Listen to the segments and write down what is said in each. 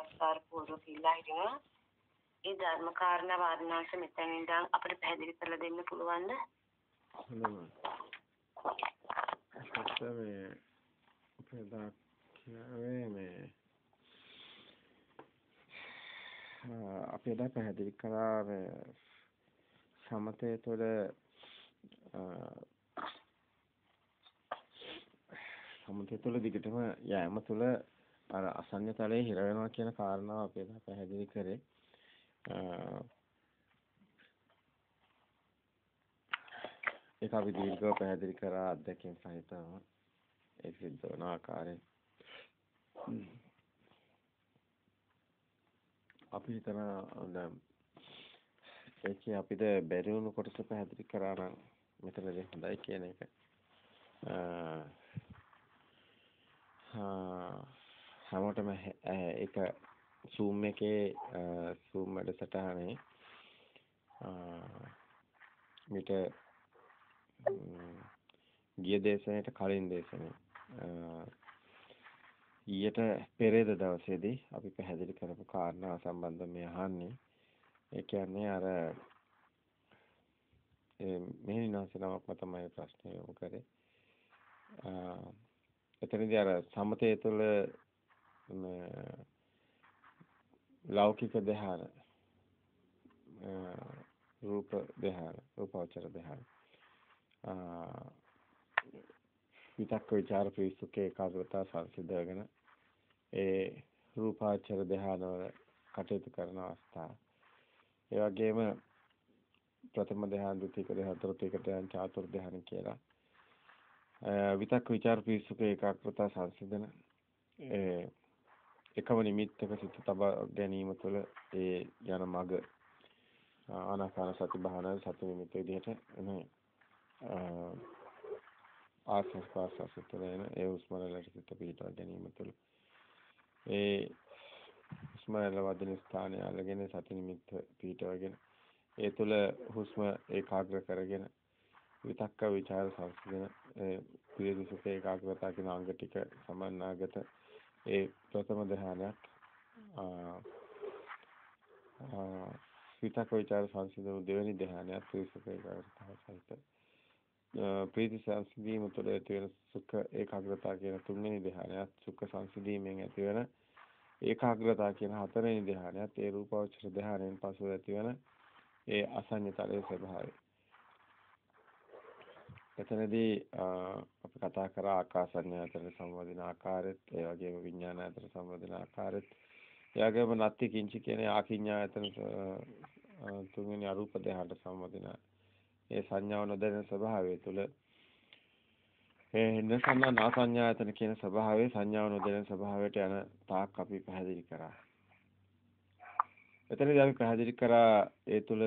নমස්කාර පූර්වක ඉල්ලා හිටිනවා. ඒ ධර්ම කාරණා වාදනාංශ මෙතන ඉඳන් අපිට පැහැදිලි කරලා දෙන්න පුළුවන්ද? හොඳයි. ඇත්ත මේ අපේ දාක්ෂණයේ මේ අපි එදා පැහැදිලි කළා මේ සමතය තුළ සමුදය තුළ දිගටම යෑම තුළ අර අසඤ්ඤ තලයේ හිර වෙනවා කියන කාරණාව අපි එදා පැහැදිලි කරේ. ඒක අපි දීර්ඝව පැහැදිලි කරා අධ්‍යක්ෂින් සහිතව ඒ සිද්ධ වන ආකාරය. අපි හිතන දැන් ඒකේ අපිට බැරි වුණු කොටස පැහැදිලි කරා නම් මෙතනදී හොඳයි කියන එක. හැමෝටම ඒක zoom එකේ zoom වැඩසටහනේ මිට ගිය දේශනෙට කලින් දේශනේ. ඊයට පෙරේද දවසේදී අපි පැහැදිලි කරපු කාරණා සම්බන්ධව මේ අහන්නේ. ඒ කියන්නේ අර මේ නිනාසනමක්ම තමයි ප්‍රශ්නේ යොමු කරේ. එතනදී අර සමතය තුළ ලෞකික දෙහාර රූප දෙහාර රූපවචර දෙහාර. විතක්ක ਵਿਚාර ප්‍රීසුකේ ඒකාග්‍රතාව සංසිඳවගෙන ඒ රූපාචර දෙහානවල කටයුතු කරන අවස්ථා. ඒ වගේම ප්‍රථම දෙහාන දෙතික දෙහාන තෘතික දෙහාන චාතුර් දෙහාන කියලා. විතක්ක ਵਿਚාර ප්‍රීසුකේ ඒකාග්‍රතාව සංසිඳන ඒ එකම නිමිත්තක සිත තබා ගැනීම තුළ ඒ යන මග ආනාපාන සති භාවනාවේ සති නිමිත්ත විදිහට එනේ ආස්වාස් ප්‍රාස්වාස් තුළ එන ඒ උස්මරලට සිත පිටවා ගැනීම තුළ. ඒ උස්මරල වදින ස්ථානය අල්ලගෙන සති නිමිත්ත පිටවගෙන ඒ තුළ හුස්ම ඒකාග්‍ර කරගෙන විතක්ක ਵਿਚාර සංසිඳන ප්‍රිය සුඛ ඒකාග්‍රතාව කියන අංග ටික සමන්නාගත ඒ ප්‍රථම ධ්‍යානයක් විතක්ක ਵਿਚාර සංසිඳන දෙවෙනි ධ්‍යානයක් ප්‍රිය සුඛ ඒකාග්‍රතාව සහිත. ප්‍රීති සංසිඳීම තුළ ඇති වෙන සුඛ ඒකාග්‍රතාව කියන තුන්වෙනි ධ්‍යානයත් සුඛ සංසිඳීමෙන් ඇති වෙන ඒකාග්‍රතාව කියන හතරවෙනි ධ්‍යානයත් ඒ රූපවචර ධ්‍යානයෙන් පසු ඇති වෙන ඒ අසඤ්ඤතලයේ ස්වභාවය. එතනදී අපි කතා කරා ආකාසඤ්ඤාතන සම්වදින ආකාරෙත් ඒ වගේම විඥානාතන සම්වදින ආකාරෙත් ඒ වගේම නත්ති කිංචි කියන ආකිඤ්ඤායතන තුන්වෙනි අරූප දෙහාට සම්වදින ඒ සංඥාව නොදැනෙන ස්වභාවය තුළ ඒ නසන්න නාසඤ්ඤායතන කියන ස්වභාවයේ සංඥාව නොදැනෙන ස්වභාවයට යන තාක් අපි පැහැදිලි කරා. එතනදී අපි පැහැදිලි කරා ඒ තුළ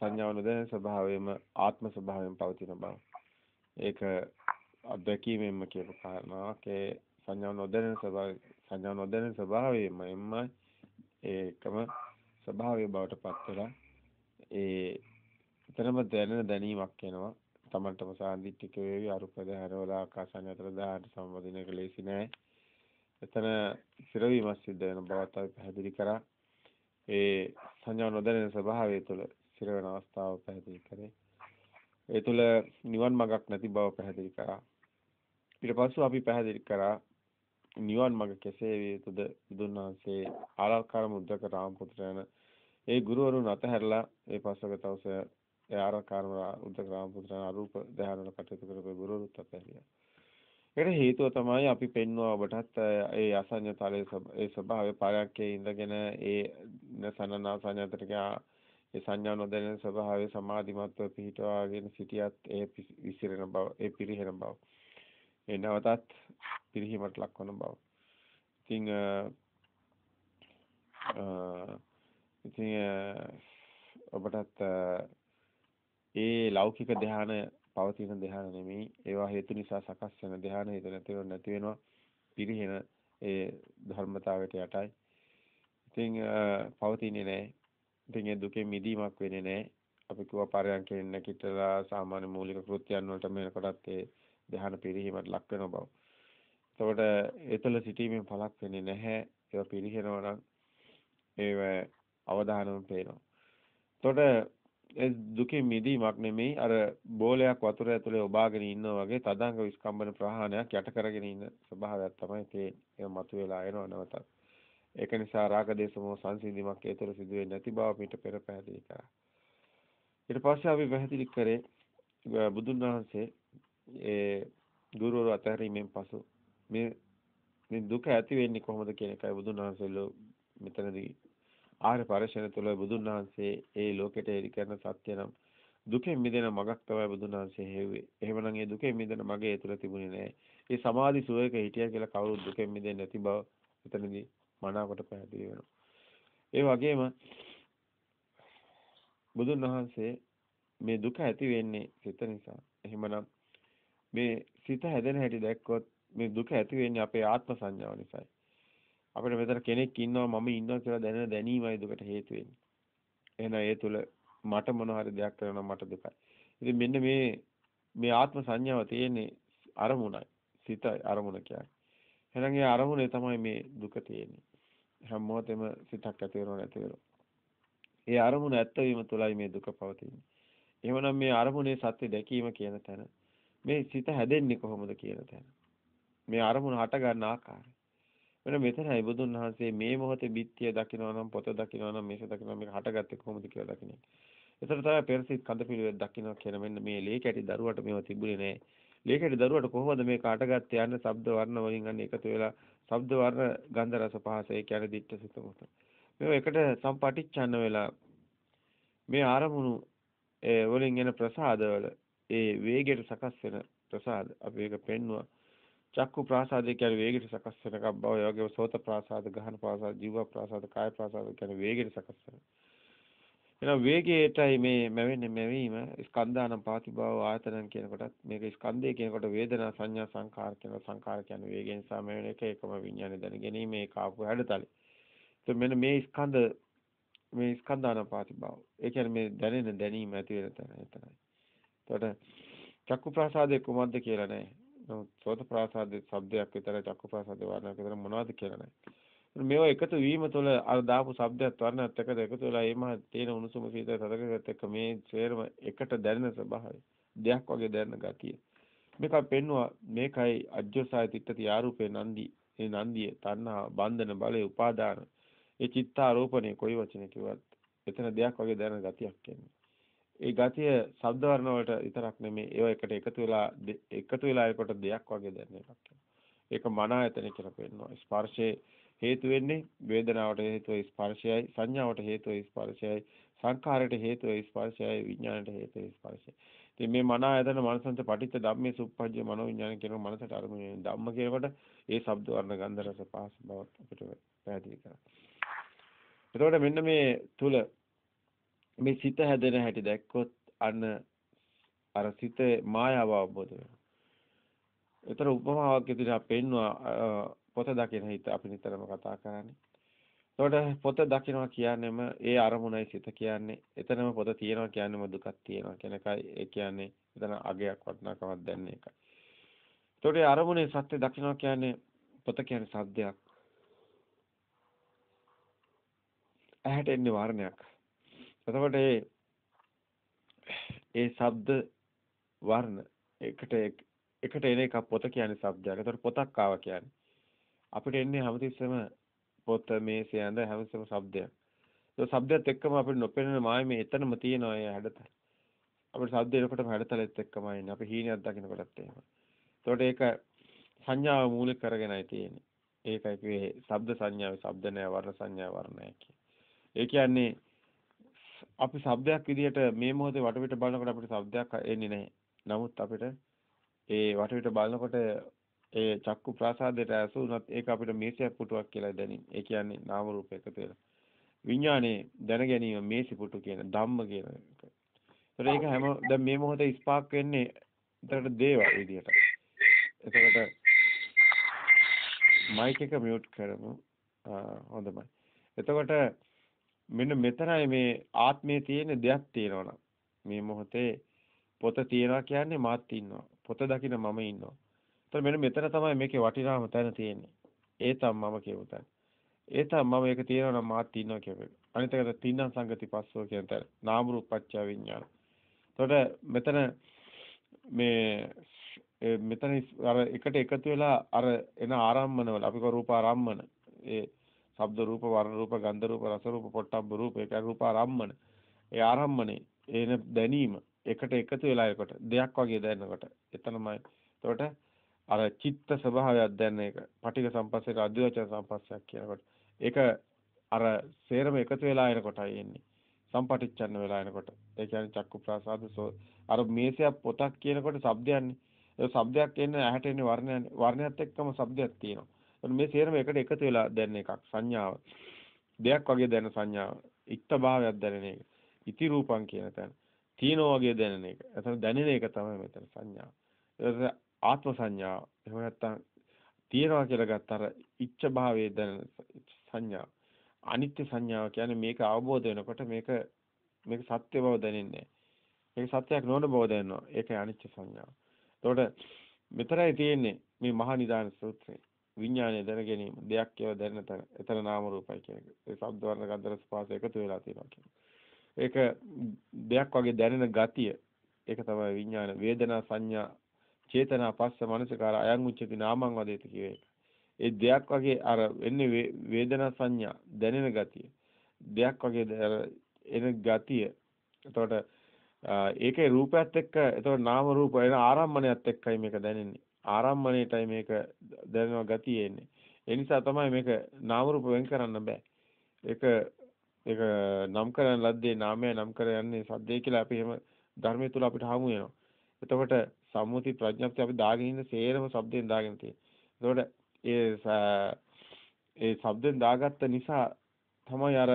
සංඥාව නොදැනෙන ස්වභාවයෙන්ම ආත්ම ස්වභාවයෙන් පවතින බව. ඒක අත්දැකීමෙන්ම කියපු කාරණාවක්. ඒ සංඥා නොදැනෙන ස්වභාවය සංඥා නොදැනෙන ස්වභාවයෙන්ම එම්ම ඒකම ස්වභාවය බවට පත් වෙලා ඒ එතරම් දැනෙන දැනීමක් එනවා. තමන්ටම සාන්දිටික වේවි අරුප දහරවල ආකාසයන් අතර දාහට සම්බන්ධන එක ලේසි නෑ. එතන සිරවීමක් සිද්ධ වෙන බවත් අපි පැහැදිලි කරා. ඒ සංඥා නොදැනෙන ස්වභාවය තුළ සිර වෙන අවස්ථාව පැහැදිලි කරේ. ඒ තුළ නිවන් මඟක් නැති බව පැහැදිලි කරා. ඊට පස්සෙ අපි පැහැදිලි කරා නිවන් මඟ කෙසේ වේ යුතුද බුදුන් වහන්සේ ආලකාර මුද්දක රාමපුත්‍ර යන ඒ ගුරුවරුන් අතහැරලා ඒ පස්සක තවස ඒ ආලකාර මුද්දක රාමපුත්‍ර අරූප ධානවල කටයුතු කරපු ගුරුවරුත් අතහැරියා. ඒකට හේතුව තමයි අපි පෙන්වුවා ඔබටත් ඒ අසඤ්ඤ තලයේ ඒ ස්වභාවය පාරයන්කේ ඉඳගෙන ඒ නසනනා සංයතට ඒ සංඥා නොදැනෙන ස්වභාවය සමාධිමත්ව පිහිටවාගෙන සිටියත් ඒ විසිරෙන බව ඒ පිරිහෙන බව. ඒ නැවතත් පිරිහීමට ලක්වන බව. ඉතින් ඉතින් ඔබටත් ඒ ලෞකික ධ්‍යාන පවතින ධ්‍යාන නෙමෙයි. ඒවා හේතු නිසා සකස් වෙන ධ්‍යාන හේතු නැතිව නැති වෙනවා පිරිහෙන ඒ ධර්මතාවයට යටයි. ඉතින් පවතින්නේ නැහැ ඉතින් ඒ දුකේ මිදීමක් වෙන්නේ නැහැ. අපි කිව්වා පරයන්කෙන් නැගිටලා සාමාන්‍ය මූලික කෘත්‍යයන් වලට මේකටත් ඒ ධ්‍යාන පිරිහීමට ලක් වෙන බව. එතකොට ඒතල සිටීමෙන් පළක් වෙන්නේ නැහැ. ඒවා පිළිහෙනවා නම් ඒව අවධානම පේනවා. එතකොට ඒ දුකෙන් මිදීමක් නෙමෙයි අර බෝලයක් වතුර ඇතුලේ ඔබාගෙන ඉන්නා වගේ තදංග විස්කම්බන ප්‍රහාණයක් යට කරගෙන ඉන්න ස්වභාවයක් තමයි තියෙන්නේ. ඒක මතුවලා එනවා නැවතත්. ඒක නිසා රාග දේශ මොහ සංසිඳීමක් ඒ තුළ සිදු වෙන්නේ නැති බව පිට පෙර පැහැදිලි කරා. ඊට පස්සේ අපි පැහැදිලි කරේ බුදුන් වහන්සේ ඒ ගුරුවරු අතහැරීමෙන් පසු මේ මේ දුක ඇති වෙන්නේ කොහොමද කියන එකයි බුදුන් වහන්සේලෝ මෙතනදී ආර්ය පරිශ්‍රණ තුළ බුදුන් වහන්සේ ඒ ලෝකෙට එලි කරන සත්‍ය නම් දුකෙන් මිදෙන මගක් තමයි බුදුන් වහන්සේ හේව්වේ. එහෙමනම් ඒ දුකෙන් මිදෙන මග ඒ තුළ තිබුණේ නැහැ. ඒ සමාධි සුවයක හිටියා කියලා කවුරුත් දුකෙන් මිදෙන්නේ නැති බව එතනදී මනාවට පැහැදිලි වෙනවා. ඒ වගේම බුදුන් වහන්සේ මේ දුක ඇති වෙන්නේ සිත නිසා. එහෙමනම් මේ සිත හැදෙන හැටි දැක්කොත් මේ දුක ඇති වෙන්නේ අපේ ආත්ම සංඥාව නිසායි. අපිට මෙතන කෙනෙක් ඉන්නවා මම ඉන්නවා කියලා දැනෙන දැනීමයි දුකට හේතු වෙන්නේ. එහෙනම් ඒ තුල මට මොන හරි දෙයක් කරනවා මට දුකයි. ඉතින් මෙන්න මේ මේ ආත්ම සංඥාව තියෙන්නේ අරමුණයි. සිතයි අරමුණ කියන්නේ. එහෙනම් ඒ අරමුණේ තමයි මේ දුක තියෙන්නේ. හැම මොහොතෙම සිතක් ඇති වෙනව නැති වෙනව. ඒ අරමුණ ඇත්ත වීම තුළයි මේ දුක පවතින්නේ. එහෙමනම් මේ අරමුණේ සත්‍ය දැකීම කියන තැන මේ සිත හැදෙන්නේ කොහොමද කියන තැන. මේ අරමුණ හට ගන්න ආකාරය. මෙන්න මෙතනයි බුදුන් වහන්සේ මේ මොහොතේ බිත්තිය දකිනවා නම් පොත දකිනවා නම් මේක දකිනවා මේක හටගත්තේ කොහොමද කියලා දකින්නේ. ඒතර තමයි පෙරසිට කඳ පිළිවෙත් දකිනවා කියන මෙන්න මේ ලේ කැටි දරුවට මේව තිබුණේ නැහැ. ලේ කැටි දරුවට කොහොමද මේක හටගත්තේ යන්න ශබ්ද වර්ණ වලින් අන්න එකතු වෙලා ශබ්ද වර්ණ ගන්ධ රස පහස ඒ කියන්නේ දිට්ඨ සිත මොහොත. මේව එකට සම්පටිච්ඡන්න වෙලා මේ ආරමුණු ඒ වලින් එන ප්‍රසාදවල ඒ වේගයට සකස් වෙන ප්‍රසාද අපි ඒක පෙන්නවා චක්කු ප්‍රාසාදය කියන්නේ වේගයට සකස් වෙන එකක් බව ඒ වගේම සෝත ප්‍රාසාද ගහන ප්‍රාසාද ජීව ප්‍රාසාද කාය ප්‍රාසාද කියන්නේ වේගයට සකස් වෙන එහෙනම් වේගයටයි මේ මැවෙන්නේ මැවීම. ස්කන්ධානම් පාති බව ආයතනන් කියනකොටත් මේක ස්කන්ධය කියනකොට වේදනා සංඥා සංකාර කියන සංකාර කියන්නේ වේගය නිසා මැවෙන එක. ඒකම විඥානේ දැන ගැනීම ඒක ආපු හැඩතලයි. එතකොට මෙන්න මේ ස්කන්ධ මේ ස්කන්ධානම් පාති බව. ඒ කියන්නේ මේ දැනෙන දැනීම ඇති වෙන තැන එතනයි. එතකොට චක්කු ප්‍රාසාදේ කුමක්ද කියලා නෑ. නමුත් සෝත ප්‍රාසාදයේ ශබ්දයක් විතර චක්කු ප්‍රාසාදයේ වර්ණයක් විතර මොනවද කියලා නැහැ. මේවා එකතු වීම තුළ අර දාපු ශබ්දයක් වර්ණයක් එක්ක එකතු වෙලා එීම තියෙන උණුසුම සීතල සදකගත් එක්ක මේ සේරම එකට දැනෙන ස්වභාවය. දෙයක් වගේ දැනෙන ගතිය. මේක පෙන්නවා මේකයි අජ්ජසාය තිට්ඨති ආරූපේ නන්දි. ඒ නන්දිය තණ්හා බන්ධන බලය උපාදාන. ඒ චිත්තාරෝපණය කොයි වචනේ කිව්වත් එතන දෙයක් වගේ දැනෙන ගතියක් කියන්නේ. ඒ ගතිය ශබ්ද වර්ණ වලට විතරක් නෙමෙයි ඒව එකට එකතු වෙලා එකතු වෙලා ඒකට දෙයක් වගේ දැනෙන එකක්. ඒක මන ආයතන කියලා පෙන්නනවා. ස්පර්ශයේ හේතු වෙන්නේ වේදනාවට හේතුව ස්පර්ශයයි සංඥාවට හේතුව ස්පර්ශයයි සංඛාරයට හේතුව ස්පර්ශයයි විඥාණයට හේතුව ස්පර්ශයයි. ඉතින් මේ මන ආයතන මනසන්ත පටිච්ච ධම්මේ සුප්පජ්ජ මනෝ විඥාන කියන මනසට අරමුණේ ධම්ම කියනකොට ඒ ශබ්ද වර්ණ ගන්ධ රස පහස බව අපිට පැහැදිලි කරනවා. එතකොට මෙන්න මේ තුල මේ සිත හැදෙන හැටි දැක්කොත් අන්න අර සිතේ මායාව අවබෝධ වෙනවා. ඒතර උපමාවක් විදිහට පෙන්නවා පොත දකින හිත අපි නිතරම කතා කරන්නේ. එතකොට පොත දකිනවා කියන්නේම ඒ අරමුණයි සිත කියන්නේ. එතනම පොත තියෙනවා කියන්නේම දුකක් තියෙනවා කියන එකයි. ඒ කියන්නේ එතන අගයක් වටිනාකමක් දැනන්නේ එකයි. එතකොට ඒ අරමුණේ සත්‍ය දකිනවා කියන්නේ පොත කියන්නේ සද්දයක්. ඇහැට එන්නේ වර්ණයක්. එතකොට ඒ ඒ ශබ්ද වර්ණ එකට එකට එන එක පොත කියන්නේ ශබ්දයක්. එතකොට පොතක් ආවා කියන්නේ. අපිට එන්නේ හැමතිස්සෙම පොත මේසය ඇඳ හැමතිස්සෙම ශබ්දයක්. ඒ ශබ්දයත් එක්කම අපිට නොපෙනෙන මායමේ එතනම තියෙනවා ඒ හැඩතල. අපිට ශබ්ද එනකොටම හැඩතලෙත් එක්කම එන්නේ. අපි හීනයක් දකිනකොටත් එහෙම. ඒතකොට ඒක සංඥාව මූලික කරගෙනයි තියෙන්නේ. ඒකයි කියේ ශබ්ද සංඥාවේ ශබ්ද නැහැ වර්ණ සංඥා වර්ණය ඒ කියන්නේ අපි ශබ්දයක් විදිහට මේ මොහොතේ වටපිට බලනකොට අපිට ශබ්දයක් එන්නේ නැහැ. නමුත් අපිට ඒ වටපිට බලනකොට ඒ චක්කු ප්‍රාසාදයට ඇසුනත් ඒක අපිට මේසයක් පුටුවක් කියලා දැනින්. ඒ කියන්නේ නාම රූප එකතු වෙලා. විඥානේ දැන ගැනීම මේසි පුටු කියන ධම්ම කියන එක. ඒතර ඒක හැම දැන් මේ මොහොතේ ස්පාක් වෙන්නේ එතකොට දේව විදිහට. එතකොට මයික් එක මියුට් කරමු. හොඳයි. එතකොට මෙන්න මෙතනයි මේ ආත්මයේ තියෙන දෙයක් තියෙනවා මේ මොහොතේ පොත තියනවා කියන්නේ මාත් ඉන්නවා. පොත දකින්න මම ඉන්නවා. එතකොට මෙන්න මෙතන තමයි මේකේ වටිනාම තැන තියෙන්නේ. ඒ තමයි මම කියපු තැන. ඒ තමයි මම ඒක තියෙනවා නම් මාත් ඉන්නවා කියන එක. අනිත් එකට තින්නම් සංගති පස්සෝ කියන තැන. නාම රූප පත්‍ය විඥාන. එතකොට මෙතන මේ මෙතන අර එකට එකතු වෙලා අර එන ආරම්මන වල අපි කෝ රූප ආරම්මන ඒ ශබ්ද රූප වර්ණ රූප ගන්ධ රූප රස රූප පොට්ටබ්බ රූප ඒක රූප ආරම්මන ඒ ආරම්මනේ එන දැනීම එකට එකතු වෙලා එකට දෙයක් වගේ දැනනකොට එතනමයි එතකොට අර චිත්ත ස්වභාවයක් දැන් ඒක. පටිඝ සම්පස්සේට අධිවචන සම්පස්සයක් කියනකොට. ඒක අර සේරම එකතු වෙලා එනකොටයි එන්නේ. සම්පටිච්ඡන්න වෙලා එනකොට. ඒ කියන්නේ චක්කු ප්‍රාසාද අර මේසයක් පොතක් කියනකොට શબ્දයන්නේ ඒ શબ્දයක් එන්නේ ඇහැට එන්නේ වර්ණයන් වර්ණයත් එක්කම શબ્දයක් තියෙනවා. මේ සේරම එකට එකතු වෙලා දැන් එකක්. සංඥාව. දෙයක් වගේ දැන සංඥාව. ඉක්ත භාවයක් දැනෙන එක. ඉති රූපං කියන තැන. තියනවා වගේ දැනෙන එක. එතන දැනෙන එක තමයි මෙතන සංඥාව. ඊට ආත්ම සංඥාව. එහෙම නැත්නම් තියනවා කියලා ගත්ත අර ඉච්ඡ භාවයේ දැනෙන සංඥාව. අනිත්‍ය සංඥාව කියන්නේ මේක අවබෝධ වෙනකොට මේක මේක සත්‍ය බව දැනෙන්නේ. මේක සත්‍යයක් නොවන බව දැනෙනවා. ඒකයි අනිත්‍ය සංඥාව. එතකොට මෙතරයි තියෙන්නේ මේ මහා නිදාන සූත්‍රයේ. විඥානය දැන ගැනීම දෙයක් ඒවා දැනෙන තැන. එතන නාම රූපයි කියන එක. ඒ ශබ්ද වර්ණ ගන්ධ රස පහස එකතු වෙලා තියෙනවා කියන්නේ. ඒක දෙයක් වගේ දැනෙන ගතිය ඒක තමයි විඥාන වේදනා සංඥා චේතනා පස්ස මනසකාර අයං උච්චති නාමං වදේති කිය එක. ඒ දෙයක් වගේ අර එන්නේ වේදනා සංඥා දැනෙන ගතිය. දෙයක් වගේ එන ගතිය. එතකොට ඒකේ රූපයත් එක්ක එතකොට නාම රූප එන ආරම්මණයත් එක්කයි මේක දැනෙන්නේ. ආරම්මණයටයි මේක දැනෙන ගතිය එන්නේ. ඒ නිසා තමයි මේක නාම රූප වෙන් කරන්න බෑ. ඒක ඒක නම් කරන ලද්දේ නාමය නම් කර යන්නේ සද්දේ කියලා අපි එහෙම ධර්මයේ තුල අපිට හමු වෙනවා. එතකොට සම්මුති ප්‍රඥප්ති අපි දාගෙන ඉන්න සේරම શબ્දෙන් දාගෙන තියෙනවා. ඒතකොට ඒ ඒ શબ્දෙන් දාගත්ත නිසා තමයි අර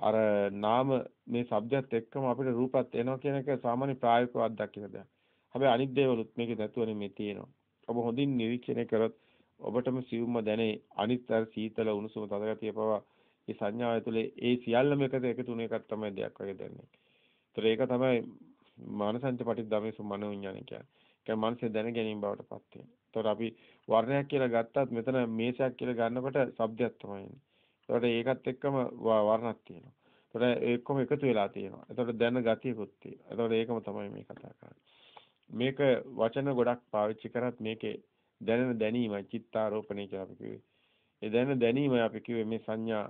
අර නාම මේ શબ્දයත් එක්කම අපිට රූපත් එනවා කියන එක සාමාන්‍ය ප්‍රායෝගිකව අත්දකින්න දෙයක්. හැබැයි අනිත් දේවලුත් මේකේ නැතුවනේ මේ තියෙනවා. ඔබ හොඳින් නිරීක්ෂණය කරොත් ඔබටම සියුම්ම දැනේ අනිත් අර සීතල උණුසුම තදගතිය පවා මේ සංඥාව ඇතුලේ ඒ සියල්ලම එකට එකතු වෙන එකක් තමයි දෙයක් වගේ දැනෙන්නේ. ඒතර ඒක තමයි මානසංච පටිච්ච ධම්මේ සුමනෝ විඥාන කියන්නේ. කියන්නේ මනසේ දැන ගැනීම බවට පත් වෙනවා. ඒතකොට අපි වර්ණයක් කියලා ගත්තත් මෙතන මේසයක් කියලා ගන්නකොට શબ્දයක් තමයි එන්නේ. ඒතකොට ඒකත් එක්කම වර්ණක් තියෙනවා. ඒතකොට ඒකම එකතු වෙලා තියෙනවා. ඒතකොට දැන ගතියකුත් තියෙනවා. ඒතකොට ඒකම තමයි මේ කතා කරන්නේ. මේක වචන ගොඩක් පාවිච්චි කරත් මේකේ දැනෙන දැනීමයි චිත්තාරෝපණය කියලා අපි කිව්වේ. ඒ දැනෙන දැනීමයි අපි කිව්වේ මේ සංඥා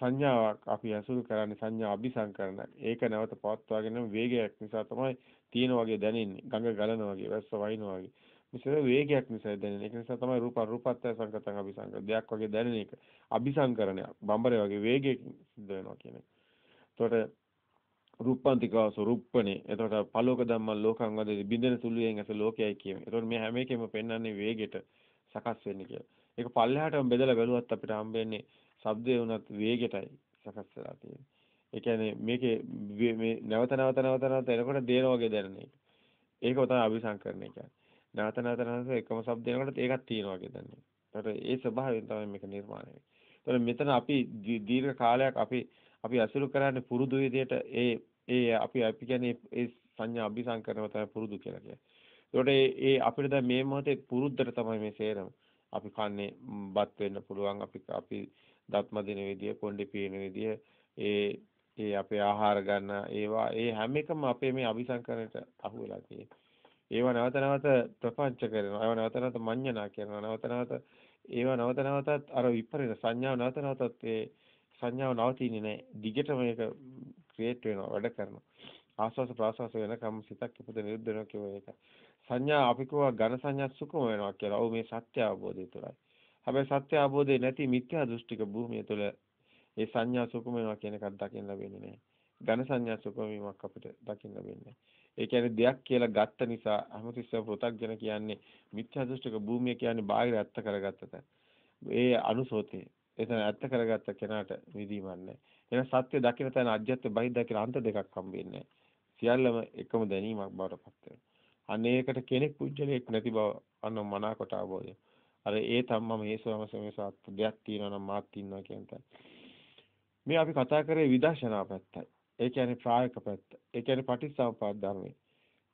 සංඥාවක් අපි අසුරු කරන්නේ සංඥා අபிසංකරණ. ඒක නැවත පවත්වාගෙන වේගයක් නිසා තමයි තියෙන වගේ දැනෙන්නේ ගඟ ගලනවා වගේ වැස්ස වයින්නවා වගේ මිසක වේගයක් නිසා දැනෙන ඒක නිසා තමයි රූප රූපත්‍ය සංකතං අபிසංකර දෙයක් වගේ දැනෙන එක අபிසංකරණයක් බඹරේ වගේ වේගයකින් සිද්ධ වෙනවා කියන එක. එතකොට රූපාන්තිකව ස්වરૂපණේ එතකොට පලෝක ධම්ම ලෝකං වදේ බින්දෙන සුළුයෙන් ඇස ලෝකයයි කියමු. එතකොට මේ හැම එකෙම පෙන්වන්නේ වේගෙට සකස් වෙන්නේ කියලා. ඒක පල්ලෙහාටම බෙදලා බැලුවත් අපිට හම්බෙන්නේ ශබ්දේ වුණත් වේගෙටයි සකස් වෙලා තියෙන්නේ. ඒ කියන්නේ මේකේ මේ නැවත නැවත නැවත නැවත එනකොට දේන වගේ දැනෙන එක. ඒක තමයි අபிසංකරණය කියන්නේ. නැවත නැවත නැවත එකම ශබ්ද එනකොට ඒකක් තියෙනවා වගේ දැනෙන. ඒතර ඒ ස්වභාවයෙන් තමයි මේක නිර්මාණය වෙන්නේ. මෙතන අපි දීර්ඝ කාලයක් අපි අපි අසුරු කරන්නේ පුරුදු විදියට ඒ ඒ අපි අපි කියන්නේ ඒ සංඥා අபிසංකරණය තමයි පුරුදු කියලා කියන්නේ. ඒකට ඒ අපිට දැන් මේ මොහොතේ පුරුද්දට තමයි මේ සේරම අපි කන්නේ බත් වෙන්න පුළුවන් අපි අපි දත්ම දින විදිය කොණ්ඩේ පීන විදිය ඒ ඒ අපේ ආහාර ගන්න ඒවා ඒ හැම එකම අපේ මේ අபிසංකරණයට අහු වෙලා තියෙන්නේ. ඒවා නැවත නැවත ප්‍රපංච කරනවා. ඒවා නැවත නැවත මඤ්ඤණා කරනවා. නැවත නැවත ඒවා නැවත නැවතත් අර විපරිණ සංඥාව නැවත නැවතත් ඒ සංඥාව නවතින්නේ නැහැ. දිගටම මේක ක්‍රියේට් වෙනවා, වැඩ කරනවා. ආස්වාස ප්‍රාස්වාස වෙනකම් සිතක් ඉපද නිරුද්ධ වෙනවා කියෝ ඒක. සංඥා අපි කියවා ඝන සංඥා සුඛම වෙනවා කියලා. ඔව් මේ සත්‍ය අවබෝධය තුළයි. හැබැයි සත්‍ය අවබෝධය නැති මිත්‍යා දෘෂ්ටික භූමිය තුළ ඒ සංඥා සුඛම වෙනවා කියන එකක් දකින්න ලැබෙන්නේ නැහැ. ඝන සංඥා සුඛම වීමක් අපිට දකින්න ලැබෙන්නේ ඒ කියන්නේ දෙයක් කියලා ගත්ත නිසා අමතිස්ස පෘථග්ජන කියන්නේ මිත්‍යා දෘෂ්ටික භූමිය කියන්නේ බාහිර ඇත්ත කරගත්ත තැන. ඒ අනුසෝතේ එතන ඇත්ත කරගත්ත කෙනාට විදීමක් නැහැ. එහෙනම් සත්‍ය දකින්න තැන අජ්‍යත්ව බහිද්ද කියලා අන්ත දෙකක් හම්බෙන්නේ නැහැ. සියල්ලම එකම දැනීමක් බවට පත් වෙනවා. අනේකට කෙනෙක් පුජ්‍යලයක් නැති බව අන්න මනාකොට අවබෝධය. අර ඒ තම්මම හේසවම සමේසත් දෙයක් තියෙනවා නම් මාත් ඉන්නවා කියන තැන. මේ අපි කතා කරේ විදර්ශනා පැත්තයි. ඒ කියන්නේ ප්‍රායෝගික පැත්ත. ඒ කියන්නේ පටිච්චසමුප්පාද ධර්මයේ.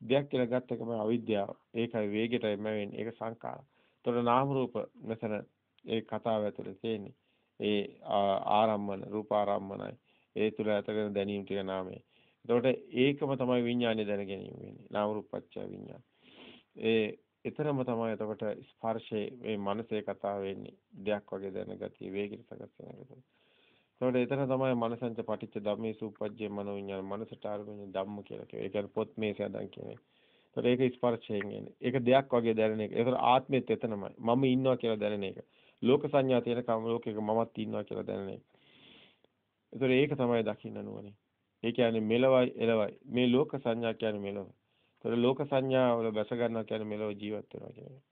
දෙයක් කියලා ගත්ත එකම අවිද්‍යාව. ඒකයි වේගයටයි මැවෙන්නේ. ඒක සංකාර. ඒතකොට නාම රූප මෙතන ඒ කතාව ඇතුලේ තියෙන්නේ. ඒ ආරම්මන රූපාරම්මනයි. ඒ තුල ඇතගෙන දැනීම ටික නාමය. එතකොට ඒකම තමයි විඥානය දැන ගැනීම වෙන්නේ. නාම රූපච්ඡ විඥාන. ඒ එතරම් තමයි එතකොට ස්පර්ශයේ මේ මනසේ කතාව වෙන්නේ. දෙයක් වගේ දැන ගතිය වේගිත සකස් වෙනවා. එතකොට එතන තමයි මනසංච පටිච්ච ධම්මේ සූපජ්ජේ මනෝ විඥාන මනසට ආරම්භ ධම්ම කියලා කියනවා. ඒ කියන්නේ පොත් මේසය දන් කියන්නේ. එතකොට ඒක ස්පර්ශයෙන් එන්නේ. ඒක දෙයක් වගේ දැනෙන එක. ඒතර ආත්මෙත් එතනමයි. මම ඉන්නවා කියලා දැනෙන එක. ලෝක සංඥා තියෙන කම ලෝකෙක මමත් ඉන්නවා කියලා දැනෙන එක. ඒතර ඒක තමයි දකින්න නුවණින්. ඒ කියන්නේ මෙලවයි එලවයි. මේ ලෝක සංඥා කියන්නේ මෙලව. ඒතර ලෝක සංඥා වල බැස ගන්නවා කියන්නේ මෙලව ජීවත් වෙනවා කියන්නේ.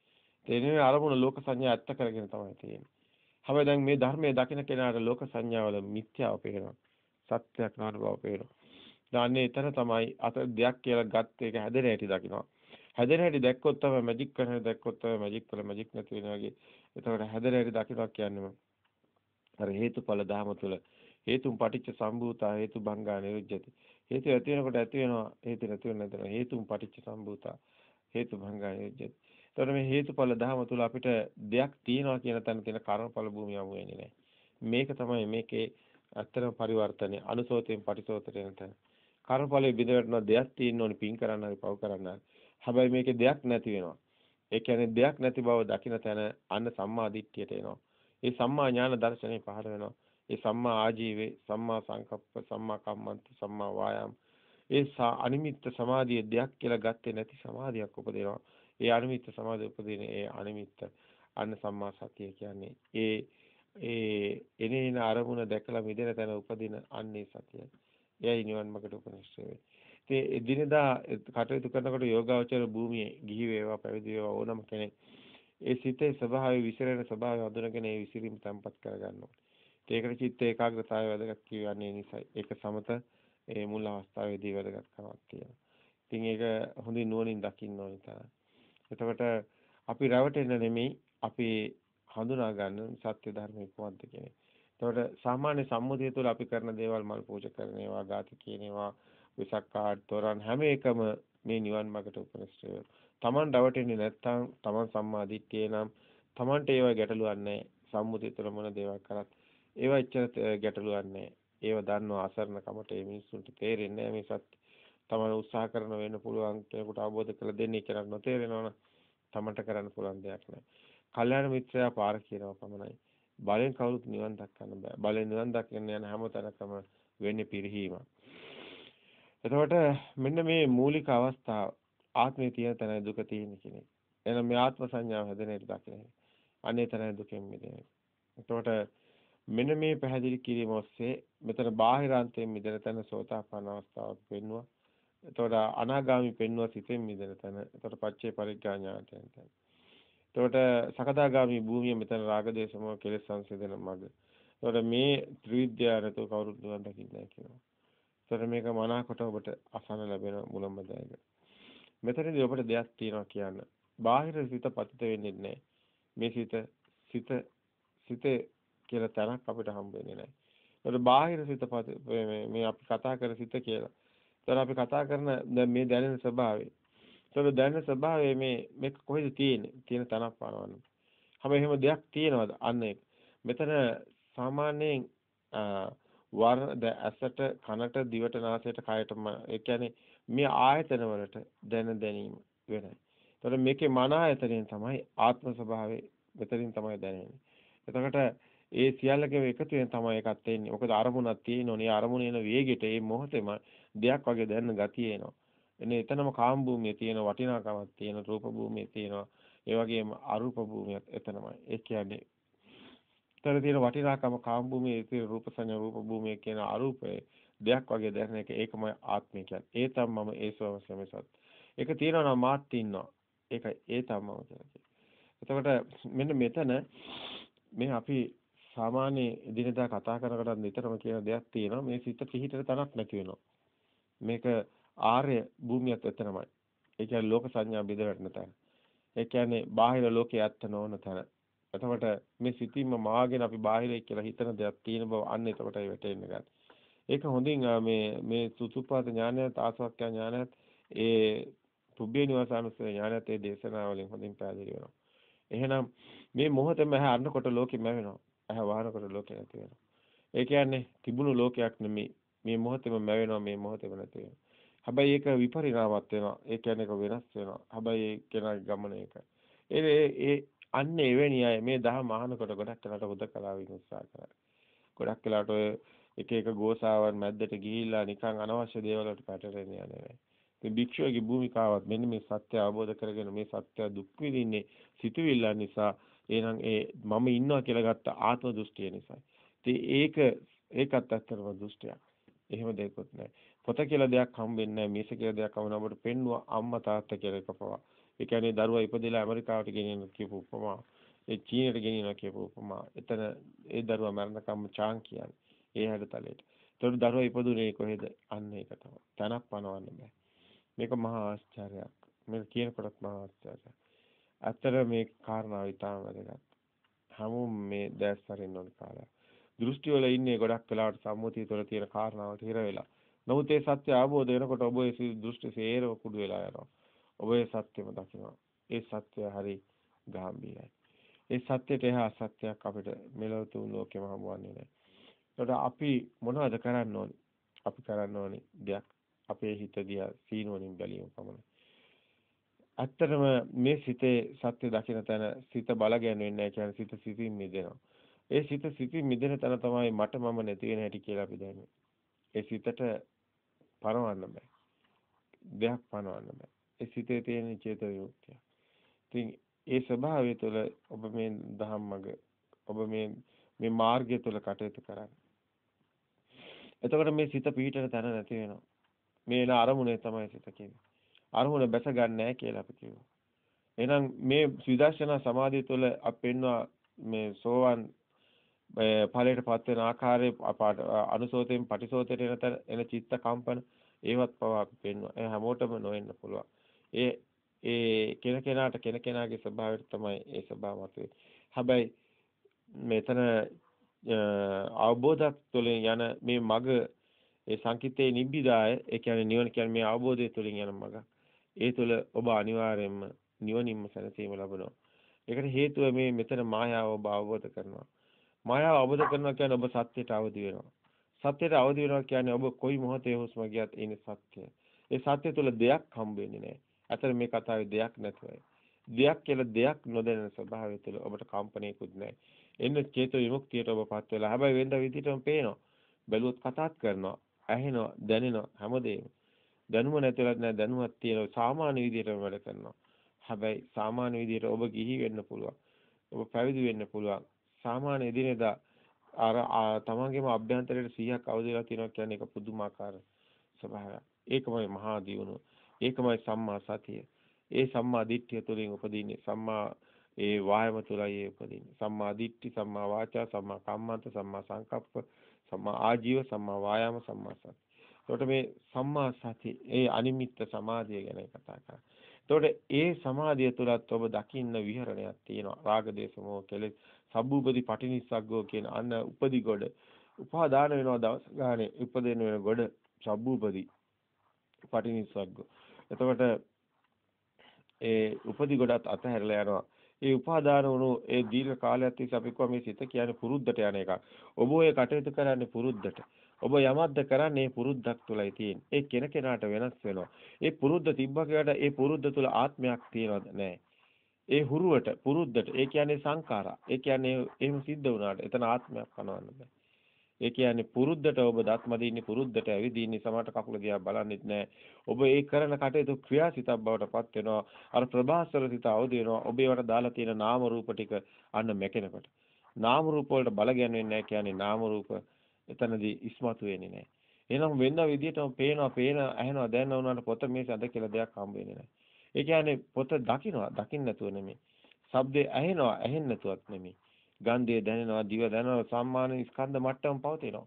තේරෙන්නේ අරමුණ ලෝක සංඥා ඇත්ත කරගෙන තමයි තියෙන්නේ. හැබැයි දැන් මේ ධර්මයේ දකින්න කෙනාට ලෝක සංඥාවල මිත්‍යාව පේනවා. සත්‍යයක් නාන බව පේනවා. දාන්නේ එතන තමයි අත දෙයක් කියලා ගත්ත එක හැදෙන හැටි දකිනවා. හැදෙන හැටි දැක්කොත් තමයි මැජික් කරන හැටි දැක්කොත් තමයි මැජික් කළ මැජික් නැති වෙන වගේ. එතකොට හැදෙන හැටි දකිනවා කියන්නේම අර හේතුඵල ධහම තුළ හේතුම් පටිච්ච සම්භූතා හේතු භංගා නිරුජ්ජති. හේතු ඇති වෙනකොට ඇති වෙනවා හේතු නැති වෙන නැතන හේතුම් පටිච්ච සම්භූතා හේතු භංගා නිරුජ්ජති. එතකොට මේ හේතුඵල ධහම තුළ අපිට දෙයක් තියෙනවා කියන තැන තියෙන කර්මඵල භූමිය යමු වෙන්නේ නැහැ. මේක තමයි මේකේ අත්‍තරම පරිවර්තනය අනුසෝතයෙන් පටිසෝතයට යන තැන. කර්මඵලයේ බිඳවටන දෙයක් තියෙන්න ඕනි පින් කරන්න හරි පව් කරන්න හරි. හැබැයි මේකේ දෙයක් නැති වෙනවා. ඒ කියන්නේ දෙයක් නැති බව දකින තැන අන්න සම්මා දිට්ඨියට එනවා. ඒ සම්මා ඥාන දර්ශනේ පහළ වෙනවා. ඒ සම්මා ආජීවේ සම්මා සංකප්ප සම්මා කම්මන්ත සම්මා වායාම ඒ අනිමිත්ත සමාධිය දෙයක් කියලා ගත්තේ නැති සමාධියක් උපදිනවා. ඒ අනිමිත්ත සමාධිය උපදින ඒ අනිමිත්ත අන්න සම්මා සතිය කියන්නේ ඒ ඒ එනේන අරමුණ දැකලා මිදෙන තැන උපදින අන්නේ සතිය. එයයි නිවන් මාර්ගට උපනිෂ්ඨ වෙන්නේ. ඉතින් එදිනදා කටයුතු කරනකොට යෝගාවචර භූමියේ ගිහි වේවා පැවිදි වේවා ඕනම කෙනෙක් ඒ සිතේ ස්වභාවය විසිරෙන ස්වභාවය හඳුනගෙන ඒ විසිරීම තැම්පත් කරගන්න ඕනේ. ඒකට චිත්ත ඒකාග්‍රතාවය වැදගත් කියන්නේ නිසයි. ඒක සමත ඒ මුල් අවස්ථාවේදී වැදගත්කමක් තියෙනවා. ඉතින් ඒක හොඳින් නුවණින් දකින්න ඕනේ තරම්. එතකොට අපි රැවටෙන්න නෙමෙයි අපි හඳුනා ගන්න සත්‍ය ධර්මයේ කොහොමද කියන්නේ. එතකොට සාමාන්‍ය සම්මුතිය තුළ අපි කරන දේවල් මල් පූජා කරන ඒවා, ගාති කියන ඒවා, විසක්කාඩ තොරන් හැම එකම මේ නිවන් මාර්ගට උපනිෂ්ඨ තමන් රැවටෙන්නේ නැත්නම් තමන් සම්මාදිට්ඨිය නම් තමන්ට ඒවා ගැටලුවක් නැහැ. සම්මුතිය තුළ මොන දේවල් කරත් ඒවා එච්චර ගැටලුවක් නැහැ. ඒව දන්නව අසරණ කමට මේ මිනිස්සුන්ට තේරෙන්නේ නැහැ මේ සත්‍ය. තමන් උත්සාහ කරන වෙන්න පුළුවන් කෙනෙකුට අවබෝධ කරලා දෙන්නේ කියලා නොතේරෙනවනම් තමන්ට කරන්න පුළුවන් දෙයක් නැහැ. කල්යාණ මිත්‍රයා පාර කියනවා පමණයි. බලෙන් කවුරුත් නිවන් දක්වන්න බෑ. බලෙන් නිවන් දක්වන්න යන හැම තැනකම වෙන්නේ පිරිහීමක්. එතකොට මෙන්න මේ මූලික අවස්ථාව ආත්මයේ තියෙන තැනයි දුක තියෙන්නේ කියන එක. එහෙනම් මේ ආත්ම සංඥාව හැදෙන එක දකින්න. අනේ තැනයි දුකෙන් මිදෙන එක. එතකොට මෙන්න මේ පැහැදිලි කිරීම ඔස්සේ මෙතන බාහිරාන්තයෙන් මිදෙන තැන සෝතාපන්න අවස්ථාවක් වෙන්නවා. එතකොට අනාගාමි පෙන්වුවා සිතෙන් මිදෙන තැන. එතකොට පච්චේ පරිග්ගා ඥානයෙන් තැන. එතකොට සකදාගාමි භූමිය මෙතන රාගදේශම කෙලෙස් සංසිඳන මඟ. එතකොට මේ ත්‍රිවිද්‍යාව නැතුව කවුරුත් නිවන් දකින්නේ නැහැ කියනවා. එතකොට මේක මනාකොට ඔබට අසන ලැබෙන මුලම දායක. මෙතනදී ඔබට දෙයක් තියෙනවා කියන්න. බාහිර සිත පතිත වෙන්නේ නැහැ. මේ සිත සිත සිතේ කියලා තැනක් අපිට හම්බ වෙන්නේ නැහැ. ඒකට බාහිර සිත මේ අපි කතා කර සිත කියලා. ඒතර අපි කතා කරන මේ දැනෙන ස්වභාවය. ඒතර දැනෙන ස්වභාවය මේ මේක කොහෙද තියෙන්නේ? තියෙන තැනක් පනවන්න. හැබැයි එහෙම දෙයක් තියෙනවද? අන්න ඒක. මෙතන සාමාන්‍යයෙන් වර්ණ ඇසට කනට දිවට නාසයට කයටම ඒ කියන්නේ මේ ආයතන වලට දැන දැනීම වෙනයි. ඒතර මේකේ මන ආයතනයෙන් තමයි ආත්ම ස්වභාවය මෙතනින් තමයි දැනෙන්නේ. එතකොට ඒ සියල්ලකම එකතු වෙන තමයි එකක් තේන්නේ. මොකද අරමුණක් තියෙනෝනේ. අරමුණ එන වේගෙට ඒ මොහොතේම දෙයක් වගේ දැනන ගතිය එනවා. එනේ එතනම කාම භූමිය තියෙන වටිනාකමක් තියෙන රූප භූමිය තියෙනවා. ඒ වගේම අරූප භූමියත් එතනමයි. ඒ කියන්නේ තර තියෙන වටිනාකම කාම භූමියේ තියෙන රූප සංඥා රූප භූමිය කියන අරූපේ දෙයක් වගේ දැනෙන එක ඒකමයි ආත්මය කියන්නේ. ඒ තමම ඒ ස්වභාවයම සත්. ඒක තියෙනවා නම් මාත් ඉන්නවා. ඒකයි ඒ තමම කියන්නේ. එතකොට මෙන්න මෙතන මේ අපි සාමාන්‍ය දිනදා කතා කරනකොට නිතරම කියන දෙයක් තියෙනවා මේ සිත පිහිටට තනක් නැති වෙනවා. මේක ආර්ය භූමියත් එතනමයි. ඒ කියන්නේ ලෝක සංඥා බෙද වැටෙන තැන. ඒ කියන්නේ බාහිර ලෝකයේ ඇත්ත නොවන තැන. එතකොට මේ සිතින්ම මාගෙන අපි බාහිරයි කියලා හිතන දෙයක් තියෙන බව අන්න එතකොටයි වැටෙන්න ගන්න. ඒක හොඳින් මේ මේ සුසුපාත ඥානයත් ආසවක්ඛ්‍ය ඥානයත් ඒ පුබ්බේ නිවාසානුස්සය ඥානයත් ඒ දේශනාවලින් හොඳින් පැහැදිලි වෙනවා. එහෙනම් මේ මොහොතේම ඇහැ අන්නකොට ලෝකෙ මැවෙනවා. ඇහැ වහනකොට ලෝකෙ නැති වෙනවා. ඒ කියන්නේ තිබුණු ලෝකයක් නෙමෙයි. මේ මොහොතේම මැවෙනවා මේ මොහොතේම නැති වෙනවා. හැබැයි ඒක විපරිණාමත් වෙනවා. ඒ කියන්නේ ඒක වෙනස් වෙනවා. හැබැයි ඒ කෙනාගේ ගමන ඒක. ඒ ඒ අන්න එවැනි අය මේ දහම අහනකොට ගොඩක් වෙලාට උදකලාවින් උත්සාහ කරා. ගොඩක් වෙලාට ඔය එක එක ගෝසාවන් මැද්දට ගිහිල්ලා නිකන් අනවශ්‍ය දේවල් වලට පැටලෙන්නේ නැහැ. ඉතින් භික්ෂුවගේ භූමිකාවත් මෙන්න මේ සත්‍ය අවබෝධ කරගෙන මේ සත්‍ය දුක් විඳින්නේ සිතුවිල්ල නිසා එහෙනම් ඒ මම ඉන්නවා කියලා ගත්ත ආත්ම දෘෂ්ටිය නිසා. ඉතින් ඒක ඒකත් ඇත්තටම දෘෂ්ටියක්. එහෙම දෙයක්වත් නැහැ. පොත කියලා දෙයක් හම්බෙන්නේ නැහැ. මේස කියලා දෙයක් හම්බුනම අපිට පෙන්නුවා අම්මා තාත්තා කියලා එකපවා. ඒ කියන්නේ දරුවා ඉපදෙලා ඇමරිකාවට ගෙනියන කියපු උපමා. ඒ චීනයට ගෙනියනවා කියපු උපමා. එතන ඒ දරුවා මරණකම් චාන් කියන්නේ. ඒ හැඩතලයට. ඒතකොට දරුවා ඉපදුනේ කොහෙද? අන්න ඒක තමයි. තනක් පනවන්න බෑ. මේක මහා ආශ්චර්යයක්. මේක කියනකොටත් මහා ආශ්චර්යයක්. ඇත්තට මේ කාරණාව ඉතාම වැදගත්. හැමෝම මේ දැස්සරින්න ඕන කාලයක්. දෘෂ්ටි වල ඉන්නේ ගොඩක් වෙලාවට සම්මුතිය තුළ තියෙන කාරණාවට හිර වෙලා. නමුත් ඒ සත්‍ය අවබෝධ වෙනකොට ඔබ ඒ දෘෂ්ටි සේරව කුඩු වෙලා යනවා. ඔබ ඒ සත්‍යම දකිනවා. ඒ සත්‍ය හරි ගැඹීරයි. ඒ සත්‍යයට එහා සත්‍යයක් අපිට මෙලොව තුන් ලෝකෙම හමුවන්නේ නැහැ. ඒකට අපි මොනවද කරන්න ඕනේ? අපි කරන්න ඕනේ දෙයක් අපේ හිත දිහා සීනුවණින් බැලීම පමණයි. ඇත්තටම මේ සිතේ සත්‍ය දකින තැන සිත බල ගැන්වෙන්නේ නැහැ කියන්නේ සිත සිතින් මිදෙනවා. ඒ සිත සිතින් මිදෙන තැන තමයි මට මම නැති වෙන හැටි කියලා අපි දන්නේ. ඒ සිතට පරවන්න බෑ. දෙයක් පනවන්න බෑ. ඒ සිතේ තියෙන චේත විමුක්තිය. ඉතින් ඒ ස්වභාවය තුළ ඔබ මේ ධම්මග ඔබ මේ මේ මාර්ගය තුළ කටයුතු කරන්න. එතකොට මේ සිත පිහිටන තැන නැති වෙනවා. මේ එන අරමුණේ තමයි සිත කියන්නේ. අරමුණ බැස ගන්න නැහැ කියලා අපි කිව්වා. එහෙනම් මේ විදර්ශනා සමාධිය තුළ අපි පෙන්වා මේ සෝවන් ඵලයටපත් වෙන ආකාරයේ අනුසෝතයෙන් පටිසෝතයට එන එන චිත්ත කම්පන ඒවත් පවා අපි පෙන්වනවා. ඒ හැමෝටම නොවෙන්න පුළුවන්. ඒ ඒ කෙන කෙනාට කෙන කෙනාගේ ස්වභාවයට තමයි ඒ ස්වභාව මතුවේ. හැබැයි මෙතන අවබෝධයක් තුළින් යන මේ මග ඒ සංකිතේ නිබ්බිදාය ඒ කියන්නේ නිවන කියන්නේ මේ අවබෝධය තුළින් යන මග. ඒ තුළ ඔබ අනිවාර්යයෙන්ම නිවනින්ම සැනසීම ලබනවා. ඒකට හේතුව මේ මෙතන මායාව ඔබ අවබෝධ කරනවා. මායාව අවබෝධ කරනවා කියන්නේ ඔබ සත්‍යයට අවදි වෙනවා. සත්‍යයට අවදි වෙනවා කියන්නේ ඔබ කොයි මොහොතේ හුස්ම ගියත් ඒනේ සත්‍යය. ඒ සත්‍ය තුළ දෙයක් හම්බ වෙන්නේ නැහැ. අතර මේ කතාවේ දෙයක් නැතුවයි. දෙයක් කියලා දෙයක් නොදැනෙන ස්වභාවය තුළ ඔබට කම්පණයකුත් නැහැ. එන්න චේතෝ විමුක්තියට ඔබපත් වෙලා. හැබැයි වෙනද විදිහටම පේනවා. බැලුවොත් කතාත් කරනවා, ඇහෙනවා, දැනෙනවා හැමදේම. දැනුම නැතිලත් නෑ දැනුමක් තියෙනවා. සාමාන්‍ය විදිහටම වැඩ කරනවා. හැබැයි සාමාන්‍ය විදිහට ඔබ ගිහි වෙන්න පුළුවන්. ඔබ පැවිදි වෙන්න පුළුවන්. සාමාන්‍ය එදිනෙදා අර තමන්ගේම අභ්‍යන්තරයට 100ක් අවදි වෙලා තියෙනවා කියන්නේ ඒක පුදුමාකාර ස්වභාවයක්. ඒකමයි මහා දියුණුව. ඒකමයි සම්මා සතිය. ඒ සම්මා දිට්ඨිය තුළින් උපදින්නේ සම්මා ඒ වායම තුළයි ඒ උපදින්නේ. සම්මා දිට්ඨි, සම්මා වාචා, සම්මා කම්මන්ත, සම්මා සංකප්ප, සම්මා ආජීව, සම්මා වායාම, සම්මා සති. එතකොට මේ සම්මා සති ඒ අනිමිත්ත සමාධිය ගැන කතා කරා. එතකොට ඒ සමාධිය තුලත් ඔබ දකින්න විහරණයක් තියෙනවා. රාග දේශ මොහ කෙලෙස් සබ්බූපදී පටිනිස්සග්ගෝ කියන අන්න උපදි ගොඩ. උපාදාන වෙනවා දවස් ගානේ උපදින වෙන ගොඩ සබ්බූපදී පටිනිස්සග්ගෝ. එතකොට ඒ උපදි ගොඩත් අතහැරලා යනවා. ඒ උපාදාන වුණු ඒ දීර්ඝ කාලයක් තිස්සේ අපි කොහොම මේ සිත කියන්නේ පුරුද්දට යන එකක්. ඔබ ඔය කටයුතු කරන්නේ පුරුද්දට. ඔබ යමක්ද කරන්නේ පුරුද්දක් තුලයි තියෙන්නේ. ඒ කෙන කෙනාට වෙනස් වෙනවා. ඒ පුරුද්ද තිබ්බකයට ඒ පුරුද්ද තුල ආත්මයක් තියෙනවද නැහැ. ඒ හුරුවට පුරුද්දට ඒ කියන්නේ සංඛාරා. ඒ කියන්නේ එහෙම සිද්ධ වුණාට එතන ආත්මයක් පනවන්න බෑ. ඒ කියන්නේ පුරුද්දට ඔබ දත්මදින්නේ පුරුද්දට ඇවිදින්නේ සමහරට කකුල දිහා බලන්නෙත් නැහැ. ඔබ ඒ කරන කටයුතු ක්‍රියාසිතක් බවට පත් වෙනවා. අර ප්‍රභාස්වර සිත අවදි වෙනවා. ඔබ ඒවට දාලා තියෙන නාම රූප ටික අන්න මැකෙනකොට. නාම රූප වලට බල ගැන්වෙන්නේ නැහැ කියන්නේ නාම රූප එතනදී ඉස්මතු වෙන්නේ නැහැ. එහෙනම් වෙන විදිහටම පේනවා, පේන, ඇහෙනවා, දැනෙනවා උනාට පොත මේස අද කියලා දෙයක් හම්බ වෙන්නේ නැහැ. ඒ කියන්නේ පොත දකින්නවා, දකින්න නැතුව නෙමෙයි. ශබ්දේ ඇහෙනවා, ඇහෙන්න නැතුවත් නෙමෙයි. ගන්ධය දැනෙනවා, දිව දැනෙනවා, සම්මාන ස්කන්ධ මට්ටම පවතිනවා.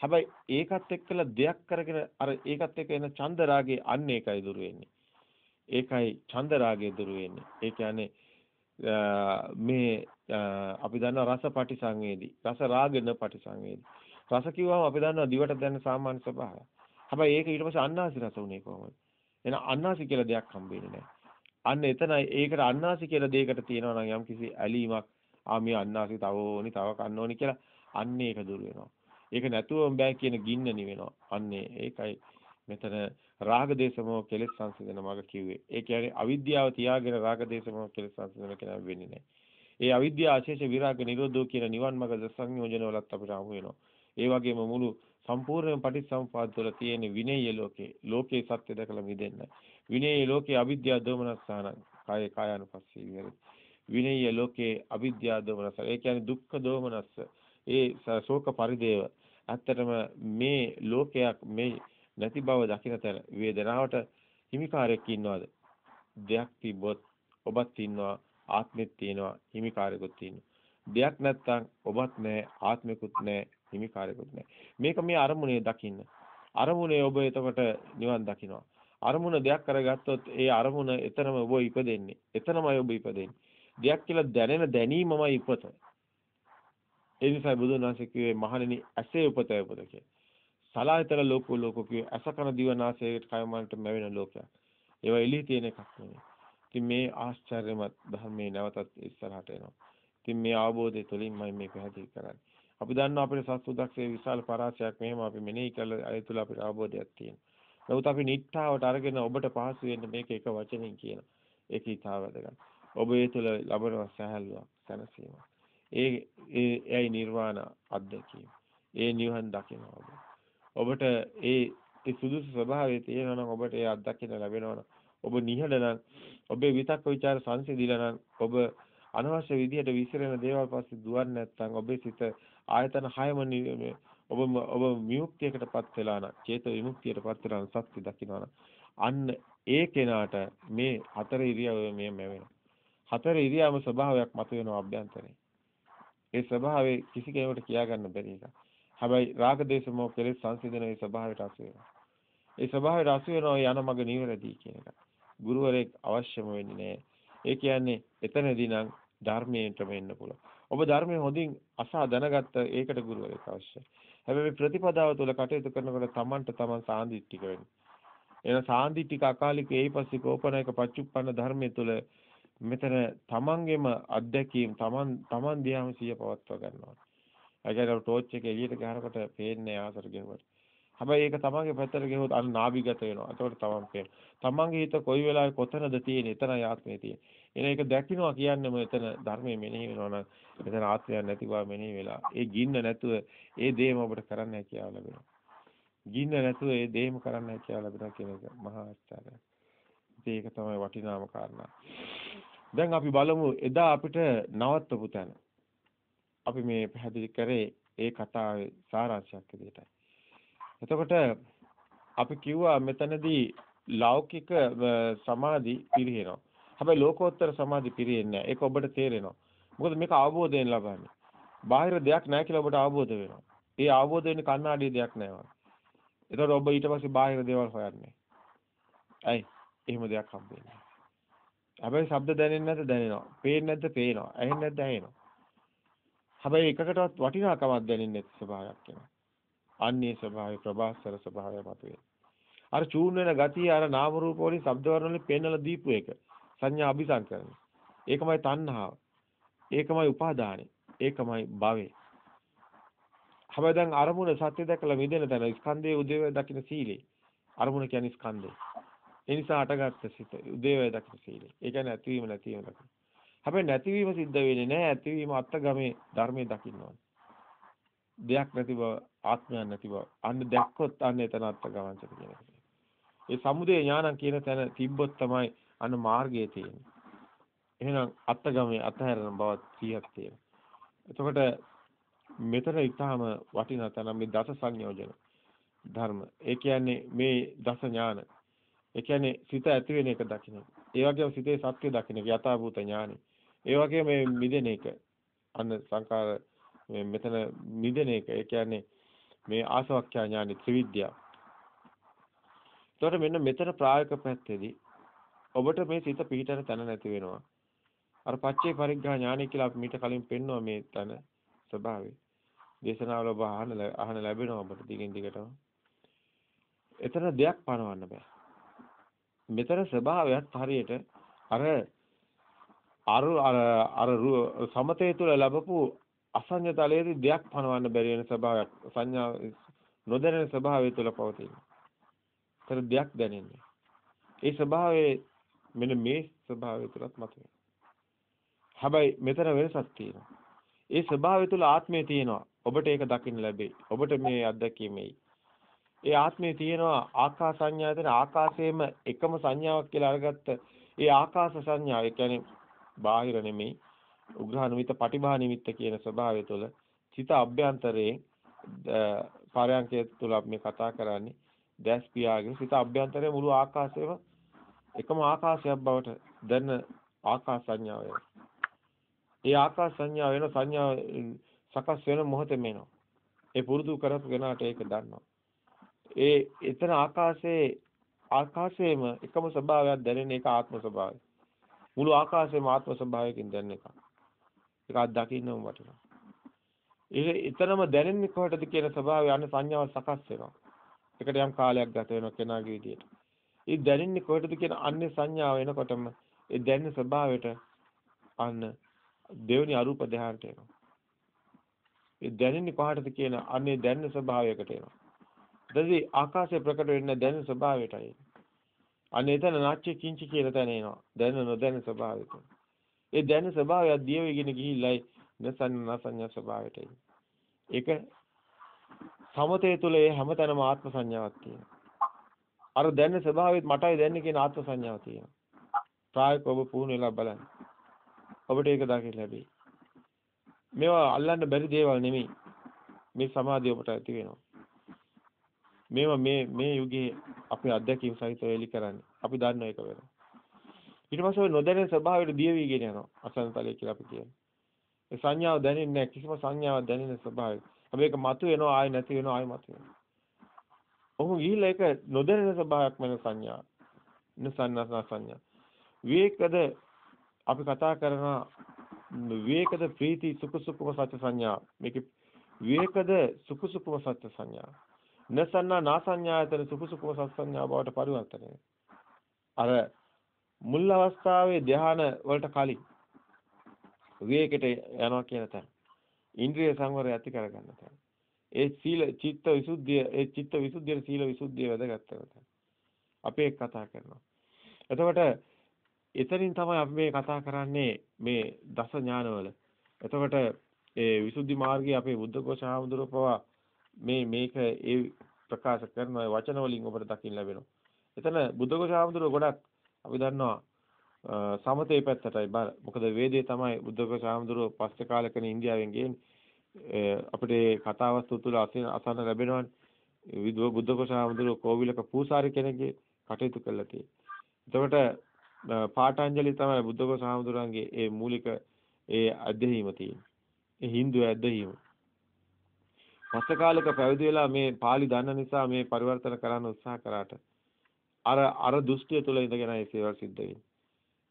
හැබැයි ඒකත් එක්කලා දෙයක් කරගෙන අර ඒකත් එක්ක එන චන්ද රාගේ අන්න ඒකයි දුර වෙන්නේ. ඒකයි චන්ද රාගේ දුර වෙන්නේ. ඒ කියන්නේ මේ අපි දන්නවා රස පටිසංවේදී. රස රාගන පටිසංවේදී. රස කිව්වම අපි දන්නවා දිවට දැනෙන සාමාන්‍ය ස්වභාවය. හැබැයි ඒක ඊට පස්සේ අන්නාසි රස උනේ කොහොමද? එහෙනම් අන්නාසි කියලා දෙයක් හම්බෙන්නේ නැහැ. අන්න එතනයි ඒකට අන්නාසි කියලා දෙයකට තියෙනවා නම් යම්කිසි ඇලීමක් ආ මේ අන්නාසි තව ඕනි තව කන්න ඕනි කියලා අන්න ඒක දුර වෙනවා. ඒක නැතුවම බෑ කියන ගින්න නිවෙනවා. අන්නේ ඒකයි මෙතන රාග දේශමෝ කෙලෙස් සංසිඳන මග කිව්වේ. ඒ කියන්නේ අවිද්‍යාව තියාගෙන රාග දේශමෝ කෙලෙස් සංසිඳන කෙනා වෙන්නේ නැහැ. ඒ අවිද්‍යාව අශේෂ විරාග නිරෝධෝ කියන නිවන් මඟ සංයෝජන වලත් අපිට හමු වෙනවා. ඒ වගේම මුළු සම්පූර්ණ පටිච්චසමුපාද තුළ තියෙන විනය්‍ය ලෝකේ ලෝකේ සත්‍ය දැකලා මිදෙන්න. විනය්‍ය ලෝකේ අවිද්‍යාව දෝමනස්සාන කාය කායानुපස්සී විහෙරති. විනය්‍ය ලෝකේ අවිද්‍යාව දෝමනස්ස. ඒ කියන්නේ දුක්ඛ දෝමනස්ස. ඒ ශෝක පරිදේව. ඇත්තටම මේ ලෝකයක් මේ නැති බව දකින තැන වේදනාවට හිමිකාරයක් ඉන්නවද? දෙයක් තිබ්බොත් ඔබත් ඉන්නවා ආත්මෙත් තියෙනවා හිමිකාරයකුත් තියෙනවා. දෙයක් නැත්තම් ඔබත් නැහැ ආත්මිකුත් නැහැ හිමිකාරයකුත් නැහැ. මේක මේ අරමුණේ දකින්න. අරමුණේ ඔබ එතකොට නිවන් දකිනවා. අරමුණ දෙයක් කරගත්තොත් ඒ අරමුණ එතරම් ඔබ ඉපදෙන්නේ. එතරම්යි ඔබ ඉපදෙන්නේ. දෙයක් කියලා දැනෙන දැනීමමයි ඉපත. ඒ නිසා බුදුන් වහන්සේ කිව්වේ මහණෙනි ඇසේ උපත උපත කියලා. සලායතන ලෝකෝ ලෝකෝ කිව්වේ අසකන දිවනාසයට කයමන්ට මැවෙන ලෝකයක්. ඒවා එළිය තියෙන එකක් නෙවෙයි. ඉතින් මේ ආශ්චර්යමත් ධර්මයේ නැවතත් ඉස්සරහට එනවා. ඉතින් මේ අවබෝධය තුළින්මයි මේ පැහැදිලි කරන්නේ. අපි දන්නවා අපේ සත්සුදක්සේ විශාල පරාසයක් මෙහෙම අපි මෙනෙහි කළා ඒ තුළ අපිට අවබෝධයක් තියෙනවා. නමුත් අපි නිට්ඨාවට අරගෙන ඔබට පහසු වෙන්න මේක එක වචනෙන් කියන. ඒක ඊටා වැදගත්. ඔබ ඒ තුළ ලබන සහැල්ලුවක් සැනසීමක්. ඒ ඒයි නිර්වාණ අත්දැකීම. ඒ නිවන් දකිනවා ඔබ. ඔබට ඒ ඒ සුදුසු ස්වභාවය තියෙනවා නම් ඔබට ඒ අත්දකින්න ලැබෙනවා නම් ඔබ නිහඬ නම් ඔබේ විතක්ක ਵਿਚාර සංසිඳිලා නම් ඔබ අනවශ්‍ය විදිහට විසිරෙන දේවල් පස්සේ දුවන්නේ නැත්නම් ඔබේ සිත ආයතන හයම ඔබ ඔබ විමුක්තියකටපත් වෙලා නම් චේතෝ විමුක්තියටපත් වෙලා නම් සත්‍ය දකින්නවා අන්න ඒ කෙනාට මේ හතර ඉරියව්ව මේ මැවෙනවා හතර ඉරියව්ම ස්වභාවයක් මතුවෙනවා අභ්‍යන්තරේ ඒ ස්වභාවය කිසි කෙනෙකුට කියාගන්න බැරි එකක්. හැබැයි රාග දේශ මොහ කෙලෙස් සංසිඳන ඒ ස්වභාවයට අසු වෙනවා. ඒ ස්වභාවයට අසු වෙනවා යන මඟ නිවැරදි කියන එක. ගුරුවරයෙක් අවශ්‍යම වෙන්නේ නැහැ. ඒ කියන්නේ එතනදී නම් ධර්මයට වෙන්න පුළුවන්. ඔබ ධර්මයේ හොඳින් අසා දැනගත්ත ඒකට ගුරුවරයෙක් අවශ්‍යයි. හැබැයි ප්‍රතිපදාව තුළ කටයුතු කරනකොට Tamanට Taman සාන්දිටික වෙන්න. එන සාන්දිටික අකාලික ඒපස්සික ඕපනයක පච්චුප්පන්න ධර්මයේ තුළ මෙතන තමන්ගේම අත්දැකීම් තමන් තමන් දිහාම සිය පවත්වා ගන්නවා. ඒ කියන්නේ ටෝච් එක එළියට ගහනකොට පේන්නේ ආසර ගෙනුවට. හැබැයි ඒක තමන්ගේ පැත්තට ගෙවුවොත් අන්න නාභිගත වෙනවා. එතකොට තමන් පේන. තමන්ගේ හිත කොයි වෙලාවෙ කොතනද තියෙන්නේ? එතනයි ආත්මය තියෙන්නේ. එන ඒක දැකිනවා කියන්නේම එතන ධර්මයේ මෙනෙහි වෙනවා නම් එතන ආත්මයක් නැති බව මෙනෙහි වෙලා. ඒ ගින්න නැතුව ඒ දේම ඔබට කරන්න හැකියාව ලැබෙනවා. ගින්න නැතුව ඒ දේම කරන්න හැකියාව ලැබෙනවා කියන එක මහා ආශ්චර්යයක්. ඒක තමයි වටිනාම කාරණා. දැන් අපි බලමු එදා අපිට නවත්වපු තැන. අපි මේ පැහැදිලි කරේ ඒ කතාවේ සාරාංශයක් විදිහටයි. එතකොට අපි කිව්වා මෙතනදී ලෞකික සමාධි පිරිහෙනවා. හැබැයි ලෝකෝත්තර සමාධි පිරෙන්නේ නැහැ. ඒක ඔබට තේරෙනවා. මොකද මේක අවබෝධයෙන් ලබන්නේ. බාහිර දෙයක් නැහැ කියලා ඔබට අවබෝධ වෙනවා. ඒ අවබෝධ වෙන්නේ කණ්ණාඩියේ දෙයක් නැහැ. එතකොට ඔබ ඊට පස්සේ බාහිර දේවල් හොයන්නේ. ඇයි? එහෙම දෙයක් හම්බෙන්නේ හැබැයි ශබ්ද දැනෙන්නේ නැද්ද දැනෙනවා. පේන්නේ නැද්ද පේනවා. ඇහෙන්නේ නැද්ද ඇහෙනවා. හැබැයි එකකටවත් වටිනාකමක් දැනෙන්නේ නැති ස්වභාවයක් වෙනවා. අන්නේ ස්වභාවය ප්‍රභාස්වර ස්වභාවය මතුවේ. අර චූර්ණ වෙන ගතිය අර නාම රූප වලින් ශබ්ද වර්ණ වලින් පෙන්නලා දීපු එක. සංඥා අபிසංකරණය. ඒකමයි තණ්හාව. ඒකමයි උපාදානෙ. ඒකමයි භවය. හැබැයි දැන් අරමුණ සත්‍ය දැකලා මිදෙන තැන ස්කන්ධයේ උදේවය දකින්න සීලේ. අරමුණ කියන්නේ ස්කන්ධය. ඒ නිසා අටගත්ත සිත උදේවය දකින සීලය. ඒ කියන්නේ ඇතිවීම නැතිවීම දකින. හැබැයි නැතිවීම සිද්ධ වෙන්නේ නැහැ. ඇතිවීම අත්ගමේ ධර්මයේ දකින්න දෙයක් නැති බව ආත්මයක් නැති බව අන්න දැක්කොත් අන්න එතන අත්ගමංචක කියන එක. ඒ සමුදේ ඥානං කියන තැන තිබ්බොත් තමයි අන්න මාර්ගයේ තියෙන්නේ. එහෙනම් අත්ගමේ අතහැරන බව 30ක් තියෙනවා. එතකොට මෙතන ඊටාම වටිනා තැන මේ දස සංයෝජන ධර්ම. ඒ කියන්නේ මේ දස ඥාන ඒ කියන්නේ සිත ඇති වෙන එක දකින්න. ඒ වගේම සිතේ සත්‍ය දකින්න යථාභූත ඥානෙ. ඒ වගේම මේ මිදෙන එක අන්න සංකාර මෙතන මිදෙන එක. ඒ කියන්නේ මේ ආසවක්ඛ්‍යා ඥානෙ ත්‍රිවිද්‍යාව. එතකොට මෙන්න මෙතන ප්‍රායෝගික පැත්තේදී ඔබට මේ සිත පිහිටන තැන නැති වෙනවා. අර පච්චේ පරිග්‍රහ ඥානෙ කියලා අපි මීට කලින් පෙන්නවා මේ තැන ස්වභාවය. දේශනාවල ඔබ අහන අහන ලැබෙනවා ඔබට දිගින් දිගටම. එතන දෙයක් පනවන්න බෑ. මෙතන ස්වභාවයත් හරියට අර අර අර සමතේ තුල ලැබපු අසඤ්ඤතලයේදී දෙයක් පනවන්න බැරි වෙන ස්වභාවයක් සංඥා නොදැනෙන ස්වභාවය තුල පවතින. ඒතර දෙයක් දැනෙන්නේ. ඒ ස්වභාවයේ මෙන්න මේ ස්වභාවය තුලත් මතුවේ. හැබැයි මෙතන වෙනසක් තියෙනවා. ඒ ස්වභාවය තුල ආත්මය තියෙනවා. ඔබට ඒක දකින්න ලැබෙයි. ඔබට මේ අත්දැකීමයි. ඒ ආත්මය තියෙනවා ආකාස සංඥාවෙන් ආකාශයේම එකම සංඥාවක් කියලා අරගත්ත ඒ ආකාශ සංඥාව. ඒ කියන්නේ බාහිර නෙමෙයි. උග්‍රහණවිත පටිභා නිමිත්ත කියන ස්වභාවය තුළ චිත අභ්‍යන්තරයේ පාරයන්කය තුළ අපි මේ කතා කරන්නේ දැස් පියාගෙන සිත අභ්‍යන්තරයේ මුළු ආකාශයම එකම ආකාශයක් බවට දැන ආකාශ සංඥාව වෙනවා. ඒ ආකාශ සංඥාව වෙන සංඥාව සකස් වෙන මොහොතේම එනවා. ඒ පුරුදු කරපු කෙනාට ඒක දන්නවා. ඒ එතන ආකාශයේ ආකාශයේම එකම ස්වභාවයක් දැනෙන එක ආත්ම ස්වභාවය. මුළු ආකාශයේම ආත්ම ස්වභාවයකින් දැනෙන එක. ඒක අත්දකින්නම වටිනවා. ඒ එතරම් දැනෙන්නේ කොහටද කියන ස්වභාවය අන්න සංඥාව සකස් වෙනවා. ඒකට යම් කාලයක් ගත වෙනවා කෙනාගේ විදියට. ඒ දැනෙන්නේ කොහටද කියන අන්නේ සංඥාව එනකොටම ඒ දැනෙන ස්වභාවයට අන්න දෙවෙනි අරූප ධානයට එනවා. ඒ දැනෙන්නේ කොහටද කියන අන්නේ දැනෙන ස්වභාවයකට එනවා. ඊටදී ආකාශය ප්‍රකට වෙන්න දැනෙන ස්වභාවයටයි. අන්න එතන නාච්‍ය කිංචි කියන තැන එනවා. දැනෙන නොදැනෙන ස්වභාවයට. ඒ දැනෙන ස්වභාවය දිය වෙගෙන ගිහිල්ලයි නසන්න නසඤ්ඤ ස්වභාවයට එන්නේ. ඒක සමතේ තුල ඒ හැමතැනම ආත්ම සංඥාවක් තියෙනවා. අර දැනෙන ස්වභාවයත් මටයි දැනෙන්නේ කියන ආත්ම සංඥාවක් තියෙනවා. ප්‍රායෝගිකව ඔබ පුහුණු වෙලා බලන්න. ඔබට ඒක දකින්න ලැබෙයි. මේවා අල්ලන්න බැරි දේවල් නෙමෙයි. මේ සමාධිය ඔබට ඇති වෙනවා. මේවා මේ මේ යුගයේ අපි අත්දැකීම් සහිතව එලි කරන්නේ. අපි දන්න එක වෙනවා. ඊට පස්සේ ඔය නොදැනෙන ස්වභාවයට දිය වීගෙන යනවා. අසන්නතලයේ කියලා අපි කියන්නේ. ඒ සංඥාව දැනෙන්නේ නැහැ. කිසිම සංඥාවක් දැනෙන ස්වභාවය. හැබැයි ඒක මතු වෙනවා ආයි නැති වෙනවා ආයි මතු වෙනවා. ඔහු ගිහිල්ලා ඒක නොදැනෙන ස්වභාවයක් වෙන සංඥා. නසන්නස සංඥා. විවේකද අපි කතා කරන විවේකද ප්‍රීති සුඛ සුඛම සත්‍ය සංඥා. මේකේ විවේකද සුඛ සුඛම සත්‍ය සංඥා. නසන්නා නාසඤ්ඤායතන සුඛ සුඛම සත්‍ය සංඥා බවට පරිවර්තනය. අර මුල් අවස්ථාවේ ධ්‍යාන වලට කලින් විවේකයට යනවා කියන තැන. ඉන්ද්‍රිය සංවරය ඇති කරගන්න තැන. ඒ සීල චිත්ත විසුද්ධිය ඒ චිත්ත විසුද්ධිය සීල විසුද්ධිය වැදගත් වෙනවා. අපි ඒක කතා කරනවා. එතකොට එතනින් තමයි අපි මේ කතා කරන්නේ මේ දස ඥානවල. එතකොට ඒ විසුද්ධි මාර්ගයේ අපේ බුද්ධ ഘോഷාමුදුරපවා මේ මේක ඒ ප්‍රකාශ කරන වචන වලින් ඔබට දකින්න ලැබෙනවා. එතන බුද්ධ ඝෝෂාමුදුර ගොඩක් අපි දන්නවා සමතේ පැත්තටයි බර. මොකද වේදේ තමයි බුද්ධක සාමදුර පස්සේ කාලෙකනේ ඉන්දියාවෙන් ගේන්නේ. අපිට කතා වස්තු තුල අසන්න ලැබෙනවනේ. විදුව බුද්ධක සාමදුර කෝවිලක පූසාරි කෙනෙක්ගේ කටයුතු කළා තියෙන්නේ. එතකොට පාඨාංජලි තමයි බුද්ධක සාමදුරන්ගේ ඒ මූලික ඒ අධ්‍යයීම තියෙන්නේ. ඒ Hindu අධ්‍යයීම. පස්සේ කාලෙක පැවිදි වෙලා මේ pāli දන්න නිසා මේ පරිවර්තන කරන්න උත්සාහ කරාට අර අර දෘෂ්ටිය තුල ඉඳගෙන ඒ සේවල් සිද්ධ වෙන්නේ.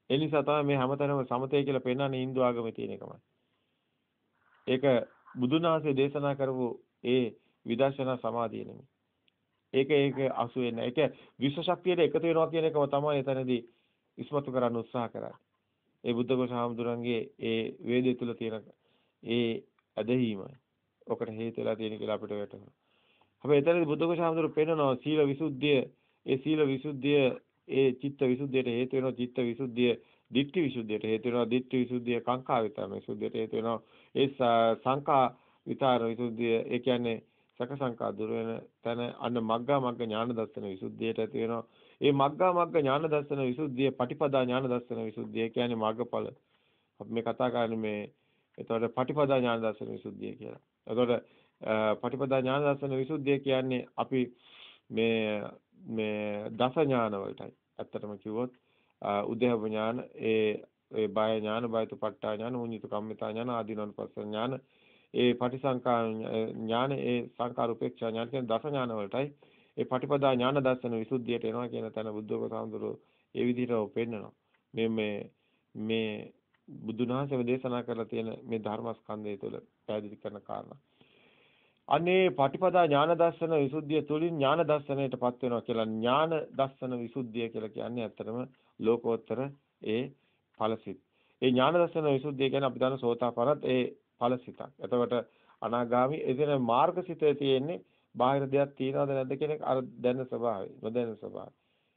ඒ නිසා තමයි මේ හැමතැනම සමතය කියලා පෙන්වන්නේ Hindu ආගමේ තියෙන එකමයි. ඒක බුදුන් වහන්සේ දේශනා කරපු ඒ විදර්ශනා සමාධිය නෙමෙයි. ඒක ඒක අසු වෙන. ඒක විශ්ව ශක්තියට එකතු වෙනවා කියන එකම තමයි එතනදී ඉස්මතු කරන්න උත්සාහ කරන්නේ. ඒ බුද්ධඝෝෂ හාමුදුරන්ගේ ඒ වේදේ තුල තියෙන ඒ අදහිමයි. ඔකට හේතු වෙලා තියෙන කියලා අපිට වැටහෙනවා. හැබැයි එතනදී බුද්ධඝෝෂ හාමුදුරුවෝ පෙන්නනවා සීල විසුද්ධිය, ඒ සීල විසුද්ධිය ඒ චිත්ත විසුද්ධියට හේතු වෙනවා චිත්ත විසුද්ධිය දිට්ඨි විසුද්ධියට හේතු වෙනවා දිට්ඨි විසුද්ධිය කාංකා විතරම විසුද්ධියට හේතු වෙනවා. ඒ සංකා විතර විසුද්ධිය ඒ කියන්නේ සක සංකා දුර වෙන තැන අන්න මග්ගා මග්ග ඥාන දර්ශන විසුද්ධියට ඇති වෙනවා. ඒ මග්ගා මග්ග ඥාන දර්ශන විසුද්ධිය පටිපදා ඥාන දර්ශන විසුද්ධිය කියන්නේ මාර්ගඵල අපි මේ කතා කරන්නේ මේ එතකොට පටිපදා ඥාන දර්ශන විසුද්ධිය කියලා. එතකොට පටිපදා ඥාන දර්ශන විසුද්ධිය කියන්නේ අපි මේ මේ දස ඥාන වලටයි. ඇත්තටම කිව්වොත් උද්‍යව ඥාන ඒ ඒ බය ඥාන බයතුපට්ඨා ඥාන උඤ්ඤිත කම්මිතා ඥාන ආදීනවන් පස්ස ඥාන ඒ පටිසංකා ඥාන ඒ සංකාර උපේක්ෂා ඥාන කියන දස ඥාන වලටයි ඒ පටිපදා ඥාන දර්ශන විසුද්ධියට එනවා කියන තැන බුද්ධෝග සාමුදුරෝ ඒ විදිහට පෙන්නනවා. මේ මේ මේ බුදුන් වහන්සේම දේශනා කරලා තියෙන මේ ධර්මස්කන්ධය තුළ පැහැදිලි කරන කාරණා. අනේ පටිපදා ඥාන දර්ශන විසුද්ධිය තුලින් ඥාන දර්ශනයටපත් වෙනවා කියලා ඥාන දර්ශන විසුද්ධිය කියලා කියන්නේ ඇත්තටම ලෝකෝත්තර ඒ ඵලසිත. ඒ ඥාන දර්ශන විසුද්ධිය කියන්නේ අපි දන්න සෝතාපන්නත් ඒ ඵලසිතක්. එතකොට අනාගාමි එදින මාර්ගසිතේ තියෙන්නේ බාහිර දෙයක් තියනවද නැද්ද කියන එක අර දැන ස්වභාවය, නොදැන ස්වභාවය.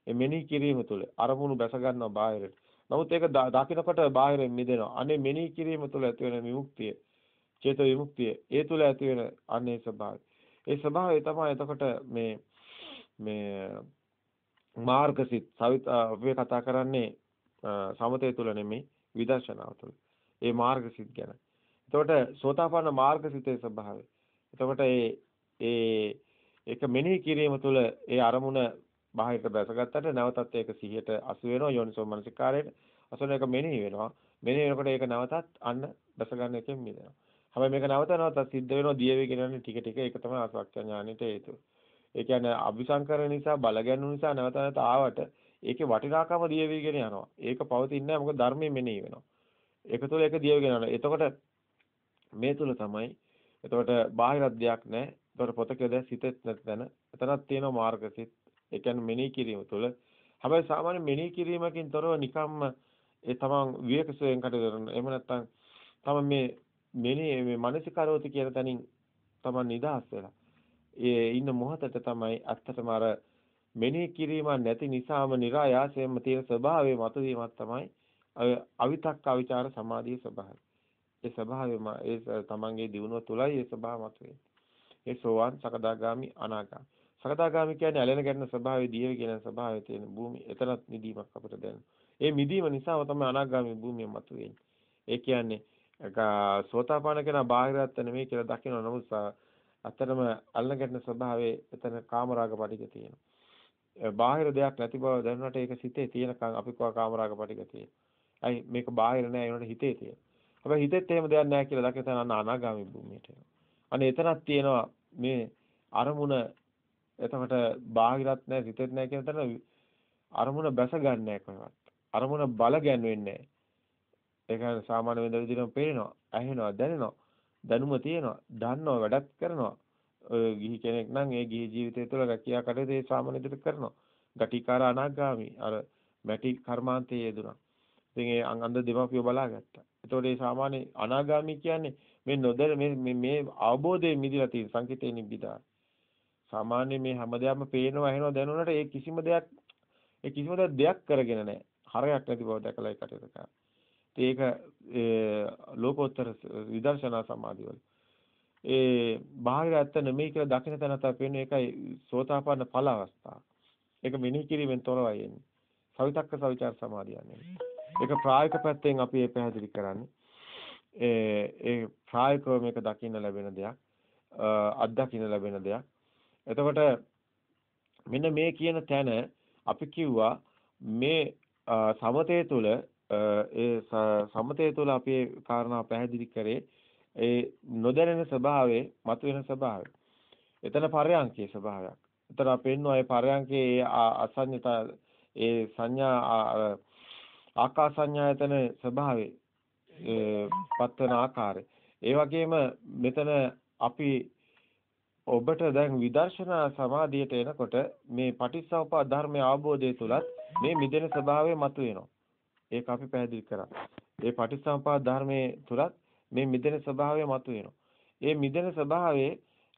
ඒ මෙනෙහි කිරීම තුළ අරමුණු බැස ගන්නවා බාහිරට. නමුත් ඒක දකින්නකොට බාහිරින් මිදෙනවා. අනේ මෙනෙහි කිරීම තුළ ඇති වෙන විමුක්තිය, චේතෝ විමුක්තිය, ඒ තුළ ඇති වෙන අනේ ස්වභාවය. ඒ ස්වභාවය තමයි එතකොට මේ මේ මාර්ගසිත අපි කතා කරන්නේ සමතය තුළ නෙමෙයි විදර්ශනාව තුළ. ඒ මාර්ගසිත ගැන. එතකොට සෝතාපන්න මාර්ගසිතේ ස්වභාවය. එතකොට ඒ ඒ ඒක මෙනෙහි කිරීම තුළ ඒ අරමුණ බාහිරට බැසගත්තට නැවතත් ඒක සිහියට අසු වෙනවා යෝනිසෝ මනසිකාරයට අසුන එක මෙනෙහි වෙනවා මෙනෙහි වෙනකොට ඒක නැවතත් අන්න බැස ගන්න එකෙන් මිදෙනවා හැබැයි මේක නැවත නැවතත් සිද්ධ වෙනවා දිය වේගෙන යන ටික ටික. ඒක තමයි අසවක්ඛ්‍ය ඥානෙට හේතුව. ඒ කියන්නේ අபிසංකරණ නිසා බල ගැනීම නිසා නැවත නැවත ආවට ඒකේ වටිනාකම දිය වේගෙන යනවා. ඒක පවතින්නේ නැහැ මොකද ධර්මයේ මෙනෙහි වෙනවා. ඒක තුළ ඒක දිය වේගෙන යනවා. එතකොට මේ තුල තමයි එතකොට බාහිර අධ්‍යයක් නැහැ. එතකොට පොතක දැන් සිතෙත් නැති තැන. එතනක් තියෙනවා මාර්ගසිත ඒ කියන්නේ මෙනෙහි කිරීම තුළ. හැබැයි සාමාන්‍ය මෙනෙහි කිරීමකින් තොරව නිකම්ම ඒ තමන් විවේකයෙන් කටයුතු කරන එහෙම නැත්නම් තමන් මේ මෙනෙහි මේ මානසිකාරෝති කියන තැනින් තමන් නිදහස් වෙලා ඒ ඉන්න මොහොතට තමයි ඇත්තටම අර මෙනෙහි කිරීම නැති නිසාම નિરાයාසයෙන්ම තියෙන ස්වභාවය මතුවීමක් තමයි අවිතක්ක අවිචාර සමාධියේ ස්වභාවය. ඒ ස්වභාවයම ඒ තමන්ගේ දියුණුව තුළයි ඒ ස්වභාව මතුවේ. ඒ සෝවාන් සකදාගාමි අනාගාමි සකදාගාමි කියන්නේ ඇලෙන ගැටෙන ස්වභාවය දියව කියන ස්වභාවය තියෙන භූමිය. එතනත් මිදීමක් අපිට දැනෙනවා. ඒ මිදීම නිසාම තමයි අනාගාමී භූමිය මතුවෙන්නේ. ඒ කියන්නේ සෝතාපන්න කෙනා බාහිරත් නෙමෙයි කියලා දකින්න නමුත් අතරම අල්ලන ගැටෙන ස්වභාවයේ එතන කාමරාග පටික තියෙනවා. බාහිර දෙයක් නැති බව දැනුණාට ඒක සිතේ තියෙනකන් අපි කව කාමරාග පටික තියෙනවා. අයි මේක බාහිර නෑ ඒනට හිතේ තියෙනවා. හැබැයි හිතෙත් එහෙම දෙයක් නෑ කියලා දකින තැන අනාගාමී භූමියට එනවා. අනේ එතනක් තියෙනවා මේ අරමුණ එතකොට බාහිරත් නැහැ සිතෙත් නැහැ කියන තැන අරමුණ බැස ගන්න නැහැ කොහෙවත්. අරමුණ බල ගැන්වෙන්නේ නැහැ. ඒක සාමාන්‍ය වෙන විදිහටම පේනවා, ඇහෙනවා, දැනෙනවා. දැනුම තියෙනවා, දන්නවා, වැඩක් කරනවා. ඔය ගිහි කෙනෙක් නම් ඒ ගිහි ජීවිතය තුළ රැකියා කටයුතු ඒ සාමාන්‍ය විදිහට කරනවා. ගටිකාර අනාගාමි අර මැටි කර්මාන්තයේ යෙදුණා. ඉතින් ඒ අංගන්ද දෙමාපියෝ බලාගත්තා. ඒතකොට මේ සාමාන්‍ය අනාගාමි කියන්නේ මේ නොදැන මේ මේ අවබෝධයෙන් මිදිලා තියෙන සංකිතේ නිබ්බිදා. සාමාන්‍ය මේ හැම දෙයක්ම පේනවා ඇහෙනවා දැනුණාට ඒ කිසිම දෙයක් ඒ කිසිම දෙයක් කරගෙන නැහැ. හරයක් නැති බව දැකලා ඒකට කරා. ඒක ලෝකෝත්තර විදර්ශනා සමාධිය වල. ඒ බාහිර ඇත්ත නෙමෙයි කියලා දකින තැන තමයි පේන්නේ ඒකයි සෝතාපන්න ඵල අවස්ථාව. ඒක මෙනෙහි කිරීමෙන් තොරවයි එන්නේ. සවිතක්ක සවිචාර සමාධියන්නේ. ඒක ප්‍රායෝගික පැත්තෙන් අපි මේ පැහැදිලි කරන්නේ. ඒ ඒ ප්‍රායෝගිකව මේක දකින්න ලැබෙන දෙයක්. අත්දකින්න ලැබෙන දෙයක්. එතකොට මෙන්න මේ කියන තැන අපි කිව්වා මේ සමතේ තුල ඒ සමතේ තුල අපි කාරණා පැහැදිලි කරේ ඒ නොදැනෙන ස්වභාවයේ මතුවෙන ස්වභාවය. එතන පරයන්කේ ස්වභාවයක්. එතන අපෙන්නවා ඒ පරයන්කේ ඒ අසඤ්ඤත ඒ සංඥා ආකාසඤ්ඤායතන ස්වභාවය පත්වන ආකාරය. ඒ වගේම මෙතන අපි ඔබට දැන් විදර්ශනා සමාධියට එනකොට මේ පටිච්චසමුප්පාද ධර්මයේ අවබෝධය තුලත් මේ මිදෙන ස්වභාවය මතුවෙනවා. ඒක අපි පැහැදිලි කරා. ඒ පටිච්චසමුප්පාද ධර්මයේ තුලත් මේ මිදෙන ස්වභාවය මතුවෙනවා. ඒ මිදෙන ස්වභාවයේ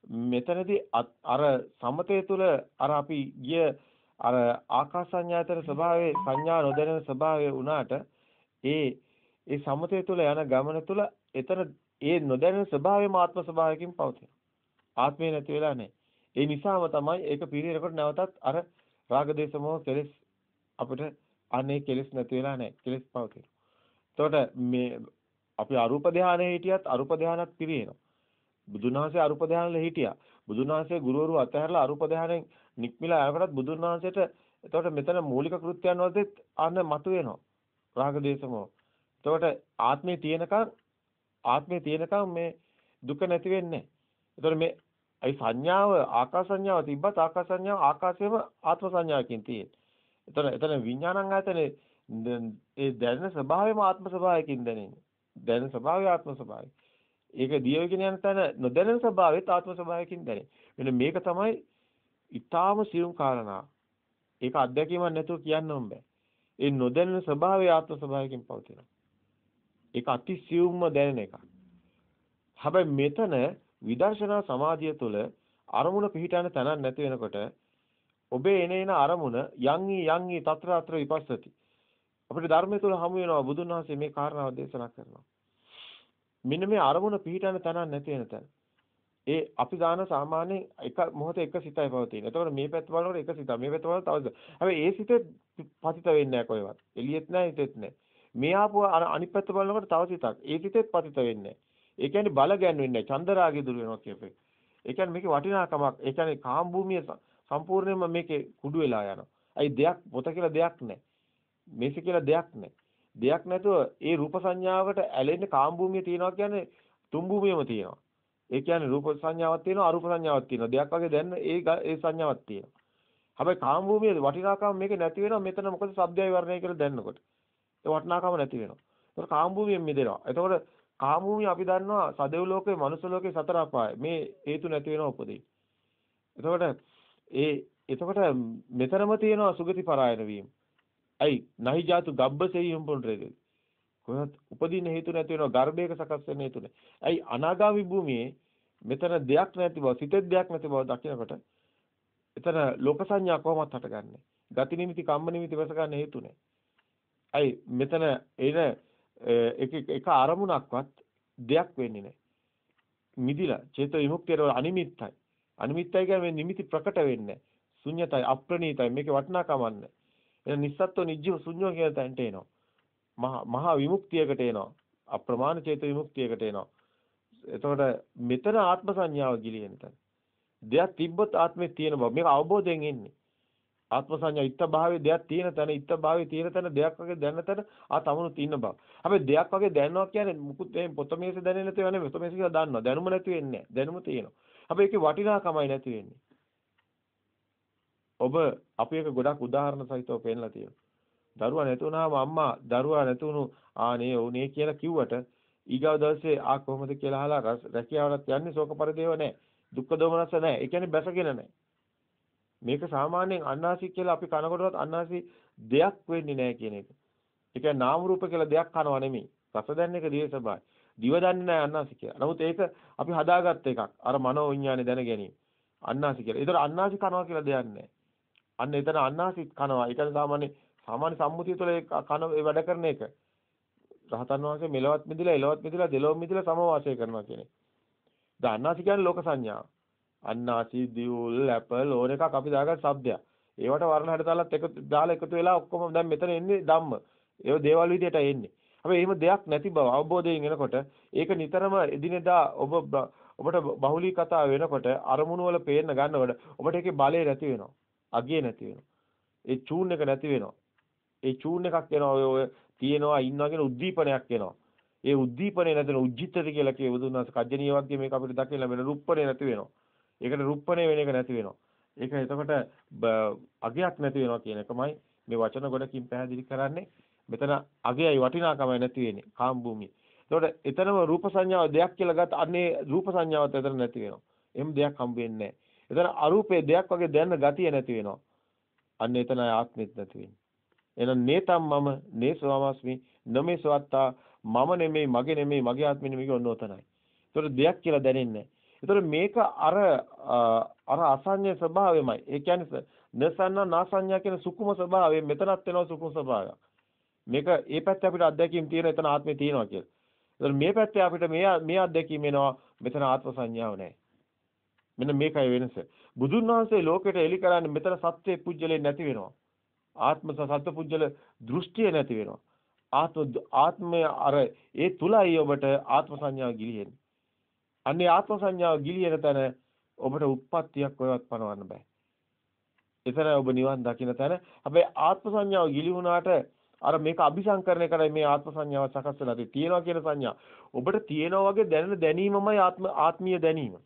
මෙතනදී අර සමතය තුල අර අපි ගිය අර ආකාසඤ්ඤායතන ස්වභාවයේ සංඥා නොදැනෙන ස්වභාවය වුණාට ඒ ඒ සමතය තුල යන ගමන තුල එතන ඒ නොදැනෙන ස්වභාවයම ආත්ම ස්වභාවයකින් පවතිනවා. ආත්මේ නැති වෙලා නැහැ. ඒ නිසාම තමයි ඒක පිරිනකොට නැවතත් අර රාග දේශ මොහ කෙලෙස් අපිට අනේ කෙලෙස් නැති වෙලා නැහැ. කෙලෙස් පවතින. එතකොට මේ අපි අරූප ධානයේ හිටියත් අරූප ධානත් පිරිනනවා. බුදුන් වහන්සේ අරූප ධානවල හිටියා. බුදුන් වහන්සේ ගුරුවරු අතහැරලා අරූප ධානයෙන් නික්මිලා ආවකටත් බුදුන් වහන්සේට එතකොට මෙතන මූලික කෘත්‍යයන් වලදීත් අන්න මතුවෙනවා. රාග දේශ මොහ. එතකොට ආත්මේ තියෙනකන් ආත්මේ තියෙනකන් මේ දුක නැති වෙන්නේ එතකොට මේ ඒ සංඥාව ආකාස සංඥාව තිබ්බත් ආකාස සංඥාව ආකාශයේම ආත්ම සංඥාවකින් තියෙන්නේ. එතන එතන විඥානං ආයතනේ ඒ දැනෙන ස්වභාවයම ආත්ම ස්වභාවයකින් දැනෙන්නේ. දැනෙන ස්වභාවය ආත්ම ස්වභාවය. ඒක දියවගෙන යන තැන නොදැනෙන ස්වභාවයත් ආත්ම ස්වභාවයකින් දැනේ. මෙන්න මේක තමයි ඊටාම සියුම් කාරණා. ඒක අත්දැකීමක් නැතුව කියන්නම බෑ. ඒ නොදැනෙන ස්වභාවය ආත්ම ස්වභාවයකින් පවතිනවා. ඒක අතිසියුම්ම දැනෙන එකක්. හැබැයි මෙතන විදර්ශනා සමාධිය තුළ අරමුණ පිහිටන තැනක් නැති වෙනකොට ඔබේ එනේන අරමුණ යන්හි යන්හි తත්‍ර తත්‍ර විපස්සති. අපිට ධර්මය තුළ හමු වෙනවා බුදුන් වහන්සේ මේ කාරණාව දේශනා කරනවා. මෙන්න මේ අරමුණ පිහිටන තැනක් නැති වෙන තැන. ඒ අපි දාන සාමාන්‍ය එක මොහොතේ එක සිතයි පවතින. එතකොට මේ පැත්ත බලනකොට එක සිතක්. මේ පැත්ත බලනකොට තව සිතක්. හැබැයි ඒ සිතේ පතිත වෙන්නේ නැහැ කොහෙවත්. එළියෙත් නැහැ හිතෙත් නැහැ. මේ ආපුව අනිත් පැත්ත බලනකොට තව සිතක්. ඒ සිතෙත් පතිත වෙන්නේ නැහැ. ඒ කියන්නේ බල ගැන්වෙන්නේ නැහැ. චන්දරාගය දුර වෙනවා කියපේ. ඒ කියන්නේ මේකේ වටිනාකමක්. ඒ කියන්නේ කාම භූමිය සම්පූර්ණයෙන්ම මේකේ කුඩු වෙලා යනවා. අයි දෙයක් පොත කියලා දෙයක් නැහැ. මේස කියලා දෙයක් නැහැ. දෙයක් නැතුව ඒ රූප සංඥාවට ඇලෙන්න කාම භූමිය තියනවා කියන්නේ තුන් භූමියම තියෙනවා. ඒ කියන්නේ රූප සංඥාවක් තියෙනවා අරූප සංඥාවක් තියෙනවා. දෙයක් වගේ දැන් ඒ ඒ සංඥාවක් තියෙනවා. හැබැයි කාම භූමියේ වටිනාකම මේක නැති වෙනවා මෙතන මොකද සබ්දය වර්ණය කියලා දැනනකොට. ඒ වටිනාකම නැති වෙනවා. ඒකට කාම භූමියෙන් මිදෙනවා. එතකොට කාම භූමිය අපි දන්නවා සදෙව් ලෝකේ මනුස්ස ලෝකේ සතර අපාය. මේ හේතු නැති වෙනවා උපදී. එතකොට ඒ එතකොට මෙතරම තියෙනවා සුගති පරායන වීම. අයි නහි ජාතු ගබ්බසෙයිම් පොන්රේද. කොහොමද උපදින්න හේතු නැති වෙනවා ගර්භයක සකස් වෙන්න හේතු නැහැ. අයි අනාගාමි භූමියේ මෙතන දෙයක් නැති බව සිතේ දෙයක් නැති බව දකිනකොට එතන ලෝක සංඥා කොහොමත් හටගන්නේ. ගති නිමිති කම්ම නිමිති වැස ගන්න හේතු නැහැ. අයි මෙතන එන එක එක අරමුණක්වත් දෙයක් වෙන්නේ නැහැ. මිදිලා චේතෝ විමුක්තිය අනිමිත්තයි. අනිමිත්තයි කියන්නේ මේ නිමිති ප්‍රකට වෙන්නේ ශුන්‍යතයි අප්‍රණීතයි මේකේ වටිනාකමක් නැහැ. එන නිස්සත්ව නිජ්ජව ශුන්‍යෝ කියන තැනට එනවා. මහා විමුක්තියකට එනවා. අප්‍රමාණ චේතෝ විමුක්තියකට එනවා. එතකොට මෙතන ආත්ම සංඥාව ගිලින තැන. දෙයක් තිබ්බොත් ආත්මේ තියෙන බව. මේක අවබෝධයෙන් එන්නේ. ආත්ම සංඥා ඉත්ත භාවයේ දෙයක් තියෙන තැන ඉත්ත භාවයේ තියෙන තැන දෙයක් වගේ දැනන තැන ආ තමනු තියෙන බව. හැබැයි දෙයක් වගේ දැනනවා කියන්නේ මුකුත් මේ පොත මේස දැනෙන්නේ නැතිව නෙමෙයි. පොත මේස කියලා දන්නවා. දැනුම නැති වෙන්නේ නැහැ. දැනුම තියෙනවා. හැබැයි ඒකේ වටිනාකමයි නැති වෙන්නේ. ඔබ අපි එක ගොඩක් උදාහරණ සහිතව පෙන්නලා තියෙනවා. දරුවා නැති වුණාම අම්මා දරුවා නැති වුණු ආනේ උනේ කියලා කිව්වට ඊගව දවසේ ආ කොහොමද කියලා අහලා රැකියාවලත් යන්නේ ශෝක පරිදේව නැහැ. දුක්ඛ දෝමනස නැහැ. ඒ කියන්නේ බැසගෙන නැහැ. මේක සාමාන්‍යයෙන් අන්නාසි කියලා අපි කනකොටවත් අන්නාසි දෙයක් වෙන්නේ නැහැ කියන එක. ඒ කියන්නේ නාම රූප කියලා දෙයක් කනව නෙමෙයි. රස දැනන එක දිවේ ස්වභාවය. දිව දන්නේ නැහැ අන්නාසි කියලා. නමුත් ඒක අපි හදාගත්ත එකක්. අර මනෝ විඥානේ දැන ගැනීම. අන්නාසි කියලා. ඒතර අන්නාසි කනවා කියලා දෙයක් නැහැ. අන්න එතන අන්නාසි කනවා. ඒ කියන්නේ සාමාන්‍ය සාමාන්‍ය සම්මුතිය තුළ ඒ කන වැඩ කරන එක. රහතන් වහන්සේ මෙලවත් මිදිලා එලවත් මිදිලා දෙලොව මිදිලා සමවාසය කරනවා කියන්නේ. දැන් අන්නාසි කියන්නේ ලෝක සංඥාව. අන්නාසි දියුල් ඇපල් ඕන එකක් අපි දාගත් શબ્දයක්. ඒවට වර්ණ හැඩතලත් එක දාලා එකතු වෙලා ඔක්කොම දැන් මෙතන එන්නේ ධම්ම. ඒව දේවල් විදියට එන්නේ. හැබැයි එහෙම දෙයක් නැති බව අවබෝධයෙන් එනකොට ඒක නිතරම එදිනෙදා ඔබ ඔබට බහුලී කතා වෙනකොට අරමුණු වල පේන්න ගන්නකොට ඔබට ඒකේ බලය නැති වෙනවා. අගය නැති වෙනවා. ඒ චූන් එක නැති වෙනවා. ඒ චූන් එකක් එනවා ඔය තියෙනවා ඉන්නවා කියන උද්දීපනයක් එනවා. ඒ උද්දීපනේ නැතන උජ්ජිතද කියලා කිය බුදුන්වහන්සේ කජ්ජනීය වර්ගයේ මේක අපිට දකින්න වෙන රුප්පනේ නැති වෙනවා. ඒකට රුප්පනේ වෙන එක නැති වෙනවා. ඒක එතකොට අගයක් නැති වෙනවා කියන එකමයි මේ වචන ගොඩකින් පැහැදිලි කරන්නේ. මෙතන අගයයි වටිනාකමයි නැති වෙන්නේ කාම භූමියේ. එතකොට එතනම රූප සංඥාව දෙයක් කියලා ගත්ත අන්නේ රූප සංඥාවත් එතන නැති වෙනවා. එහෙම දෙයක් හම්බ වෙන්නේ නැහැ. එතන අරූපේ දෙයක් වගේ දැනන ගතිය නැති වෙනවා. අන්න එතන ආත්මෙත් නැති වෙන්නේ. එහෙනම් නේතම් මම නේසවමස්මි නමේ සවත්තා මම නෙමෙයි මගේ නෙමෙයි මගේ ආත්මෙ නෙමෙයි ඔන්න ඔතනයි. ඒතර දෙයක් කියලා දැනෙන්නේ ඒතර මේක අර අර අසඤ්ඤ ස්වභාවයමයි. ඒ කියන්නේ නසන්න නාසඤ්ඤා කියන සුකුම ස්වභාවය මෙතනත් වෙනවා සුකුම ස්වභාවයක්. මේක ඒ පැත්තේ අපිට අත්දැකීම් තියෙන එතන ආත්මේ තියෙනවා කියලා. ඒතර මේ පැත්තේ අපිට මේ මේ අත්දැකීම් එනවා මෙතන ආත්ම සංඥාව නැහැ. මෙන්න මේකයි වෙනස. බුදුන් වහන්සේ ලෝකෙට එලි කරන්නේ මෙතන සත්‍ය පුජ්‍යලේ නැති වෙනවා. ආත්ම සත්පුජ්‍යල දෘෂ්ටිය නැති වෙනවා. ආත්ම ආත්මය අර ඒ තුලයි ඔබට ආත්ම සංඥාව ගිලිහෙන්නේ. අන්නේ ආත්ම සංඥාව ගිලිහෙන තැන ඔබට උත්පත්තියක් ඔයවත් පනවන්න බෑ. එතන ඔබ නිවන් දකින්න තැන. හැබැයි ආත්ම සංඥාව ගිලිහුණාට අර මේක අபிසංකරණය කරයි මේ ආත්ම සංඥාව සකස් වෙලා තියෙනවා කියන සංඥා. ඔබට තියෙනා වගේ දැනෙන දැනීමමයි ආත්ම ආත්මීය දැනීම.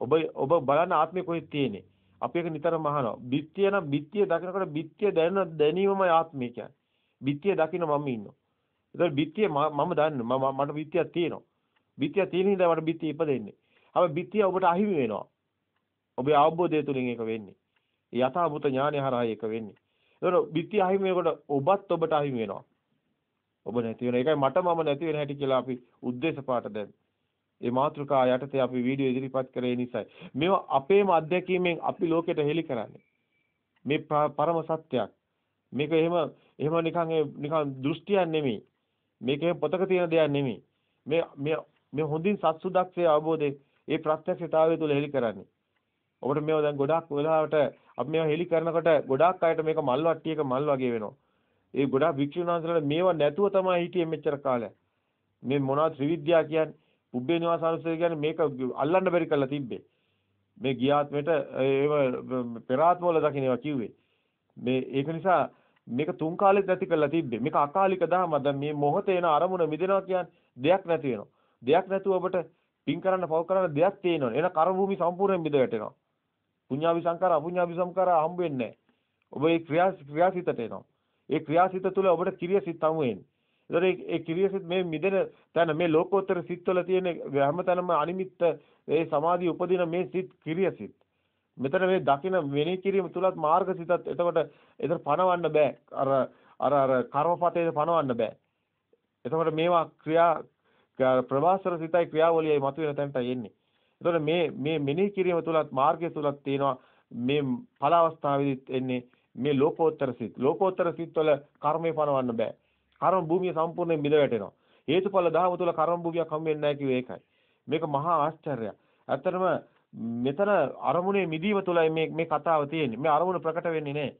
ඔබ ඔබ බලන්න ආත්මේ කොහෙද තියෙන්නේ? අපි ඒක නිතරම අහනවා. බිත්තිය නම් බිත්තිය දකිනකොට බිත්තිය දැනෙන දැනීමමයි ආත්මය කියන්නේ. බිත්තිය දකින්න මම ඉන්නවා. ඒතකොට බිත්තිය මම දන්න මම මට බිත්තියක් තියෙනවා. බිත්තිය තියෙන හින්දා මට බිත්තිය ඉපදෙන්නේ. හැබැයි බිත්තිය ඔබට අහිමි වෙනවා. ඔබේ අවබෝධය තුලින් ඒක වෙන්නේ. යථාභූත ඥානය හරහා ඒක වෙන්නේ. ඒතකොට බිත්තිය අහිමි වෙනකොට ඔබත් ඔබට අහිමි වෙනවා. ඔබ නැති වෙන. ඒකයි මට මම නැති වෙන හැටි කියලා අපි උද්දේශ පාට දැන්. ඒ මාතෘකා යටතේ අපි වීඩියෝ ඉදිරිපත් කරේ නිසායි. මේවා අපේම අත්දැකීමෙන් අපි ලෝකෙට හෙළි කරන්නේ. මේ පරම සත්‍යයක්. මේක එහෙම එහෙම නිකන් නිකන් දෘෂ්ටියක් නෙමෙයි. මේක පොතක තියෙන දෙයක් නෙමෙයි. මේ මේ මේ හොඳින් සත්සුදක්සේ අවබෝධයේ ඒ ප්‍රත්‍යක්ෂතාවය තුළ හෙළි කරන්නේ. ඔබට මේවා දැන් ගොඩක් වෙලාවට අපි මේවා හෙළි කරනකොට ගොඩාක් අයට මේක මල් වට්ටියක මල් වගේ වෙනවා. ඒ ගොඩාක් වික්ෂුණාන්සලට මේවා නැතුව තමයි හිටියේ මෙච්චර කාලයක්. මේ මොනවද ත්‍රිවිද්‍යා කියන්නේ? පුබ්බේ නිවාසානුසය කියන්නේ මේක අල්ලන්න බැරි කරලා තිබ්බේ. මේ ගියාත්මෙට ඒව පෙරාත්මවල දකින්නවා කිව්වේ. මේ ඒක නිසා මේක තුන් කාලෙත් නැති කරලා තිබ්බේ. මේක අකාලික දහමක්. දැන් මේ මොහොතේ එන අරමුණ මිදෙනවා කියන්නේ දෙයක් නැති වෙනවා. දෙයක් නැතුව ඔබට පින් කරන්න පව කරන්න දෙයක් තියෙනවා. එන කර්ම භූමි සම්පූර්ණයෙන් මිද වැටෙනවා. පුඤ්ඤාවි සංකාර අපුඤ්ඤාවි සංකාර හම්බ වෙන්නේ නැහැ. ඔබ ඒ ක්‍රියා ක්‍රියාසිතට එනවා. ඒ ක්‍රියාසිත තුළ ඔබට කිරියසිත හමු වෙන්නේ. ඒතර ඒ කිරියසිත මේ මිදෙන තැන මේ ලෝකෝත්තර සිත්වල තියෙන හැමතැනම අනිමිත්ත ඒ සමාධිය උපදින මේ සිත් කිරියසිත. මෙතන මේ දකින වෙණි කිරීම තුලත් මාර්ගසිතත් එතකොට එතන පණවන්න බෑ. අර අර අර කර්මපතේ පණවන්න බෑ. එතකොට මේවා ක්‍රියා ප්‍රවාසර සිතයි ක්‍රියාවලියයි මතුවෙන තැනට එන්නේ. එතකොට මේ මේ මෙනෙහි කිරීම තුලත් මාර්ගය තුලත් තියෙනවා මේ ඵල අවස්ථාවේදීත් එන්නේ මේ ලෝකෝත්තර සිත්. ලෝකෝත්තර සිත් වල කර්මය පණවන්න බෑ. කර්ම භූමිය සම්පූර්ණයෙන් බිඳ වැටෙනවා. හේතුඵල දහම තුල කර්ම භූමියක් හම් වෙන්නේ නැහැ කිව්වේ ඒකයි. මේක මහා ආශ්චර්යයක්. ඇත්තටම මෙතන අරමුණේ මිදීම තුලයි මේ මේ කතාව තියෙන්නේ. මේ අරමුණ ප්‍රකට වෙන්නේ නැහැ.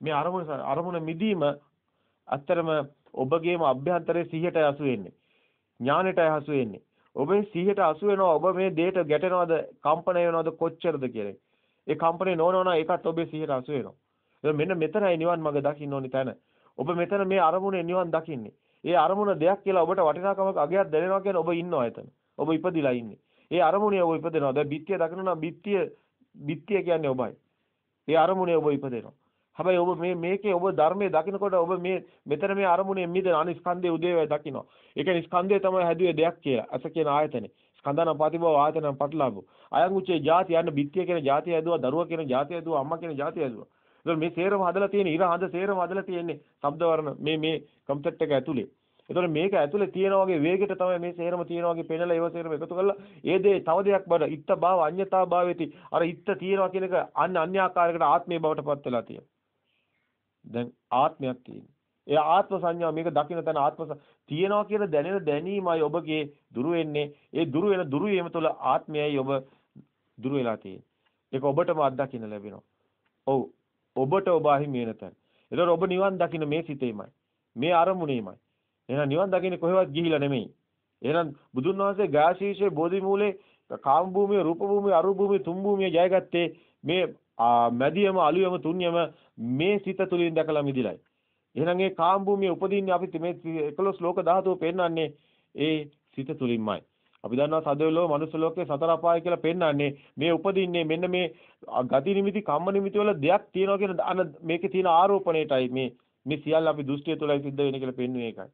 මේ අරමුණ අරමුණ මිදීම ඇත්තටම ඔබගේම අභ්‍යන්තරයේ සිහියට හසු වෙන්නේ. ඥානෙට හසු වෙන්නේ. ඔබේ සිහියට හසු වෙනවා ඔබ මේ දෙයට ගැටෙනවද කම්පණය වෙනවද කොච්චරද කියලා. ඒ කම්පණය නොවනවා ඒකත් ඔබේ සිහියට හසු වෙනවා. මෙන්න මෙතනයි නිවන් මඟ දකින්න ඕනි තැන. ඔබ මෙතන මේ අරමුණේ නිවන් දකින්නේ. ඒ අරමුණ දෙයක් කියලා ඔබට වටිනාකමක් අගයක් දැනෙනවා කියන්නේ ඔබ ඉන්නවා එතන. ඔබ ඉපදිලා ඉන්නේ. ඒ අරමුණේ ඔබ ඉපදෙනවා. දැන් බිත්තිය දකින්න නම් බිත්තිය බිත්තිය කියන්නේ ඔබයි. ඒ අරමුණේ ඔබ ඉපදෙනවා. හැබැයි ඔබ මේ මේකේ ඔබ ධර්මයේ දකිනකොට ඔබ මේ මෙතන මේ අරමුණේ මිදෙන අනිස්කන්ධයේ උදේවය දකිනවා. ඒ කියන්නේ ස්කන්ධය තමයි හැදුවේ දෙයක් කියලා. අස කියන ආයතනේ. ස්කන්ධන ප්‍රතිභව ආයතන පටලාවු. අයං උච්චේ ಜಾති යන්න බිත්තිය කියන ಜಾතිය හැදුවා, දරුවා කියන ಜಾතිය හැදුවා, අම්මා කියන ಜಾතිය හැදුවා. එතකොට මේ සේරම හදලා තියෙන ඉර හඳ සේරම හදලා තියෙන්නේ ශබ්ද වර්ණ මේ මේ කම්පෙට් එක ඇතුලේ. එතකොට මේක ඇතුලේ තියෙන වගේ වේගයට තමයි මේ සේරම තියෙන වගේ පෙන්නලා ඒව සේරම එකතු කරලා ඒ දේ තව දෙයක් බඩ ඉත්ත භාව අඤ්‍යතා භාවේති අර ඉත්ත තියෙනවා කියන එක අන්න අන්‍යාකාරයකට ආත්මේ බවට පත් වෙලා තියෙනවා දැන් ආත්මයක් තියෙනවා. ඒ ආත්ම සංඥා මේක දකින්න තැන ආත්ම තියෙනවා කියලා දැනෙන දැනීමයි ඔබගේ දුරු වෙන්නේ. ඒ දුරු වෙන දුරු වීම තුළ ආත්මයයි ඔබ දුරු වෙලා තියෙන්නේ. ඒක ඔබටම අත්දකින්න ලැබෙනවා. ඔව් ඔබට ඔබ අහිමි වෙන තැන. ඒතකොට ඔබ නිවන් දකින්න මේ සිතේමයි. මේ අරමුණේමයි. එහෙනම් නිවන් දකින්නේ කොහෙවත් ගිහිලා නෙමෙයි. එහෙනම් බුදුන් වහන්සේ ගාශීෂේ බෝධි මූලේ කාම භූමිය, රූප භූමිය, අරූප භූමිය, තුන් භූමිය ජයගත්තේ මේ මැදියම අලුයම තුන්යම මේ සිත තුලින් දැකලා මිදිලයි. එහෙනම් මේ කාම භූමියේ උපදින්නේ අපි මේ 11 ශ්ලෝක ධාතුව පෙන්වන්නේ ඒ සිත තුලින්මයි. අපි දන්නවා සදෙව්ලෝ මනුස්ස ලෝකේ සතර අපාය කියලා පෙන්වන්නේ මේ උපදින්නේ මෙන්න මේ ගති නිමිති කම්ම නිමිති වල දෙයක් තියෙනවා කියන අන මේකේ තියෙන ආරෝපණයටයි මේ මේ සියල්ල අපි දෘෂ්ටිය තුළයි සිද්ධ වෙන්නේ කියලා පෙන්වන්නේ ඒකයි.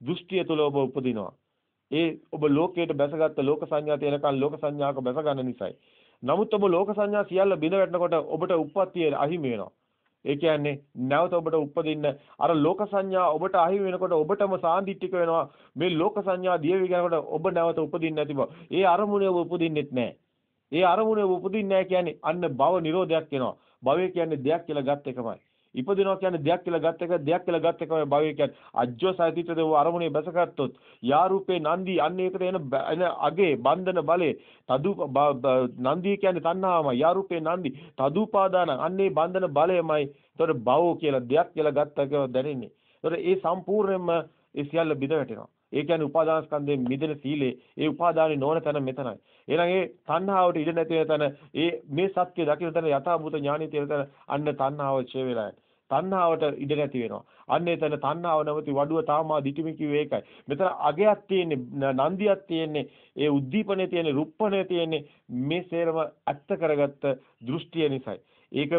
දෘෂ්ටිය තුළ ඔබ උපදිනවා. ඒ ඔබ ලෝකයට බැසගත්ත ලෝක සංඥා තියෙනකන් ලෝක සංඥාක බැස ගන්න නිසායි. නමුත් ඔබ ලෝක සංඥා සියල්ල බිඳ වැටෙනකොට ඔබට උප්පත්තිය අහිමි වෙනවා. ඒ කියන්නේ නැවත ඔබට උපදින්න අර ලෝක සංඥා ඔබට අහිමි වෙනකොට ඔබටම සාන්දිටික වෙනවා මේ ලෝක සංඥා දියවි යනකොට ඔබ නැවත උපදින්නේ නැති බව. ඒ අරමුණේ ඔබ උපදින්නෙත් නැහැ. ඒ අරමුණේ ඔබ උපදින්නේ නැහැ කියන්නේ අන්න භව නිරෝධයක් වෙනවා. භවය කියන්නේ දෙයක් කියලා ගත් එකමයි. ඉපදිනවා කියන්නේ දෙයක් කියලා ගත් එක දෙයක් කියලා ගත් එකමයි භවය කියන්නේ. අජ්ජෝ සහිතිත දව අරමුණේ බැසගත්තොත් යා රූපේ නන්දි අන්න ඒකට එන එන අගේ බන්ධන බලේ තදු නන්දි කියන්නේ තණ්හාවමයි යා රූපේ නන්දි තදුපාදාන අන්නේ බන්ධන බලයමයි. ඒතකොට භවෝ කියලා දෙයක් කියලා ගත්ත එක දැනෙන්නේ. ඒතකොට ඒ සම්පූර්ණයෙන්ම ඒ සියල්ල බිඳ වැටෙනවා. ඒ කියන්නේ උපාදාන ස්කන්ධයෙන් මිදෙන සීලේ ඒ උපාදානි නොවන තැන මෙතනයි. එහෙනම් ඒ තණ්හාවට ඉඩ නැති වෙන තැන ඒ මේ සත්‍ය දකින්න තැන යථාභූත ඥානිය තියෙන තැන අන්න තණ්හාව ඡේ වෙලා තණ්හාවට ඉඩ නැති වෙනවා. අන්න එතන තණ්හාව නැමැති වඩුව තාමා දිටිමි කිව්වේ ඒකයි. මෙතන අගයක් තියෙන්නේ නන්දියක් තියෙන්නේ ඒ උද්දීපනයේ තියෙන්නේ රුප්පණයේ තියෙන්නේ මේ සේරම ඇත්ත කරගත්ත දෘෂ්ටිය නිසායි. ඒක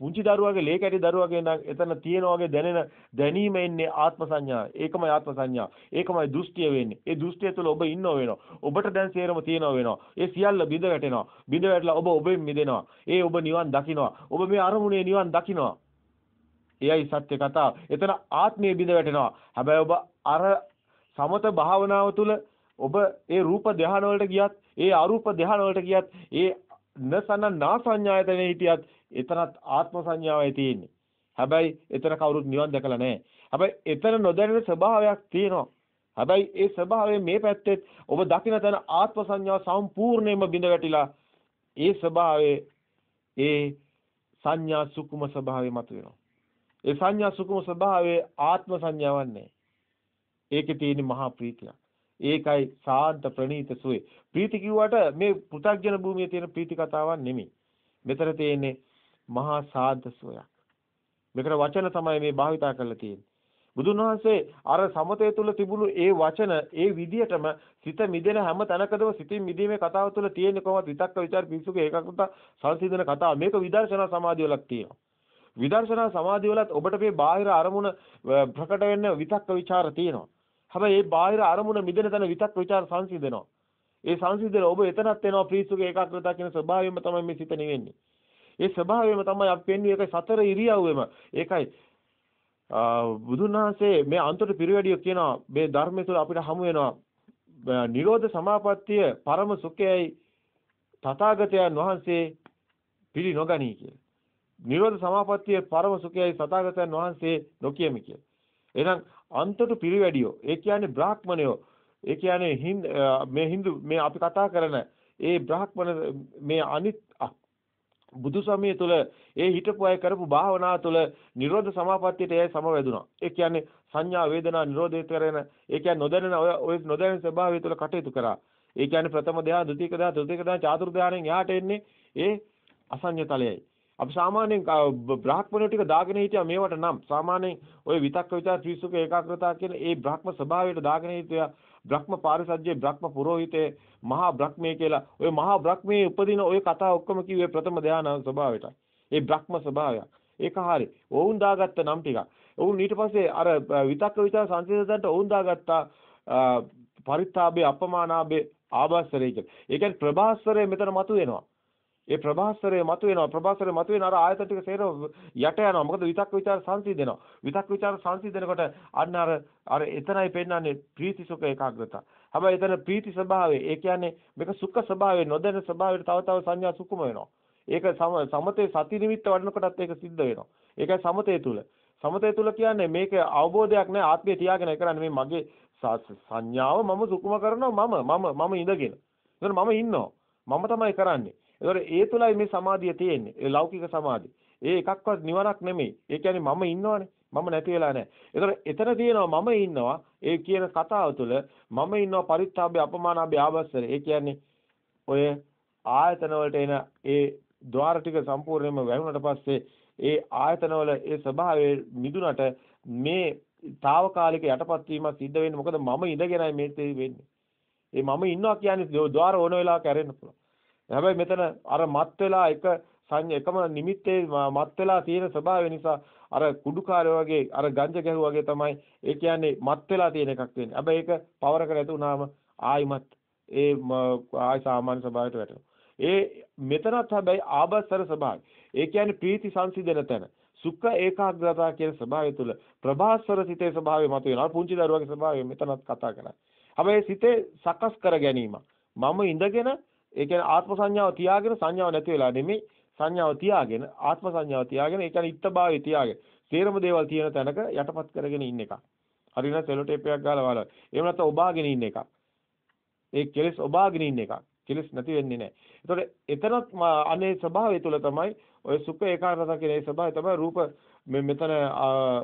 පුංචි දරුවාගේ ලේ කැටි දරුවාගේ නම් එතන තියෙන වගේ දැනෙන දැනීම එන්නේ ආත්ම සංඥා. ඒකමයි ආත්ම සංඥා. ඒකමයි දෘෂ්ටිය වෙන්නේ. ඒ දෘෂ්ටිය තුළ ඔබ ඉන්නව වෙනවා. ඔබට දැන් සේරම තියෙනව වෙනවා. ඒ සියල්ල බිඳ වැටෙනවා. බිඳ වැටලා ඔබ ඔබෙන් මිදෙනවා. ඒ ඔබ නිවන් දකිනවා. ඔබ මේ අරමුණේ නිවන් දකිනවා. එයයි සත්‍ය කතාව. එතන ආත්මය බිඳ වැටෙනවා. හැබැයි ඔබ අර සමත භාවනාව තුළ ඔබ ඒ රූප ධානය වලට ගියත්, ඒ අරූප ධානය වලට ගියත්, ඒ නසන නාසඤ්ඤායතනෙ හිටියත් එතනත් ආත්ම සංඥාවයි තියෙන්නේ. හැබැයි එතන කවුරුත් නිවන් දැකලා නැහැ. හැබැයි එතන නොදැනෙන ස්වභාවයක් තියෙනවා. හැබැයි ඒ ස්වභාවය මේ පැත්තේ ඔබ දකින තැන ආත්ම සංඥාව සම්පූර්ණයෙන්ම බිඳ වැටිලා ඒ ස්වභාවයේ ඒ සංඥා සුකුම ස්වභාවය මතුවෙනවා. ඒ සංඥා සුකුම ස්වභාවයේ ආත්ම සංඥාවක් නැහැ. ඒකේ තියෙන මහා ප්‍රීතිය. ඒකයි සාන්ත ප්‍රණීත සුවේ. ප්‍රීති කිව්වට මේ පෘථග්ජන භූමියේ තියෙන ප්‍රීති කතාවක් නෙමෙයි. මෙතන තියෙන්නේ මහා සාන්ත සෝයක්. මේකට වචන තමයි මේ භාවිතා කරලා තියෙන්නේ. බුදුන් වහන්සේ අර සමතය තුල තිබුණු ඒ වචන ඒ විදියටම සිත මිදෙන හැම තැනකදම සිතින් මිදීමේ කතාව තුල තියෙන කොහොමද? විතක්ක ਵਿਚාර පිසුක ඒකකට සංසිඳන කතාව. මේක විදර්ශනා සමාධිය වලක් තියෙනවා. විදර්ශනා සමාධිය වලත් ඔබට මේ බාහිර අරමුණ ප්‍රකට වෙන්න විතක්ක ਵਿਚාර තියෙනවා. හැබැයි මේ බාහිර අරමුණ මිදෙන තැන විතක්ක ਵਿਚාර සංසිඳනවා. ඒ සංසිඳන ඔබ එතනත් වෙනවා පිසුක ඒකකට කියන ස්වභාවයෙන්ම තමයි මේ සිත නිවෙන්නේ. ඒ ස්වභාවයෙන්ම තමයි අපි පෙන්වන්නේ ඒකයි සතර ඉරියව්වෙම ඒකයි බුදුන් වහන්සේ මේ අන්තර පිරිවැඩිය කියනවා මේ ධර්මය තුළ අපිට හමු වෙනවා නිරෝධ සමාපත්තිය පරම සුඛයයි තථාගතයන් වහන්සේ පිළි නොගනී කියලා. නිරෝධ සමාපත්තිය පරම සුඛයයි තථාගතයන් වහන්සේ නොකියමි කියලා. එහෙනම් අන්තර පිරිවැඩියෝ ඒ කියන්නේ බ්‍රාහ්මණයෝ ඒ කියන්නේ මේ හින්දු මේ අපි කතා කරන ඒ බ්‍රාහ්මණ මේ අනිත් බුදු සමය තුළ ඒ හිටපු අය කරපු භාවනාව තුළ නිරෝධ සමාපත්තියට ඒ සමවැදුනා. ඒ කියන්නේ සංඥා වේදනා නිරෝධය කරන ඒ කියන්නේ නොදැනෙන ඔය නොදැනෙන ස්වභාවය තුළ කටයුතු කරා. ඒ කියන්නේ ප්‍රථම ධ්‍යාන, ද්විතීක ධ්‍යාන, තෘතීක ධ්‍යාන, චාතුර්ථ ධ්‍යානෙන් එහාට එන්නේ ඒ අසඤ්ඤතලයයි. අපි සාමාන්‍යයෙන් බ්‍රාහ්මණයෝ ටික දාගෙන හිටියා මේවට නම් සාමාන්‍යයෙන් ওই විතක්ක විචාර ත්‍රිසුඛ ඒකාග්‍රතාව කියන ඒ බ්‍රහ්ම ස්වභාවයට දාගෙන හිටියා බ්‍රහ්ම පාරිසජ්ජේ බ්‍රහ්ම පුරোহিතේ මහා බ්‍රහ්මයේ කියලා ওই මහා බ්‍රහ්මයේ උපදින ওই කතා ඔක්කොම කිව්වේ ප්‍රථම ධානා ස්වභාවයට. ඒ බ්‍රහ්ම ස්වභාවයක්. ඒක හරි. ඔවුන් දාගත්ත නම් ටික. ඔවුන් ඊට පස්සේ අර විතක්ක විචාර සංසිඳනට ඔවුන් දාගත්තා පරිත්තාබේ අපමානාබේ ආභාස්වරය කියලා. ඒ කියන්නේ ප්‍රභාස්වරය මෙතන මතුවෙනවා. ඒ ප්‍රභාස්වරය මතුවෙනවා. ප්‍රභාස්වරය මතුවෙන අර ආයතන ටික සේරම යට යනවා. මොකද විතක් ਵਿਚාර සංසිඳෙනවා විතක් විචාර සංසිඳනකොට අන්න අර අර එතනයි පෙන්නන්නේ ප්‍රීති සුඛ ඒකාග්‍රතාව. හැබැයි එතන ප්‍රීති ස්වභාවය ඒ කියන්නේ මේක සුඛ ස්වභාවය නොදැන ස්වභාවයට තව තව සංඥා සුකුම වෙනවා. ඒක සමතේ සති නිමිත්ත වඩනකොටත් ඒක සිද්ධ වෙනවා. ඒකයි සමතේ තුල. සමතේ තුල කියන්නේ මේක අවබෝධයක් නෑ ආත්මය තියාගෙන කරන්නේ මේ මගේ සංඥාව මම සුකුම කරනවා මම මම මම ඉඳගෙන. එතන මම ඉන්නවා. මම තමයි කරන්නේ. ඒතොර ඒ තුලයි මේ සමාධිය තියෙන්නේ. ඒ ලෞකික සමාධිය. ඒ එකක්වත් නිවනක් නෙමෙයි. ඒ කියන්නේ මම ඉන්නවනේ. මම නැති වෙලා නැහැ. ඒතොර එතන තියෙනවා මම ඉන්නවා. ඒ කියන කතාව තුළ මම ඉන්නවා පරිත්‍යාභය අපමානාභය ආවස්සර. ඒ කියන්නේ ඔය ආයතන වලට එන ඒ ద్వාර ටික සම්පූර්ණයෙන්ම වැහුණට පස්සේ ඒ ආයතන වල ඒ ස්වභාවය මිදුනට මේ తాවකාලික යටපත් වීම සිද්ධ වෙන්නේ මොකද මම ඉඳගෙනයි මේ වෙන්නේ. ඒ මම ඉන්නවා කියන්නේ ద్వාර ඕන වෙලාවක ඇරෙන්න පුළුවන්. හැබැයි මෙතන අර මත් වෙලා එක සංඥා එකම නිමිත්තේ මත් වෙලා තියෙන ස්වභාවය නිසා අර කුඩුකාරය වගේ අර ගංජ ගැහුවා වගේ තමයි ඒ කියන්නේ මත් වෙලා තියෙන එකක් වෙන්නේ. හැබැයි ඒක පවරක නැති වුණාම ආයිමත් ඒ ආයි සාමාන්‍ය ස්වභාවයට වැටෙනවා. ඒ මෙතනත් හැබැයි ආබස්සර ස්වභාවය. ඒ කියන්නේ ප්‍රීති සංසිඳන තැන. සුඛ ඒකාග්‍රතාව කියන ස්වභාවය තුළ ප්‍රභාස්වර සිතේ ස්වභාවය මතුවෙනවා. පුංචි දරුවගේ ස්වභාවය මෙතනත් කතා කරන්නේ. හැබැයි සිතේ සකස් කර ගැනීම. මම ඉඳගෙන ඒ කියන්නේ ආත්ම සංඥාව තියාගෙන සංඥාව නැති වෙලා නෙමෙයි සංඥාව තියාගෙන ආත්ම සංඥාව තියාගෙන ඒ කියන්නේ ඉත්තභාවය තියාගෙන සේරම දේවල් තියෙන තැනක යටපත් කරගෙන ඉන්න එක. හරින සෙලෝ ටේප් එකක් ගාලා වල. එහෙම නැත්නම් ඔබාගෙන ඉන්න එක. ඒ කෙලස් ඔබාගෙන ඉන්න එක. කෙලස් නැති වෙන්නේ නැහැ. ඒතකොට එතනත් අනේ ස්වභාවය තුළ තමයි ඔය සුඛ ඒකාග්‍රතාව කියන ඒ ස්වභාවය තමයි රූප මේ මෙතන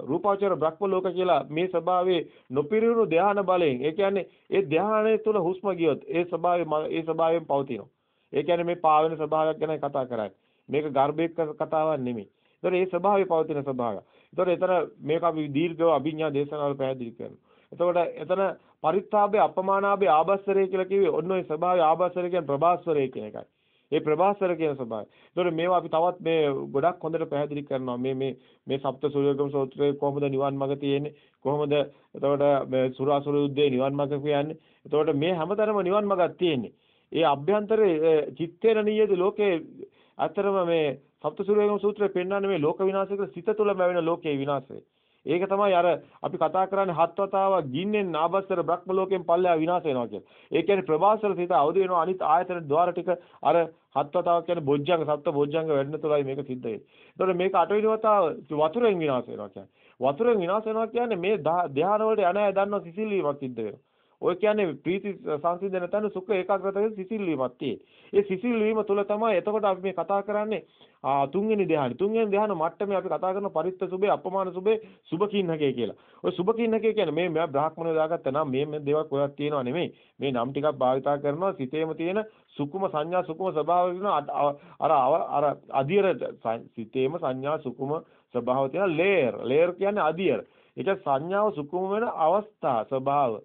රූපාවචර බ්‍රහ්ම ලෝක කියලා මේ ස්වභාවයේ නොපිරිහුණු ධානා බලයෙන් ඒ කියන්නේ ඒ ධානය තුළ හුස්ම ගියොත් ඒ ස්වභාවය ඒ ස්වභාවයෙන් පවතිනවා. ඒ කියන්නේ මේ පාවෙන ස්වභාවයක් ගැන කතා කරන්නේ. මේක ගර්භයක කතාවක් නෙමෙයි. ඒතර ඒ ස්වභාවය පවතින ස්වභාවය. ඒතර එතන මේක අපි දීර්ඝව අභිඥා දේශනාවල පැහැදිලි කරනවා. එතකොට එතන පරිත්තාභය අපමානාභය ආභස්සරය කියලා කිව්වේ ඔන්න ඔය ස්වභාවය ආභස්සරය කියන්නේ ප්‍රභාස්වරය කියන එකයි. ඒ ප්‍රභාස්වර කියන ස්වභාවය. ඒතකොට මේවා අපි තවත් මේ ගොඩක් හොඳට පැහැදිලි කරනවා. මේ මේ මේ සප්ත සූර්යගම සූත්‍රයේ කොහොමද නිවන් මඟ තියෙන්නේ? කොහොමද එතකොට මේ සුරාසුර යුද්ධේ නිවන් මඟ කියන්නේ? එතකොට මේ හැමතැනම නිවන් මඟක් තියෙන්නේ. ඒ අභ්‍යන්තරයේ චිත්තේන නියති ලෝකේ අතරම මේ සප්තසූරේම සූත්‍රයේ පෙන්වන්නේ මේ ලෝක විනාශය කියලා සිත තුළ ලැබෙන ලෝකේ විනාශය. ඒක තමයි අර අපි කතා කරන්නේ හත් වතාවක් ගින්නෙන් නාබස්සර බ්‍රහ්ම ලෝකයෙන් පල්ලෙහා විනාශ වෙනවා කියලා. ඒ කියන්නේ ප්‍රභාසර සිත අවදි වෙනවා අනිත් ආයතන ద్వාර ටික අර හත් වතාවක් කියන්නේ බොජ්ජංග සත්ත්ව බොජ්ජංග වැඩෙන තුලයි මේක සිද්ධ වෙන්නේ. ඒතකොට මේක අටවෙනි වතාව වතුරෙන් විනාශ වෙනවා කියන්නේ. වතුරෙන් විනාශ වෙනවා කියන්නේ මේ ධ්‍යාන වලට යන අය දන්නවා සිසිල් වීමක් සිද්ධ වෙනවා. ඔය කියන්නේ ප්‍රීති සංසිඳන තැන සුඛ ඒකාග්‍රතාවයේ සිසිල් වීමක් තියෙයි. ඒ සිසිල් වීම තුළ තමයි එතකොට අපි මේ කතා කරන්නේ ආ තුන්වෙනි ධ්‍යානෙ. තුන්වෙනි ධ්‍යාන මට්ටමේ අපි කතා කරන පරිත්ත සුභේ අපමාන සුභේ සුභ කින්නකේ කියලා. ඔය සුභ කින්නකේ කියන්නේ මේ මම බ්‍රාහ්මණය දාගත්ත නම් මේ මේ දේවල් කොහෙවත් තියෙනව නෙමෙයි. මේ නම් ටිකක් භාවිතා කරනවා සිතේම තියෙන සුකුම සංඥා සුකුම ස්වභාව වෙන අර අර අධියර සිතේම සංඥා සුකුම ස්වභාව තියෙන ලේයර්. ලේයර් කියන්නේ අධියර. ඒක සංඥාව සුකුම වෙන අවස්ථා ස්වභාව.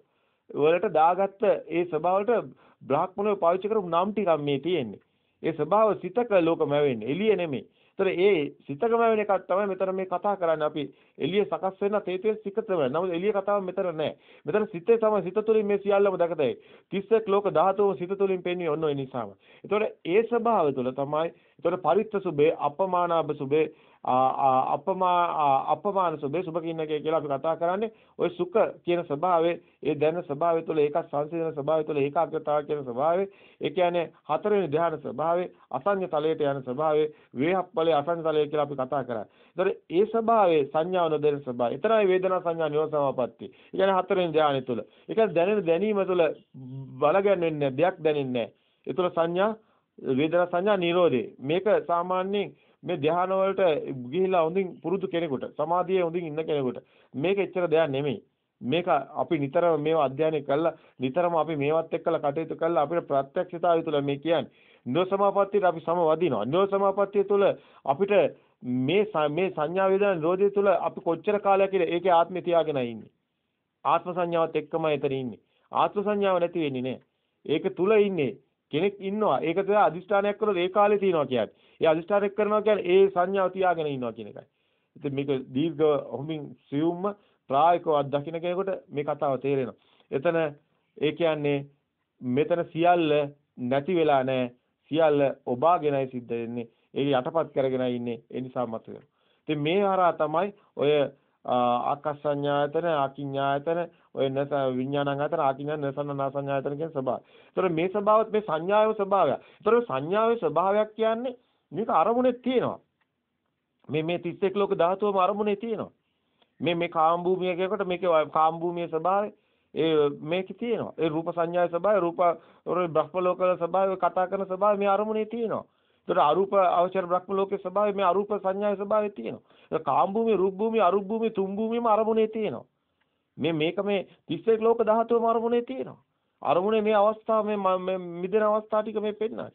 වලට දාගත්ත ඒ ස්වභාවවලට බ්‍රාහ්මණය පාවිච්චි කරපු නම් ටිකක් මේ තියෙන්නේ. ඒ ස්වභාව සිතක ලෝකම වෙන්නේ. එළිය නෙමෙයි. ඒතර ඒ සිතකම වෙන එකක් තමයි මෙතන මේ කතා කරන්නේ අපි එළිය සකස් වෙන තේතේ සිත තමයි. නමුත් එළිය කතාව මෙතන නැහැ. මෙතන සිතේ තමයි සිත තුළින් මේ සියල්ලම දැකතයි. 31 ලෝක ධාතුව සිත තුළින් පෙන්වන්නේ ඔන්න ඔය නිසාම. ඒතකොට ඒ ස්වභාවය තුළ තමයි ඒතකොට පරිත්ත සුබේ අපමානාබ සුබේ අපමා අපමාන සුභේ සුභ කින්නකේ කියලා අපි කතා කරන්නේ ওই සුඛ කියන ස්වභාවයේ ඒ දැන ස්වභාවය තුළ ඒක සංසිඳන ස්වභාවය තුළ ඒකාග්‍රතාව කියන ස්වභාවය ඒ කියන්නේ හතරවෙනි ධ්‍යාන ස්වභාවය අසඤ්ඤ තලයට යන ස්වභාවය වේහප්පලේ අසඤ්ඤ තලය කියලා අපි කතා කරා. ඒතර ඒ ස්වභාවයේ සංඥාව නොදෙන ස්වභාවය. එතරයි වේදනා සංඥා නිරෝධසමාපatti. ඒ කියන්නේ හතරවෙනි ධ්‍යානය තුළ. ඒක දැනෙන දැනීම තුළ බලගන්නේ දෙයක් දැනෙන්නේ නැහැ. ඒ තුළ සංඥා වේදනා සංඥා නිරෝධේ. මේක සාමාන්‍යයෙන් මේ ධ්‍යාන වලට ගිහිලා හොඳින් පුරුදු කෙනෙකුට සමාධියේ හොඳින් ඉන්න කෙනෙකුට මේක එච්චර දෙයක් නෙමෙයි. මේක අපි නිතරම මේව අධ්‍යයනය කළා නිතරම අපි මේවත් එක්කලා කටයුතු කළා අපිට ප්‍රත්‍යක්ෂතාවය තුළ මේ කියන්නේ නෝසමාපත්තියට අපි සමවදිනවා. නෝසමාපත්තිය තුළ අපිට මේ මේ සංඥා වේදනා නිරෝධය තුළ අපි කොච්චර කාලයක් ඉන්නේ ඒකේ ආත්මය තියාගෙන ඉන්නේ. ආත්ම සංඥාවත් එක්කම එතන ඉන්නේ. ආත්ම සංඥාව නැති වෙන්නේ නෑ. ඒක තුල ඉන්නේ කෙනෙක් ඉන්නවා. ඒක තමයි අදිෂ්ඨානයක් කළොත් ඒ කාලේ තියනවා කියන්නේ. ඒ අදිෂ්ඨානයක් කරනවා කියන්නේ ඒ සංඥාව තියාගෙන ඉන්නවා කියන එකයි. ඉතින් මේක දීර්ඝ හොමින් සියුම්ම ප්‍රායෝගිකව අත්දකින්න කෙනෙකුට මේ කතාව තේරෙනවා. එතන ඒ කියන්නේ මෙතන සියල්ල නැති වෙලා නැහැ. සියල්ල ඔබාගෙනයි සිද්ධ වෙන්නේ. ඒක යටපත් කරගෙන ඉන්නේ. ඒ නිසා මත වෙනවා. ඉතින් මේ හරහා තමයි ඔය ආකාසඤ්ඤායතන ආකිඤ්ඤායතන ඔය නස විඥානං අතර ආකිඤ්ඤාන නසන නාසඤ්ඤායතන කියන ස්වභාවය. ඒතර මේ ස්වභාවත් මේ සංඥාවේ ස්වභාවය. ඒතර සංඥාවේ ස්වභාවයක් කියන්නේ මේක අරමුණේ තියෙනවා. මේ මේ 31 ලෝක ධාතුවම අරමුණේ තියෙනවා. මේ මේ කාම භූමිය කියනකොට මේකේ කාම භූමියේ ස්වභාවය ඒ මේකේ තියෙනවා. ඒ රූප සංඥාවේ ස්වභාවය රූප බ්‍රහ්ම ලෝකවල ස්වභාවය කතා කරන ස්වභාවය මේ අරමුණේ තියෙනවා. ඒතර අරූප අවචර බ්‍රහ්ම ලෝකයේ ස්වභාවය මේ අරූප සංඥාවේ ස්වභාවය තියෙනවා. ඒ කාම භූමිය, රූප භූමිය, අරූප භූමිය, තුන් භූමියම අරමුණේ තියෙනවා. මේ මේක මේ 31 ලෝක ධාතුවම අරමුණේ තියෙනවා. අරමුණේ මේ අවස්ථාව මේ මිදෙන අවස්ථා ටික මේ පෙන්නන්නේ.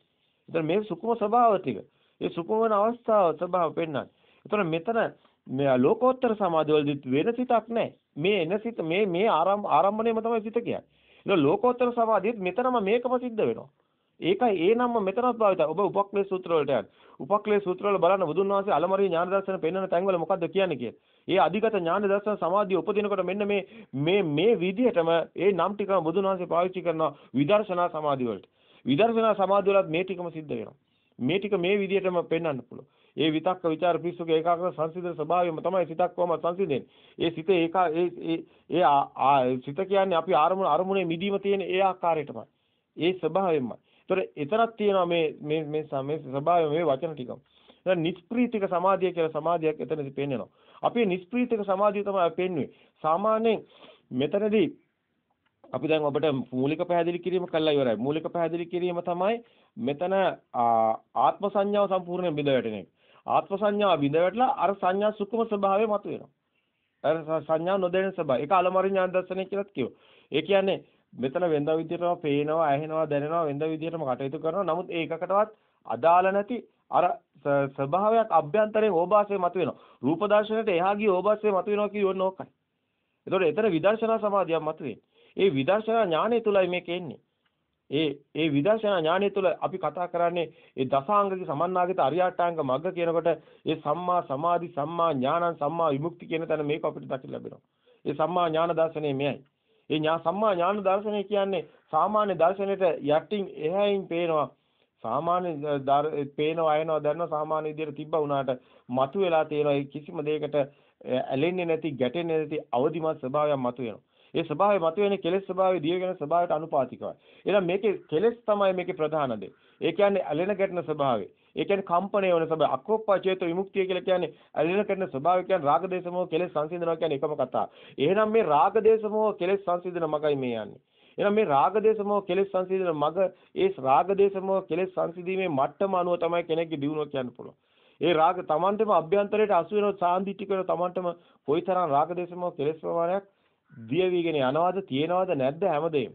ඒතර මේ සුකුම ස්වභාව ටික. ඒ සුකුම වෙන අවස්ථාව ස්වභාව පෙන්නන්නේ. ඒතර මෙතන මේ ලෝකෝත්තර සමාධිවලදී වෙන සිතක් නැහැ. මේ එන සිත මේ මේ ආරම්භණයම තමයි සිත කියන්නේ. ඒක ලෝකෝත්තර සමාධියත් මෙතනම මේකම සිද්ධ වෙනවා. ඒකයි ඒ නම්ම මෙතනත් භාවිතයි. ඔබ උපක්ලේශ සූත්‍ර වලට යන්න. උපක්ලේශ සූත්‍ර වල බලන්න බුදුන් වහන්සේ අලමරි ඥාන දර්ශන පෙන්වන තැන්වල මොකද්ද කියන්නේ කියලා. ඒ අධිගත ඥාන දර්ශන සමාධිය උපදිනකොට මෙන්න මේ මේ මේ විදිහටම ඒ නම් ටිකම බුදුන් වහන්සේ පාවිච්චි කරනවා විදර්ශනා සමාධිය වලට. විදර්ශනා සමාධිය වලත් මේ ටිකම සිද්ධ වෙනවා. මේ ටික මේ විදිහටම පෙන්වන්න පුළුවන්. ඒ විතක්ක ਵਿਚාර පිස්සුක ඒකාග්‍ර සංසිඳන ස්වභාවයම තමයි සිතක් කොහොම සංසිඳෙන්නේ. ඒ සිත ඒකා ඒ ඒ ඒ සිත කියන්නේ අපි අරමුණ අරමුණේ මිදීම තියෙන ඒ ආකාරයටමයි. ඒ ස්වභාවයෙන්මයි. ඒතර එතරක් තියෙනවා මේ මේ මේ මේ ස්වභාවය මේ වචන ටිකම. දැන් නිෂ්ප්‍රීතික සමාධිය කියලා සමාධියක් එතනදී පෙන්වනවා. අපි නිෂ්ප්‍රීතික සමාධිය තමයි පෙන්වන්නේ. සාමාන්‍යයෙන් මෙතනදී අපි දැන් ඔබට මූලික පැහැදිලි කිරීම කළා ඉවරයි. මූලික පැහැදිලි කිරීම තමයි මෙතන ආත්ම සංඥාව සම්පූර්ණයෙන් බිඳ වැටෙන එක. ආත්ම සංඥාව බිඳ වැටලා අර සංඥා සුකුම ස්වභාවය මතුවෙනවා. අර සංඥා නොදැනෙන ස්වභාවය. ඒක අලමරි ඥාන දර්ශනය කියලාත් කියනවා. ඒ කියන්නේ මෙතන වෙනද විදියටම පේනවා, ඇහෙනවා, දැනෙනවා, වෙනද විදියටම කටයුතු කරනවා. නමුත් ඒකකටවත් අදාළ නැති අර ස්වභාවයක් අභ්‍යන්තරයෙන් ඕභාසය මතුවෙනවා. රූප දර්ශනයට එහා ගිය ඕභාසය මතුවෙනවා කියවන්න ඕකයි. ඒතකොට එතන විදර්ශනා සමාධියක් මතුවෙන්නේ. ඒ විදර්ශනා ඥානය තුලයි මේක එන්නේ. ඒ ඒ විදර්ශනා ඥානය තුළ අපි කතා කරන්නේ ඒ දසාංගික සමන්නාගිත අරියාටාංග මග්ග කියනකොට ඒ සම්මා සමාධි සම්මා ඥානං සම්මා විමුක්ති කියන තැන මේක අපිට දකින්න ලැබෙනවා. ඒ සම්මා ඥාන දර්ශනය මෙයයි. ඒ ඥා සම්මා ඥාන දර්ශනය කියන්නේ සාමාන්‍ය දර්ශනෙට යටින් එහයින් පේනවා සාමාන්‍ය පේනවා අයනවා දැනනවා සාමාන්‍ය විදියට තිබ්බා වුණාට මතුවලා තියෙනවා ඒ කිසිම දෙයකට ඇලෙන්නේ නැති ගැටෙන්නේ නැති අවදිමත් ස්වභාවයක් මතුවෙනවා. ඒ ස්වභාවය මතුවෙන්නේ කෙලෙස් ස්වභාවය දියගෙන ස්වභාවයට අනුපාතිකවයි. එහෙනම් මේකේ කෙලෙස් තමයි මේකේ ප්‍රධාන දේ. ඒ කියන්නේ ඇලෙන ගැටෙන ස්වභාවය. ඒ කියන්නේ කම්පණය වෙන ස්වභාවය. අකෝපචේත විමුක්තිය කියලා කියන්නේ ඇලෙන ගැටෙන ස්වභාවය කියන්නේ රාග දේශ මොහ කෙලෙස් සංසිඳනවා කියන්නේ එකම කතාව. එහෙනම් මේ රාග දේශ මොහ කෙලෙස් සංසිඳන මගයි මේ යන්නේ. එහෙනම් මේ රාගදේශ මොහ කෙලෙස් සංසිඳන මග ඒ රාගදේශ මොහ කෙලෙස් සංසිඳීමේ මට්ටම අනුව තමයි කෙනෙක්ගේ දියුණුව කියන්න පුළුවන්. ඒ රාග තමන්ටම අභ්‍යන්තරයට අසු වෙනව සාන්දිටික වෙන තමන්ටම කොයිතරම් රාගදේශ මොහ කෙලෙස් ප්‍රමාණයක් දිය වීගෙන යනවද තියෙනවද නැද්ද හැමදේම.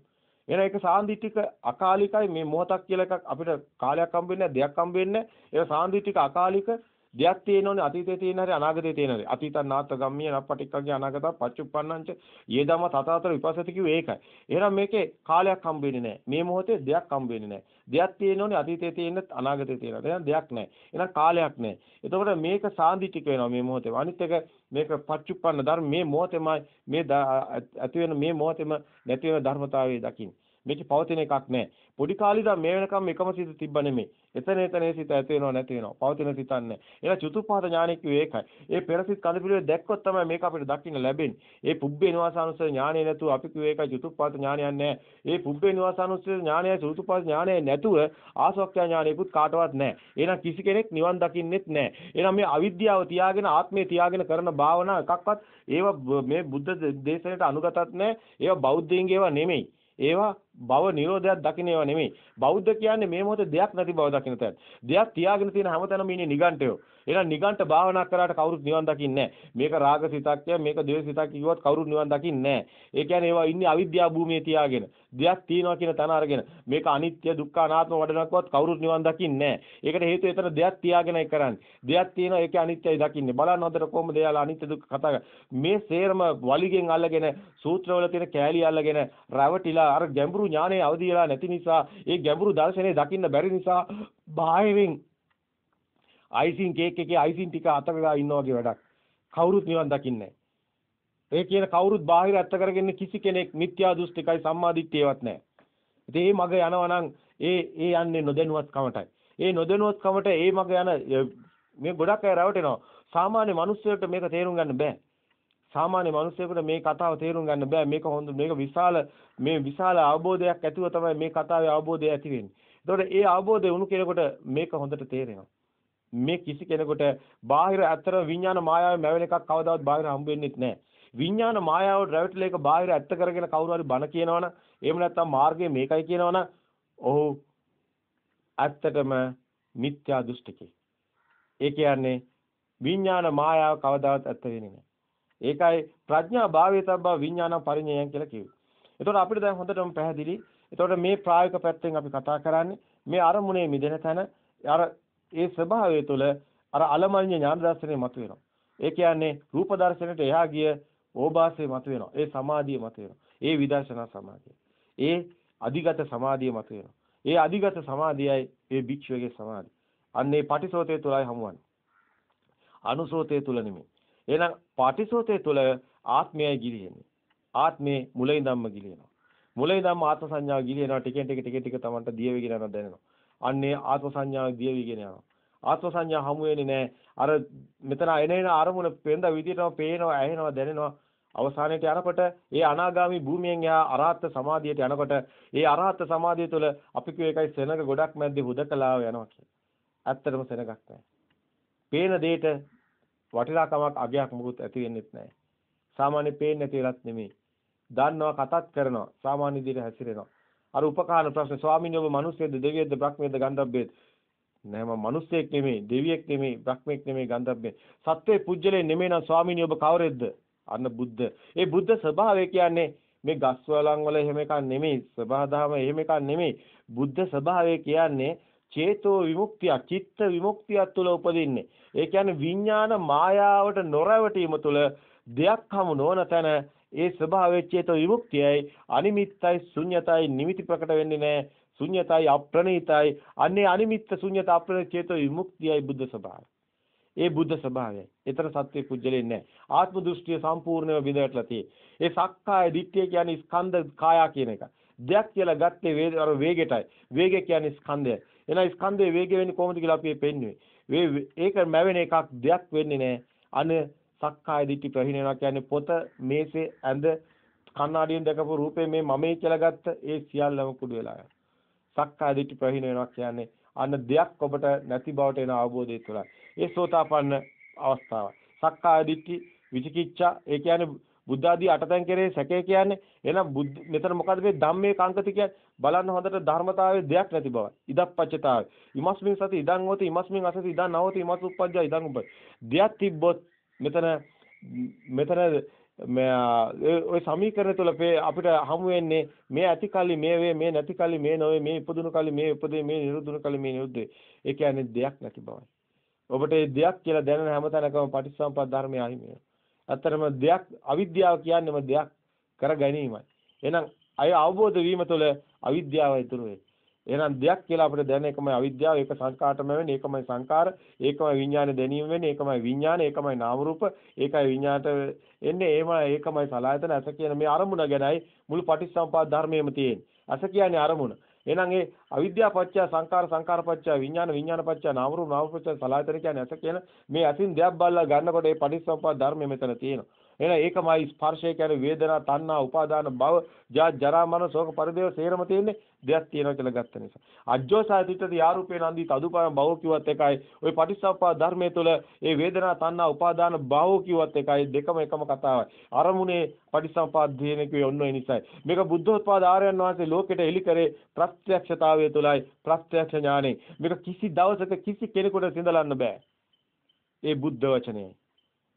එහෙනම් ඒක සාන්දිටික අකාලිකයි මේ මොහොතක් කියලා එකක් අපිට කාලයක් හම්බ වෙන්නේ දෙයක් හම්බ වෙන්නේ. ඒක සාන්දිටික අකාලික දෙයක් තියෙනෝනේ අතීතයේ තියෙන හැරි අනාගතයේ තියෙන හැරි අතීතං නාත්ත ගම්මිය නප්පටික්කගේ අනාගත පච්චුප්පන්නංච යේදම තථාතර විපස්සති කිව්වේ ඒකයි. එහෙනම් මේකේ කාලයක් හම්බ වෙන්නේ නැහැ. මේ මොහොතේ දෙයක් හම්බ වෙන්නේ නැහැ. දෙයක් තියෙනෝනේ අතීතයේ තියෙන අනාගතයේ තියෙන. එහෙනම් දෙයක් නැහැ. එහෙනම් කාලයක් නැහැ. එතකොට මේක සාන්දිටික වෙනවා මේ මොහොතේ. අනිත් එක මේක පච්චුප්පන්න ධර්ම මේ මොහොතේමයි මේ ඇති වෙන මේ මොහොතේම නැති වෙන ධර්මතාවය දකින්නේ. මේකේ පවතින එකක් නැහැ. පොඩි කාලේ ඉඳන් මේ වෙනකම් එකම සිත තිබ්බ නෙමෙයි. එතන එතන සිත ඇති වෙනව නැති වෙනව. පවතින සිතක් නැහැ. එහෙනම් චතුප්පහත ඥානෙ කිව්වේ ඒකයි. ඒ පෙරසිත කඳ පිළිවෙල දැක්කොත් තමයි මේක අපිට දකින්න ලැබෙන්නේ. ඒ පුබ්බේ නිවාසානුස්සය ඥානෙ නැතුව අපි කිව්වේ ඒකයි චතුප්පහත ඥානයක් නැහැ. ඒ පුබ්බේ නිවාසානුස්සය ඥානයයි චතුප්පහත ඥානයයි නැතුව ආසවක්ඛ්‍ය ඥානෙකුත් කාටවත් නැහැ. එහෙනම් කිසි කෙනෙක් නිවන් දකින්නෙත් නැහැ. එහෙනම් මේ අවිද්‍යාව තියාගෙන ආත්මය තියාගෙන කරන භාවනා එකක්වත් ඒවා මේ බුද්ධ දේශනාවට අනුගතත් නැහැ. ඒවා බෞද්ධයින්ගේ ඒවා නෙමෙයි. ඒවා භව නිරෝධයක් දකින්න ඒවා නෙමෙයි. බෞද්ධ කියන්නේ මේ මොහොතේ දෙයක් නැති බව දකින්න තැන. දෙයක් තියාගෙන තියෙන හැමතැනම ඉන්නේ නිගණ්ඨයෝ. එහෙනම් නිගණ්ඨ භාවනා කරාට කවුරුත් නිවන් දකින්නේ මේක රාග සිතක් මේක ද්වේෂ සිතක් කිව්වත් කවුරුත් නිවන් දකින්නේ ඒ කියන්නේ ඒවා ඉන්නේ අවිද්‍යාව භූමියේ තියාගෙන. දෙයක් තියනවා කියන තැන අරගෙන මේක අනිත්‍ය දුක්ඛ අනාත්ම වඩනකොත් කවුරුත් නිවන් දකින්නේ ඒකට හේතුව එතන දෙයක් තියාගෙනයි කරන්නේ. දෙයක් තියෙනවා ඒකේ අනිත්‍යයි දකින්නේ. බලන්න හොඳට කොහොමද එයාලා අනිත්‍ය දුක්ඛ කතා මේ සේරම වලිගෙන් අල්ලගෙන සූත්‍රවල තියෙන කෑලි අල්ලගෙන රැවටිලා අර ගැඹුරු ඥානයේ අවදි වෙලා නැති නිසා ඒ ගැඹුරු දර්ශනේ දකින්න බැරි නිසා බාහිරින් අයිසින් කේක් එකේ අයිසින් ටික අතකලා ඉන්නවා වගේ වැඩක්. කවුරුත් නිවන් දකින්නේ ඒ කියන කවුරුත් බාහිර ඇත්ත කරගෙන කිසි කෙනෙක් මිත්‍යා දෘෂ්ටිකයි සම්මාදිට්ඨියවත් නැහැ. ඉතින් මේ මග යනවා නම් ඒ ඒ යන්නේ නොදැනුවත්කමටයි. ඒ නොදැනුවත්කමට ඒ මග යන මේ ගොඩක් අය රැවටෙනවා. සාමාන්‍ය මිනිස්සුන්ට මේක තේරුම් ගන්න බෑ. සාමාන්‍ය මිනිස්සුන්ට මේ කතාව තේරුම් ගන්න බෑ. මේක හොඳ මේක විශාල මේ විශාල අවබෝධයක් ඇතුව තමයි මේ කතාවේ අවබෝධය ඇති වෙන්නේ. ඒතකොට ඒ අවබෝධය වුණු කෙනෙකුට මේක හොඳට තේරෙනවා. මේ කිසි කෙනෙකුට බාහිර ඇත්තට විඥාන මායාවේ මැවෙන එකක් කවදාවත් බාහිර හම්බ වෙන්නේ නැහැ. විඥාන මායාවට රැවටිලා ඒක බාහිර ඇත්ත කරගෙන කවුරු හරි බන කියනවනම් එහෙම නැත්නම් මාර්ගය මේකයි කියනවනම් ඔහු ඇත්තටම මිත්‍යා දෘෂ්ටිකේ. ඒ කියන්නේ විඥාන මායාව කවදාවත් ඇත්ත වෙන්නේ නැහැ. ඒකයි ප්‍රඥා භාවයතබ්බා විඥාන පරිඤ්ඤයන් කියලා කිව්වේ. එතකොට අපිට දැන් හොඳටම පැහැදිලි. එතකොට මේ ප්‍රායෝගික පැත්තෙන් අපි කතා කරන්නේ මේ අරමුණේ මිදෙන තැන අර ඒ ස්වභාවය තුළ අර අලමඤ්ඤ ඥාන දර්ශනය මතුවෙනවා. ඒ කියන්නේ රූප දර්ශනයට එහා ගිය ඕභාසය මතුවෙනවා. ඒ සමාධිය මතුවෙනවා. ඒ විදර්ශනා සමාධිය. ඒ අධිගත සමාධිය මතුවෙනවා. ඒ අධිගත සමාධියයි ඒ භික්ෂුවගේ සමාධිය. අන්න ඒ පටිසෝතේ තුලයි හමුවන්නේ. අනුසෝතේ තුල නෙමෙයි. එහෙනම් පටිසෝතේ තුල ආත්මයයි ගිලිහෙන්නේ. ආත්මේ මුලින්දම්ම ගිලිහෙනවා. මුලින්දම්ම ආත්ම සංඥාව ගිලිහෙනවා ටිකෙන් ටික ටික ටික තමන්ට දිය වෙගෙන යනවා දැනෙනවා. අන්නේ ආත්ම සංඥාව දිය වීගෙන යනවා. ආත්ම සංඥා හමු වෙන්නේ නැහැ. අර මෙතන එන එන අරමුණ පෙන්ද විදියටම පේනවා, ඇහෙනවා, දැනෙනවා. අවසානයේට යනකොට ඒ අනාගාමි භූමියෙන් එහා අරහත් සමාධියට යනකොට ඒ අරහත් සමාධිය තුළ අපි කිය එකයි සෙනඟ ගොඩක් මැද්දේ හුදකලාව යනවා කියලා. ඇත්තටම සෙනඟක් නැහැ. පේන දෙයට වටිනාකමක් අගයක් මුකුත් ඇති වෙන්නේත් නැහැ. සාමාන්‍ය පේන්නේ නැති වෙලත් නෙමෙයි. දන්නවා කතාත් කරනවා. සාමාන්‍ය විදිහට හැසිරෙනවා. අර උපකාරණ ප්‍රශ්නේ ස්වාමීන් ඔබ මිනිස්සෙක්ද දෙවියෙක්ද බ්‍රහ්මයේද ගන්ධබ්බේද නෑ මම මිනිස්සෙක් නෙමෙයි දෙවියෙක් නෙමෙයි බ්‍රහ්මෙක් නෙමෙයි ගන්ධබ්බේ. සත්වේ පුජ්‍යලේ නෙමෙයි නම් ස්වාමීන් ඔබ කවරෙද්ද අන්න බුද්ධ. ඒ බුද්ධ ස්වභාවය කියන්නේ මේ ගස් වලන් වල එහෙම එකක් නෙමෙයි ස්වභාවධම එහෙම එකක් නෙමෙයි. බුද්ධ ස්වභාවය කියන්නේ චේතෝ විමුක්තිය චිත්ත විමුක්තිය තුළ උපදින්නේ. ඒ කියන්නේ විඥාන මායාවට නොරැවටීම තුළ දෙයක් හමු නොවන තැන ඒ ස්වභාවයේ චේතෝ විමුක්තියයි අනිමිත්තයි ශුන්‍යතයි නිමිති ප්‍රකට වෙන්නේ නැහැ ශුන්‍යතයි අප්‍රණීතයි අන්නේ අනිමිත්ත ශුන්‍යත අප්‍රණීත චේතෝ විමුක්තියයි බුද්ධ ස්වභාවය ඒ බුද්ධ ස්වභාවයයි. ඒතර සත්‍ය පුජ්‍යලෙන්නේ නැහැ. ආත්ම දෘෂ්ටිය සම්පූර්ණයෙන්ම බිඳවටලා තියෙන්නේ. ඒ සක්කාය දිට්ඨිය කියන්නේ ස්කන්ධ කායා කියන එක. දෙයක් කියලා ගත්තේ වේග අර වේගෙටයි. වේගය කියන්නේ ස්කන්ධය. එහෙනම් ස්කන්ධයේ වේගය වෙන්නේ කොහොමද කියලා අපි පෙන්නුවේ. ඒක මැවෙන එකක් දෙයක් වෙන්නේ නැහැ. අන සක්කාය දිට්ඨි ප්‍රහීන වෙනවා කියන්නේ පොත මේසේ ඇඳ කණ්ණාඩියෙන් දැකපු රූපේ මේ මමයි කියලා ගත්ත ඒ සියල්ලම කුඩු වෙලා යනවා. සක්කාය දිට්ඨි ප්‍රහීන වෙනවා කියන්නේ අන්න දෙයක් ඔබට නැති බවට එන අවබෝධය තුළයි. ඒ සෝතාපන්න අවස්ථාව. සක්කාය දිට්ඨි විචිකිච්ඡා ඒ කියන්නේ බුද්ධ ආදී අටතෙන් කෙරේ සැකේ කියන්නේ එහෙනම් බුද්ධ මෙතන මොකද මේ ධම්මේ කාංකති කියන්නේ බලන්න හොඳට ධර්මතාවයේ දෙයක් නැති බව. ඉදප්පච්චතාවය. ඉමස්මින් සති ඉදං හොති ඉමස්මින් අසති ඉදං නවති ඉමස් උප්පජ්ජා ඉදං උප. දෙයක් තිබ්බොත් මෙතන මෙතන ඔය සමීකරණ තුළ අපිට හමු වෙන්නේ මේ ඇති කල්ලි මේ වේ මේ නැති කල්ලි මේ නොවේ මේ ඉපදුණු කල්ලි මේ උපදේ මේ නිරුදුණු කල්ලි මේ නිරුද්ධේ. ඒ කියන්නේ දෙයක් නැති බවයි. ඔබට මේ දෙයක් කියලා දැනෙන හැමතැනකම පටිච්චසමුප්පාද ධර්මය අහිමි වෙනවා. අතරම දෙයක් අවිද්‍යාව කියන්නේම දෙයක් කර ගැනීමයි. එහෙනම් අය අවබෝධ වීම තුළ අවිද්‍යාව ඉතුරු වෙයි. එහෙනම් දෙයක් කියලා අපිට දැනෙන එකමයි අවිද්‍යාව, ඒක සංකාටම වෙන්නේ, ඒකමයි සංකාර, ඒකමයි විඥාන දැනීම වෙන්නේ, ඒකමයි විඥාන, ඒකමයි නාම රූප, ඒකයි විඥාට එන්නේ, ඒමයි ඒකමයි සලආයතන අස කියන මේ අරමුණ ගැනයි මුළු පටිච්චසමුපාද ධර්මයේම තියෙන්නේ. අස කියන්නේ අරමුණ. එහෙනම් ඒ අවිද්‍යාව පත්‍ය සංකාර සංකාර පත්‍ය විඥාන විඥාන පත්‍ය නාම රූප නාම පත්‍ය සලආයතන කියන්නේ අස කියන මේ අසින් දෙයක් බල්ලා ගන්නකොට ඒ පටිච්චසමුපාද ධර්මය මෙතන තියෙනවා. එහෙනම් ඒකමයි ස්පර්ශය කියන්නේ වේදනා, තණ්හා, උපාදාන, භව, ජා, ජරා, මරණ, ශෝක, පරිදේව සේරම තියෙන්නේ දෙයක් තියෙනවා කියලා ගත්ත නිසා. අජ්ජෝසායතිතද යාරූපේ නන්දි තදුපයම් භව කිව්වත් එකයි. ওই පටිච්චසමුප්පාද ධර්මයේ තුල ඒ වේදනා, තණ්හා, උපාදාන, භව කිව්වත් එකයි. දෙකම එකම කතාවයි. අරමුණේ පටිච්චසමුප්පාද ධේන කියේ ඔන්න ඒ නිසායි. මේක බුද්ධෝත්පාද ආර්යයන් වහන්සේ ලෝකෙට එලි කරේ ප්‍රත්‍යක්ෂතාවය තුලයි ප්‍රත්‍යක්ෂ ඥානෙ. මේක කිසි දවසක කිසි කෙනෙකුට සිඳලන්න බෑ. ඒ බුද්ධ වචනේ.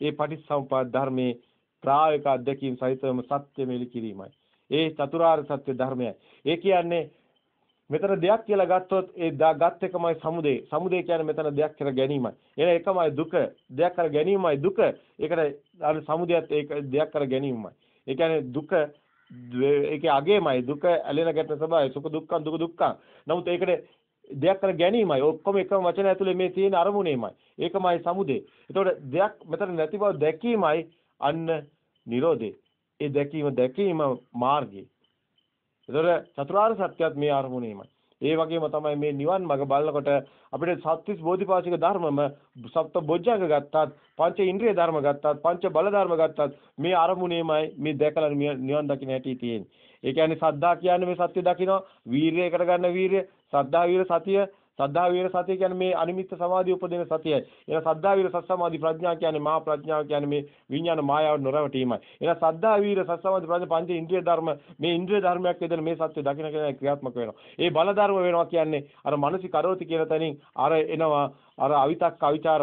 ඒ පටිච්චසමුපාද ධර්මයේ ප්‍රායෝගික අධ්‍යක්ීම් සහිතවම සත්‍ය මෙලි කිරීමයි. ඒ චතුරාර්ය සත්‍ය ධර්මයයි. ඒ කියන්නේ මෙතන දෙයක් කියලා ගත්තොත් ඒ ගත් එකමයි සමුදේ. සමුදේ කියන්නේ මෙතන දෙයක් කර ගැනීමයි. එන එකමයි දුක. දෙයක් කර ගැනීමයි දුක. ඒකට අර සමුදයත් ඒක දෙයක් කර ගැනීමයි. ඒ කියන්නේ දුක ඒකේ අගේමයි දුක ඇලෙන ගැටෙන ස්වභාවය සුඛ දුක්ඛ දුක දුක්ඛ. නමුත් ඒකට දෙයක් කර ගැනීමයි ඔක්කොම එකම වචන ඇතුලේ මේ තියෙන අරමුණේමයි. ඒකමයි සමුදේ. එතකොට දෙයක් මෙතන නැති බව දැකීමයි අන්න Nirodhe. ඒ දැකීම දැකීම මාර්ගය. එතකොට චතුරාර්ය සත්‍යයත් මේ අරමුණේමයි. ඒ වගේම තමයි මේ නිවන් මඟ බලනකොට අපිට සත්‍විස් බෝධිපාශික ධර්මම සප්ත බොජ්ජංග ගත්තත් පංච ඉන්ද්‍රිය ධර්ම ගත්තත් පංච බල ධර්ම ගත්තත් මේ අරමුණේමයි මේ දැකලා නිවන් දකින්න හැටි තියෙන්නේ. ඒ කියන්නේ සද්ධා කියන්නේ මේ සත්‍ය දකින්න වීරිය කරගන්න වීරිය, සද්ධා වීර සතිය සද්ධා වීර සතිය කියන්නේ මේ අනිමිත්ත සමාධිය උපදින සතියයි. එන සද්ධා වීර සත්සමාධි ප්‍රඥා කියන්නේ මහා ප්‍රඥාව කියන්නේ මේ විඥාන මායාව නොරවටීමයි. එන සද්ධා වීර සත්සමාධි ප්‍රඥා පංච ඉන්ද්‍රිය ධර්ම මේ ඉන්ද්‍රිය ධර්මයක් වේදන මේ සත්‍ය දකින්න කියන ක්‍රියාත්මක වෙනවා. ඒ බල ධර්ම වෙනවා කියන්නේ අර මානසික කරෝති කියන තැනින් අර එනවා අර අවිතක් අවිචාර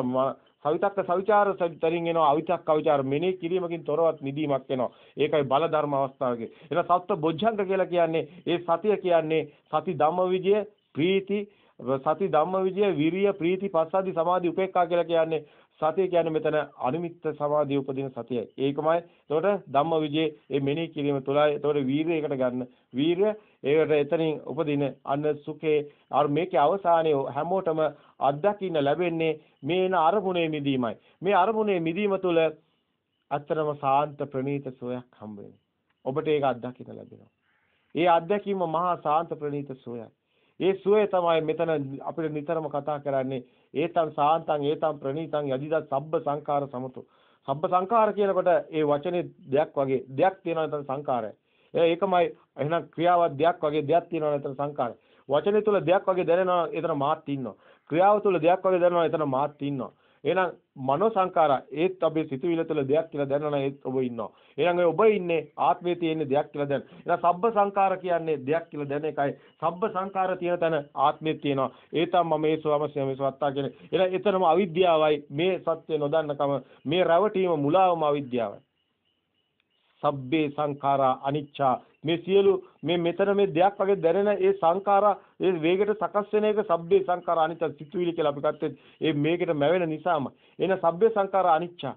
සවිතක්ක සවිචාර තරින් එනවා අවිතක්ක අවිචාර මෙනෙහි කිරීමකින් තොරවත් නිදීමක් එනවා. ඒකයි බල ධර්ම අවස්ථාවකේ. එන සත්ත්ව බොජ්ජංග කියලා කියන්නේ ඒ සතිය කියන්නේ සති ධම්මවිජය ප්‍රීති සති ධම්මවිජය විරිය ප්‍රීති පස්සද්ධි සමාධි උපේක්ඛා කියලා කියන්නේ සතිය කියන්නේ මෙතන අනිමිත්ත සමාධිය උපදින සතියයි. ඒකමයි. එතකොට ධම්මවිජය මේ මෙනෙහි කිරීම තුළයි. එතකොට වීරියකට ගන්න. වීරිය ඒකට එතනින් උපදින අන්න සුඛේ අර මේකේ අවසානයේ හැමෝටම අත්දකින්න ලැබෙන්නේ මේන අරමුණේ මිදීමයි. මේ අරමුණේ මිදීම තුළ අත්‍තරම සාන්ත ප්‍රණීත සෝයක් හම්බ ඔබට ඒක අත්දකින්න ලැබෙනවා. ඒ අත්දැකීම මහා සාන්ත ප්‍රණීත සෝයයි. ඒ සුවේ තමයි මෙතන අපිට නිතරම කතා කරන්නේ ඒතං සාන්තං ඒතං ප්‍රණීතං යදිදත් සබ්බ සංඛාර සමතු. සබ්බ සංඛාර කියනකොට ඒ වචනේ දෙයක් වගේ දෙයක් තියෙනවා එතන සංඛාරය. ඒකමයි එහෙනම් ක්‍රියාවක් දෙයක් වගේ දෙයක් තියෙනවා එතන සංඛාරය. වචනේ තුල දෙයක් වගේ දැනෙනවා එතන මාත් ඉන්නවා. ක්‍රියාව තුල දෙයක් වගේ දැනෙනවා එතන මාත් ඉන්නවා. එහෙනම් මනෝ සංකාරා ඒත් අපේ සිතුවිල්ල තුළ දෙයක් කියලා දැනනවා ඒත් ඔබ ඉන්නවා. එහෙනම් ඔබ ඉන්නේ ආත්මයේ තියෙන දෙයක් කියලා දැන. එහෙනම් සබ්බ සංකාර කියන්නේ දෙයක් කියලා දැන එකයි. සබ්බ සංකාර තියෙන තැන ආත්මෙත් තියෙනවා. ඒ තමයි මේ සෝමස්ය මේ සත්තා කියන්නේ. එහෙනම් එතනම අවිද්‍යාවයි මේ සත්‍ය නොදන්නකම මේ රැවටීම මුලාවම අවිද්‍යාවයි. සබ්බේ සංඛාරා අනිච්චා. මේ සියලු මේ මෙතන මේ දෙයක් වගේ දැනෙන ඒ සංඛාරා ඒ වේගයට සකස් වෙන එක සබ්බේ සංඛාරා අනිච්ච සිතුවිලි කියලා අපි ගත්තේ. ඒ මේකට මැවෙන නිසාම. එන සබ්බේ සංඛාරා අනිච්චා.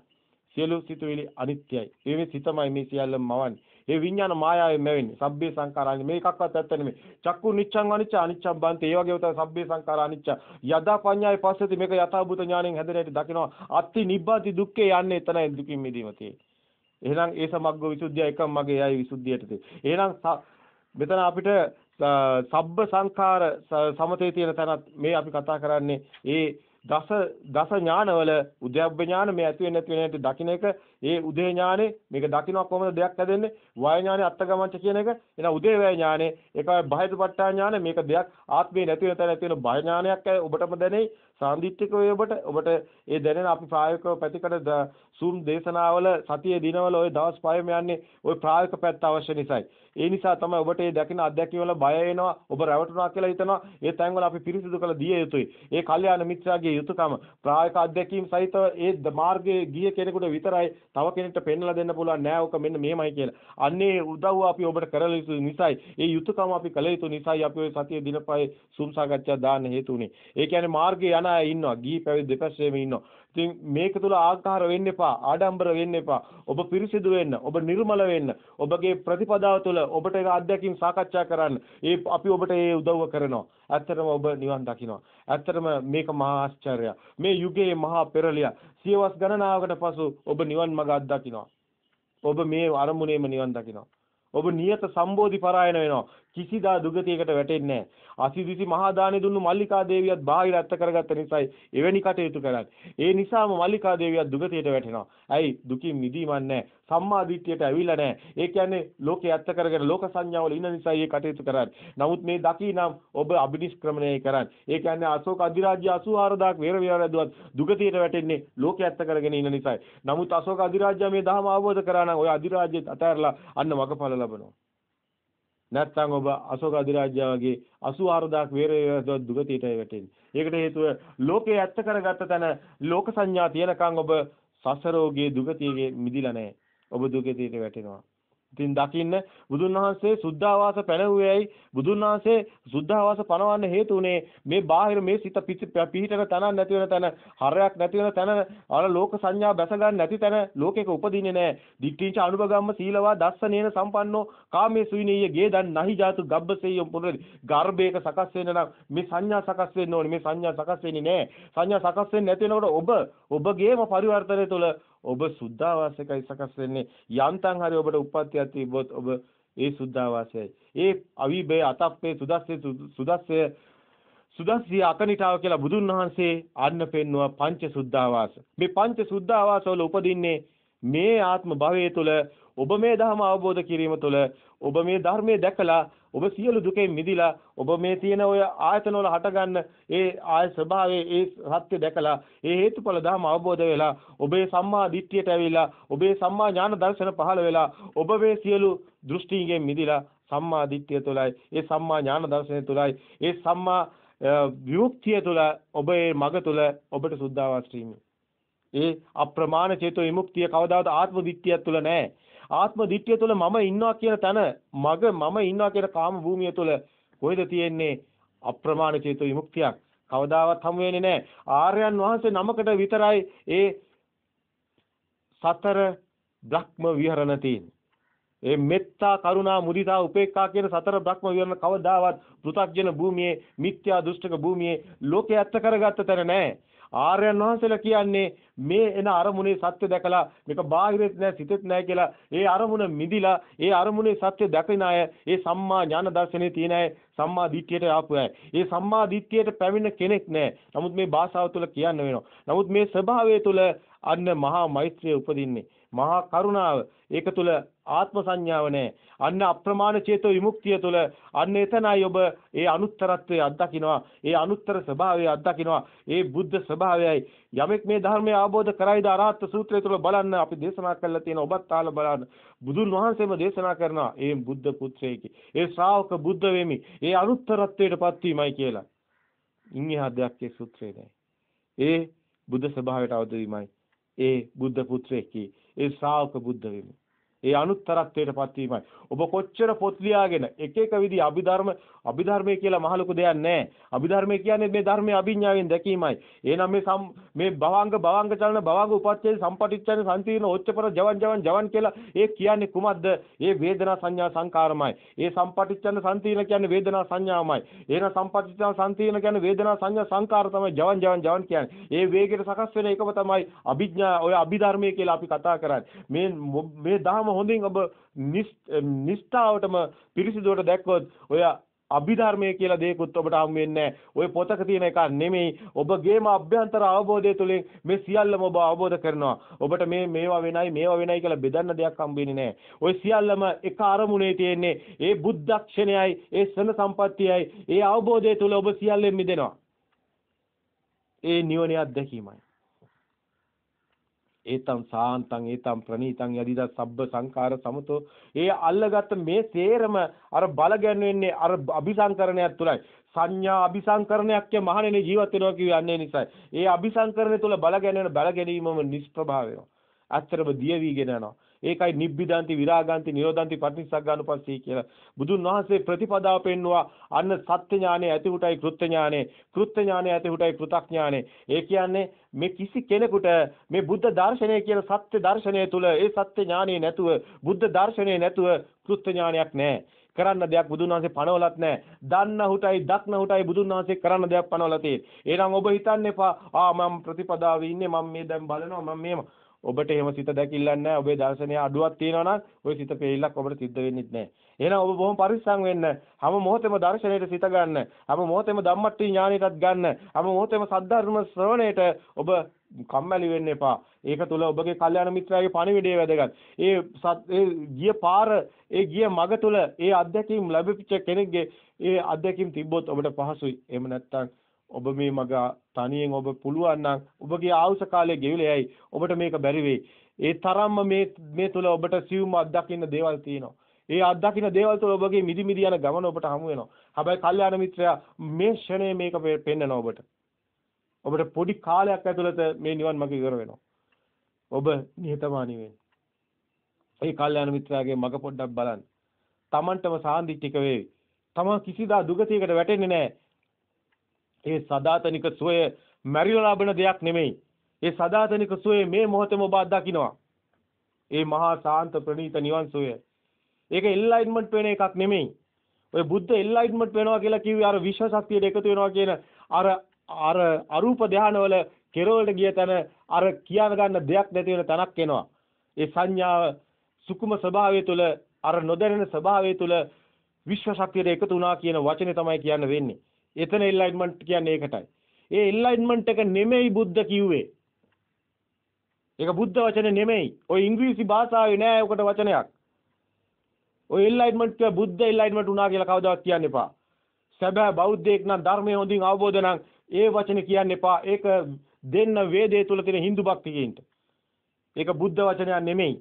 සියලු සිතුවිලි අනිත්‍යයි. ඒ මේ සිතමයි මේ සියල්ලම මවන්නේ. ඒ විඥාන මායාවෙන් මැවෙන්නේ. සබ්බේ සංඛාරා මේකක්වත් ඇත්ත නෙමෙයි. චක්කු නිච්ඡං අනිච්ච අනිච්චං බන්ති. ඒ වගේ උතර සබ්බේ සංඛාරා අනිච්ච. යදා පඤ්ඤාය පස්සති මේක යථාභූත ඥාණයෙන් හැදෙන හැටි දකිනවා. අත්ති නිබ්බාති දුක්ඛේ යන්නේ එතනයි දුකින් මිදීම තියෙන්නේ. එහෙනම් ඒ සමග්ග විසුද්ධිය එකම මගේ යයි විසුද්ධියට තියෙන්නේ. එහෙනම් මෙතන අපිට සබ්බ සංඛාර සමතේ තියෙන තැනත් මේ අපි කතා කරන්නේ ඒ දස දස ඥානවල උද්‍යප්ප ඥාන මේ ඇති වෙන්නේ නැති වෙන්නේ දකින්න එක ඒ උදේ ඥානේ මේක දකින්න කොහොමද දෙයක් හැදෙන්නේ වාය ඥානේ අත්තගමංච කියන එක එන උදේ වේ ඥානේ ඒකයි බහිතපට්ඨා ඥාන මේක දෙයක් ආත්මේ නැති වෙන තැන ඇති වෙන බය ඥානයක් ඔබටම දැනෙයි සාන්දිටික වේ ඔබට ඔබට ඒ දැනෙන අපි ප්‍රායෝගිකව පැතිකඩ සූම් දේශනාවල සතියේ දිනවල ওই දවස් 5ම යන්නේ ওই ප්‍රායෝගික පැත්ත අවශ්‍ය නිසායි ඒ නිසා තමයි ඔබට මේ දකින්න අධ්‍යක්ෂ වල බය එනවා ඔබ රැවටුණා කියලා හිතනවා ඒ තැන්වල අපි පිරිසිදු කළ දිය යුතුයි ඒ කල්යාණ මිත්‍රාගේ යුතුයකම ප්‍රායෝගික අධ්‍යක්ීම් සහිතව ඒ මාර්ගයේ ගිය කෙනෙකුට විතරයි තව කෙනෙක්ට පෙන්වලා දෙන්න පුළුවන් නෑ ඔක මෙන්න මෙහෙමයි කියලා. අන්නේ උදව්ව අපි ඔබට කරල යුතු නිසායි. ඒ යුතුයකම අපි කළ යුතු නිසායි අපි ওই සතිය දිනපහේ සුම් සාකච්ඡා දාන්න හේතු උනේ ඒ කියන්නේ මාර්ගයේ යන අය ඉන්නවා ගිහි පැවිදි දෙපැත්තේම ඉන්නවා. ඉතින් මේක තුල ආකාර වෙන්න එපා ආඩම්බර වෙන්න එපා. ඔබ පිරිසිදු වෙන්න ඔබ නිර්මල වෙන්න ඔබගේ ප්‍රතිපදාව තුළ ඔබට ඒක අත්දැකීම් සාකච්ඡා කරන්න. ඒ අපි ඔබට ඒ උදව්ව කරනවා. ඇත්තටම ඔබ නිවන් දකිනවා. ඇත්තටම මේක මහා ආශ්චර්යය මේ යුගයේ මහා පෙරලිය. සියවස් ගණනාවකට පසු ඔබ නිවන් මඟ අත්දකිනවා. ඔබ මේ අරමුණේම නිවන් දකිනවා. ඔබ නියත සම්බෝධි පරායන වෙනවා. කිසිදා දුගතියකට වැටෙන්නේ නැහැ අසිදිසි මහා දානෙ දුන්නු මල්ලිකා දේවියත් බාහිර ඇත්ත කරගත්ත නිසායි එවැනි කටයුතු කරන්නේ. ඒ නිසාම මල්ලිකා දේවියත් දුගතියට වැටෙනවා. ඇයි දුකින් මිදීමක් නැහැ. සම්මා දිට්ඨියට ඇවිල්ලා නැහැ. ඒ කියන්නේ ලෝකේ ඇත්ත කරගෙන ලෝක සංඥාවල ඉන්න නිසා මේ කටයුතු කරන්නේ. නමුත් මේ දකිනම් ඔබ අබිනිෂ්ක්‍රමණය කරන්නේ. ඒ කියන්නේ අශෝක අධිරාජ්‍ය 84000ක් වේර විහාර ඇදුවත් දුගතියට වැටෙන්නේ ලෝකේ ඇත්ත කරගෙන ඉන්න නිසායි. නමුත් අශෝක අධිරාජ්‍ය මේ ධර්ම අවබෝධ කරා නම් ඔය අධිරාජ්‍යත් අතහැරලා අන්න මගඵල ලබනවා. නැත්නම් ඔබ අශෝක අධිරාජ්‍ය වගේ 84000ක් වේරේ දුගතියට වැටෙන්නේ. ඒකට හේතුව ලෝකේ ඇත්ත කරගත්ත තැන ලෝක සංඥා තියනකම් ඔබ සසරෝගේ දුගතියේ මිදිලා නැහැ. ඔබ දුගතියට වැටෙනවා. ඉතින් දකින්න බුදුන් වහන්සේ සුද්ධාවාස පැනවුවේයි බුදුන් වහන්සේ සුද්ධාවාස පනවන්න හේතු උනේ මේ බාහිර මේ සිත පිහිටන තැනක් නැති වෙන තැන හරයක් නැති වෙන තැන අර ලෝක සංඥා බැස ගන්න නැති තැන ලෝකෙක උපදින්නේ නැහැ දික්ඨිච අනුභගම්ම සීලවා දස්සනේන සම්පන්නෝ කාමේ සුවිනීය ගේ දන් නහි ජාතු ගබ්බසෙයම් පුනරි ගර්භයක සකස් වෙන්න නම් මේ සංඥා සකස් වෙන්න ඕනේ. මේ සංඥා සකස් වෙන්නේ නැහැ සංඥා සකස් වෙන්නේ නැති වෙනකොට ඔබ ඔබගේම පරිවර්තනය තුළ ඔබ සුද්ධාවාසයකයි සකස් වෙන්නේ. යන්තම් හරි ඔබට උප්පත්තියක් තිබ්බොත් ඔබ ඒ සුද්ධාවාසයයි. ඒ අවිබේ අතප්පේ සුදස්සේ සුදස්සේ සුදස්සිය අකනිටාව කියලා බුදුන් වහන්සේ අන්න පෙන්නවා පංච සුද්ධාවාස. මේ පංච සුද්ධාවාස වල උපදින්නේ මේ ආත්ම භවයේ තුල ඔබ මේ ධර්ම අවබෝධ කිරීම තුළ ඔබ මේ ධර්මයේ දැකලා ඔබ සියලු දුකෙන් මිදිලා ඔබ මේ තියෙන ඔය ආයතන වල හටගන්න ඒ ආය ස්වභාවයේ ඒ සත්‍ය දැකලා ඒ හේතුඵල ධර්ම අවබෝධ වෙලා ඔබේ සම්මා දිට්ඨියට ඇවිල්ලා ඔබේ සම්මා ඥාන දර්ශන පහළ වෙලා ඔබ මේ සියලු දෘෂ්ටියෙන් මිදිලා සම්මා දිට්ඨිය තුළයි ඒ සම්මා ඥාන දර්ශනය තුළයි ඒ සම්මා විමුක්තිය තුළ ඔබේ මඟ තුළ ඔබට සුද්ධාවාස ඒ අප්‍රමාණ චේතෝ විමුක්තිය කවදාවත් ආත්ම දිට්ඨිය තුළ නැහැ ආත්ම දිට්ඨිය තුළ මම ඉන්නවා කියන තැන මග මම ඉන්නවා කියන කාම භූමිය තුළ කොහෙද තියෙන්නේ? අප්‍රමාණ චේතු විමුක්තියක්. කවදාවත් හමු වෙන්නේ නැහැ. ආර්යයන් වහන්සේ නමකට විතරයි ඒ සතර බ්‍රහ්ම විහරණ තියෙන්නේ. ඒ මෙත්තා කරුණා මුදිතා උපේක්ඛා කියන සතර බ්‍රහ්ම විහරණ කවදාවත් පෘථග්ජන භූමියේ මිත්‍යා දෘෂ්ටක භූමියේ ලෝකේ ඇත්ත කරගත්ත තැන නැහැ. ආර්යයන් වහන්සේලා කියන්නේ මේ එන අරමුණේ සත්‍ය දැකලා මේක බාහිරෙත් නෑ සිතෙත් නෑ කියලා ඒ අරමුණ මිදිලා ඒ අරමුණේ සත්‍ය දකින අය ඒ සම්මා ඥාන දර්ශනේ තියෙන අය සම්මා දිට්ඨියට ආපු අය. ඒ සම්මා දිට්ඨියට පැමිණ කෙනෙක් නෑ. නමුත් මේ භාෂාව තුළ කියන්න වෙනවා. නමුත් මේ ස්වභාවය තුළ අන්න මහා මෛත්‍රිය උපදින්නේ. මහා කරුණාව ඒක තුල ආත්ම සංඥාව නැහැ. අන්න අප්‍රමාණ චේතෝ විමුක්තිය තුල අන්න එතනයි ඔබ ඒ අනුත්තරත්වයේ අත්දකින්නවා. ඒ අනුත්තර ස්වභාවය අත්දකින්නවා. ඒ බුද්ධ ස්වභාවයයි යමෙක් මේ ධර්මය අවබෝධ කරයිද අරහත් සූත්‍රය තුල බලන්න අපි දේශනා කරලා තියෙන ඔබත් ආල බලන්න. බුදුන් වහන්සේම දේශනා කරනවා ඒ බුද්ධ පුත්‍රයෙකි. ඒ ශ්‍රාවක බුද්ධ වෙමි. ඒ අනුත්තරත්වයටපත් වීමයි කියලා. ඉන්නේ හදයක් ඒ සූත්‍රේ නැහැ. ඒ බුද්ධ ස්වභාවයට අවදි වීමයි. ඒ බුද්ධ පුත්‍රයෙක්කි ඒ ශ්‍රාවක බුද්ධ වෙමි. ඒ අනුත්තරත්වයට පත්වීමයි. ඔබ කොච්චර පොත් ලියාගෙන එක එක විදි අභිධර්ම අභිධර්මයේ කියලා මහ ලොකු දෙයක් නැහැ. අභිධර්මයේ කියන්නේ මේ ධර්මයේ අභිඥාවෙන් දැකීමයි. එහෙනම් මේ මේ භවංග භවංග චලන භවංග උපච්ඡේ සම්පටිච්ඡන සම්පීර්ණ ඔච්චපර ජවන් ජවන් ජවන් කියලා ඒ කියන්නේ කුමක්ද? ඒ වේදනා සංඥා සංකාරමයි. ඒ සම්පටිච්ඡන සම්පීර්ණ කියන්නේ වේදනා සංඥාමයි. එහෙනම් සම්පටිච්ඡන සම්පීර්ණ කියන්නේ වේදනා සංඥා සංකාර තමයි ජවන් ජවන් ජවන් කියන්නේ. ඒ වේගයට සකස් වෙන එකම තමයි අභිඥා ඔය අභිධර්මයේ කියලා අපි කතා කරන්නේ. මේ මේ ධර්ම හොඳින් ඔබ නිෂ්ඨාවටම පිරිසිදුවට දැක්කොත් ඔය අභිධර්මයේ කියලා දෙයක්වත් ඔබට හම් වෙන්නේ ඔය පොතක තියෙන එකක් නෙමෙයි. ඔබගේම අභ්‍යන්තර අවබෝධය තුළින් මේ සියල්ලම ඔබ අවබෝධ කරනවා. ඔබට මේ මේවා වෙනයි මේවා වෙනයි කියලා බෙදන්න දෙයක් හම් වෙන්නේ නැහැ. ඔය සියල්ලම එක අරමුණේ තියෙන්නේ. ඒ බුද්ධක්ෂණයයි, ඒ සන සම්පත්තියයි, ඒ අවබෝධය තුළ ඔබ සියල්ලෙන් මිදෙනවා. ඒ නිවනේ අත්දැකීමයි. ඒතම් සාන්තං ඒතම් ප්‍රණීතං යදිදා සබ්බ සංඛාර සමතෝ. ඒ අල්ලගත්ත මේ තේරම අර බල ගැන්වෙන්නේ අර අபிසංකරණයක් තුලයි. සංඥා අபிසංකරණයක් කිය මහණෙනි ජීවත් වෙනවා කියන්නේ නිසා ඒ අபிසංකරණය තුල බල ගැන්වෙන බල ගැනීමම නිෂ්ප්‍රභාව වෙනවා අත්‍තරම දිය වීගෙන යනවා. ඒකයි නිබ්බිදාන්ති විරාගාන්ති නිරෝධාන්ති පටිච්චසග්ගානුපස්සී කියලා. බුදුන් වහන්සේ ප්‍රතිපදාව පෙන්නවා අන්න සත්‍ය ඥානෙ ඇති උටයි කෘත්‍ය ඥානෙ, කෘත්‍ය ඥානෙ ඇති උටයි කෘතඥානෙ. ඒ කියන්නේ මේ කිසි කෙනෙකුට මේ බුද්ධ දර්ශනය කියන සත්‍ය දර්ශනය තුල ඒ සත්‍ය ඥානෙ නැතුව බුද්ධ දර්ශනය නැතුව කෘත්‍ය ඥානයක් නැහැ. කරන්න දෙයක් බුදුන් වහන්සේ පනවලත් නැහැ. දන්න හුටයි දක්න හුටයි බුදුන් වහන්සේ කරන්න දෙයක් පනවලා තියෙන්නේ. එහෙනම් ඔබ හිතන්න එපා ආ මම ප්‍රතිපදාවේ ඉන්නේ මම මේ දැන් බලනවා මම මේම ඔබට එහෙම සිත දැකිල්ලක් නැහැ. ඔබේ දර්ශනය අඩුවක් තියෙනවා නම් ওই සිත පෙරිල්ලක් ඔබට සිද්ධ වෙන්නේ නැහැ. එහෙනම් ඔබ බොහොම පරිස්සම් වෙන්න. හැම මොහොතෙම දර්ශනයට සිත ගන්න. හැම මොහොතෙම ධම්මට්ටි ඥානයටත් ගන්න. හැම මොහොතෙම සද්ධර්ම ශ්‍රවණයට ඔබ කම්මැලි වෙන්න එපා. ඒක තුල ඔබගේ කල්යාණ මිත්‍රයාගේ පණිවිඩය වැදගත්. ඒ ඒ ගිය පාර ඒ ගිය මග තුල ඒ අත්දැකීම් ලැබිච්ච කෙනෙක්ගේ ඒ අත්දැකීම් තිබ්බොත් ඔබට පහසුයි. එහෙම නැත්නම් ඔබ මේ මග තනියෙන් ඔබ පුළුවන් නම් ඔබගේ ආයුෂ කාලය ගෙවිලා යයි. ඔබට මේක බැරි වෙයි. ඒ තරම්ම මේ මේ තුල ඔබට සිවුම අත්දකින්න දේවල් තියෙනවා. ඒ අත්දකින්න දේවල් තුළ ඔබගේ මිදි මිදි යන ගමන ඔබට හමු වෙනවා. හැබැයි කල්යාණ මිත්‍රයා මේ ෂණේ මේක පෙන්නනවා ඔබට. ඔබට පොඩි කාලයක් ඇතුළත මේ නිවන් මඟ ඉවර වෙනවා. ඔබ නිහතමානී වෙන්න. ඒ කල්යාණ මිත්‍රයාගේ මඟ පොඩ්ඩක් බලන්න. Tamanටම සාන්දිටික වේවි. තමන් කිසිදා දුගතියකට වැටෙන්නේ නැහැ. ඒ සදාතනික සුවය මැරිලා ලබන දෙයක් නෙමෙයි. ඒ සදාතනික සුවය මේ මොහොතේම ඔබ අත්දකින්නවා. ඒ මහා සාන්ත ප්‍රණීත නිවන් සුවය. ඒක එන්ලයිට්මන්ට් වෙන එකක් නෙමෙයි. ඔය බුද්ධ එන්ලයිට්මන්ට් වෙනවා කියලා කිව්වේ අර විශ්ව ශක්තියට එකතු වෙනවා කියන අර අර අරූප ධානවල කෙරවලට ගිය තැන අර කියාන ගන්න දෙයක් නැති වෙන තැනක් එනවා. ඒ සංඥාව සුකුම ස්වභාවය තුළ අර නොදැනෙන ස්වභාවය තුළ විශ්ව ශක්තියට එකතු වුණා කියන වචනේ තමයි කියන්න වෙන්නේ. එතන එන්ලයිට්මන්ට් කියන්නේ ඒකටයි. ඒ එන්ලයිට්මන්ට් එක නෙමෙයි බුද්ධ කිව්වේ. ඒක බුද්ධ වචනේ නෙමෙයි. ඔය ඉංග්‍රීසි භාෂාවේ නෑ උකට වචනයක්. ඔය එන්ලයිට්මන්ට් කිය බුද්ධ එන්ලයිට්මන්ට් උනා කියලා කවදාවත් කියන්න එපා. සැබෑ බෞද්ධයෙක් නම් ධර්මය හොඳින් අවබෝධ නම් ඒ වචනේ කියන්න එපා. ඒක දෙන්න වේදේ තුල තියෙන Hindu භක්තියින්ට. ඒක බුද්ධ වචනයක් නෙමෙයි.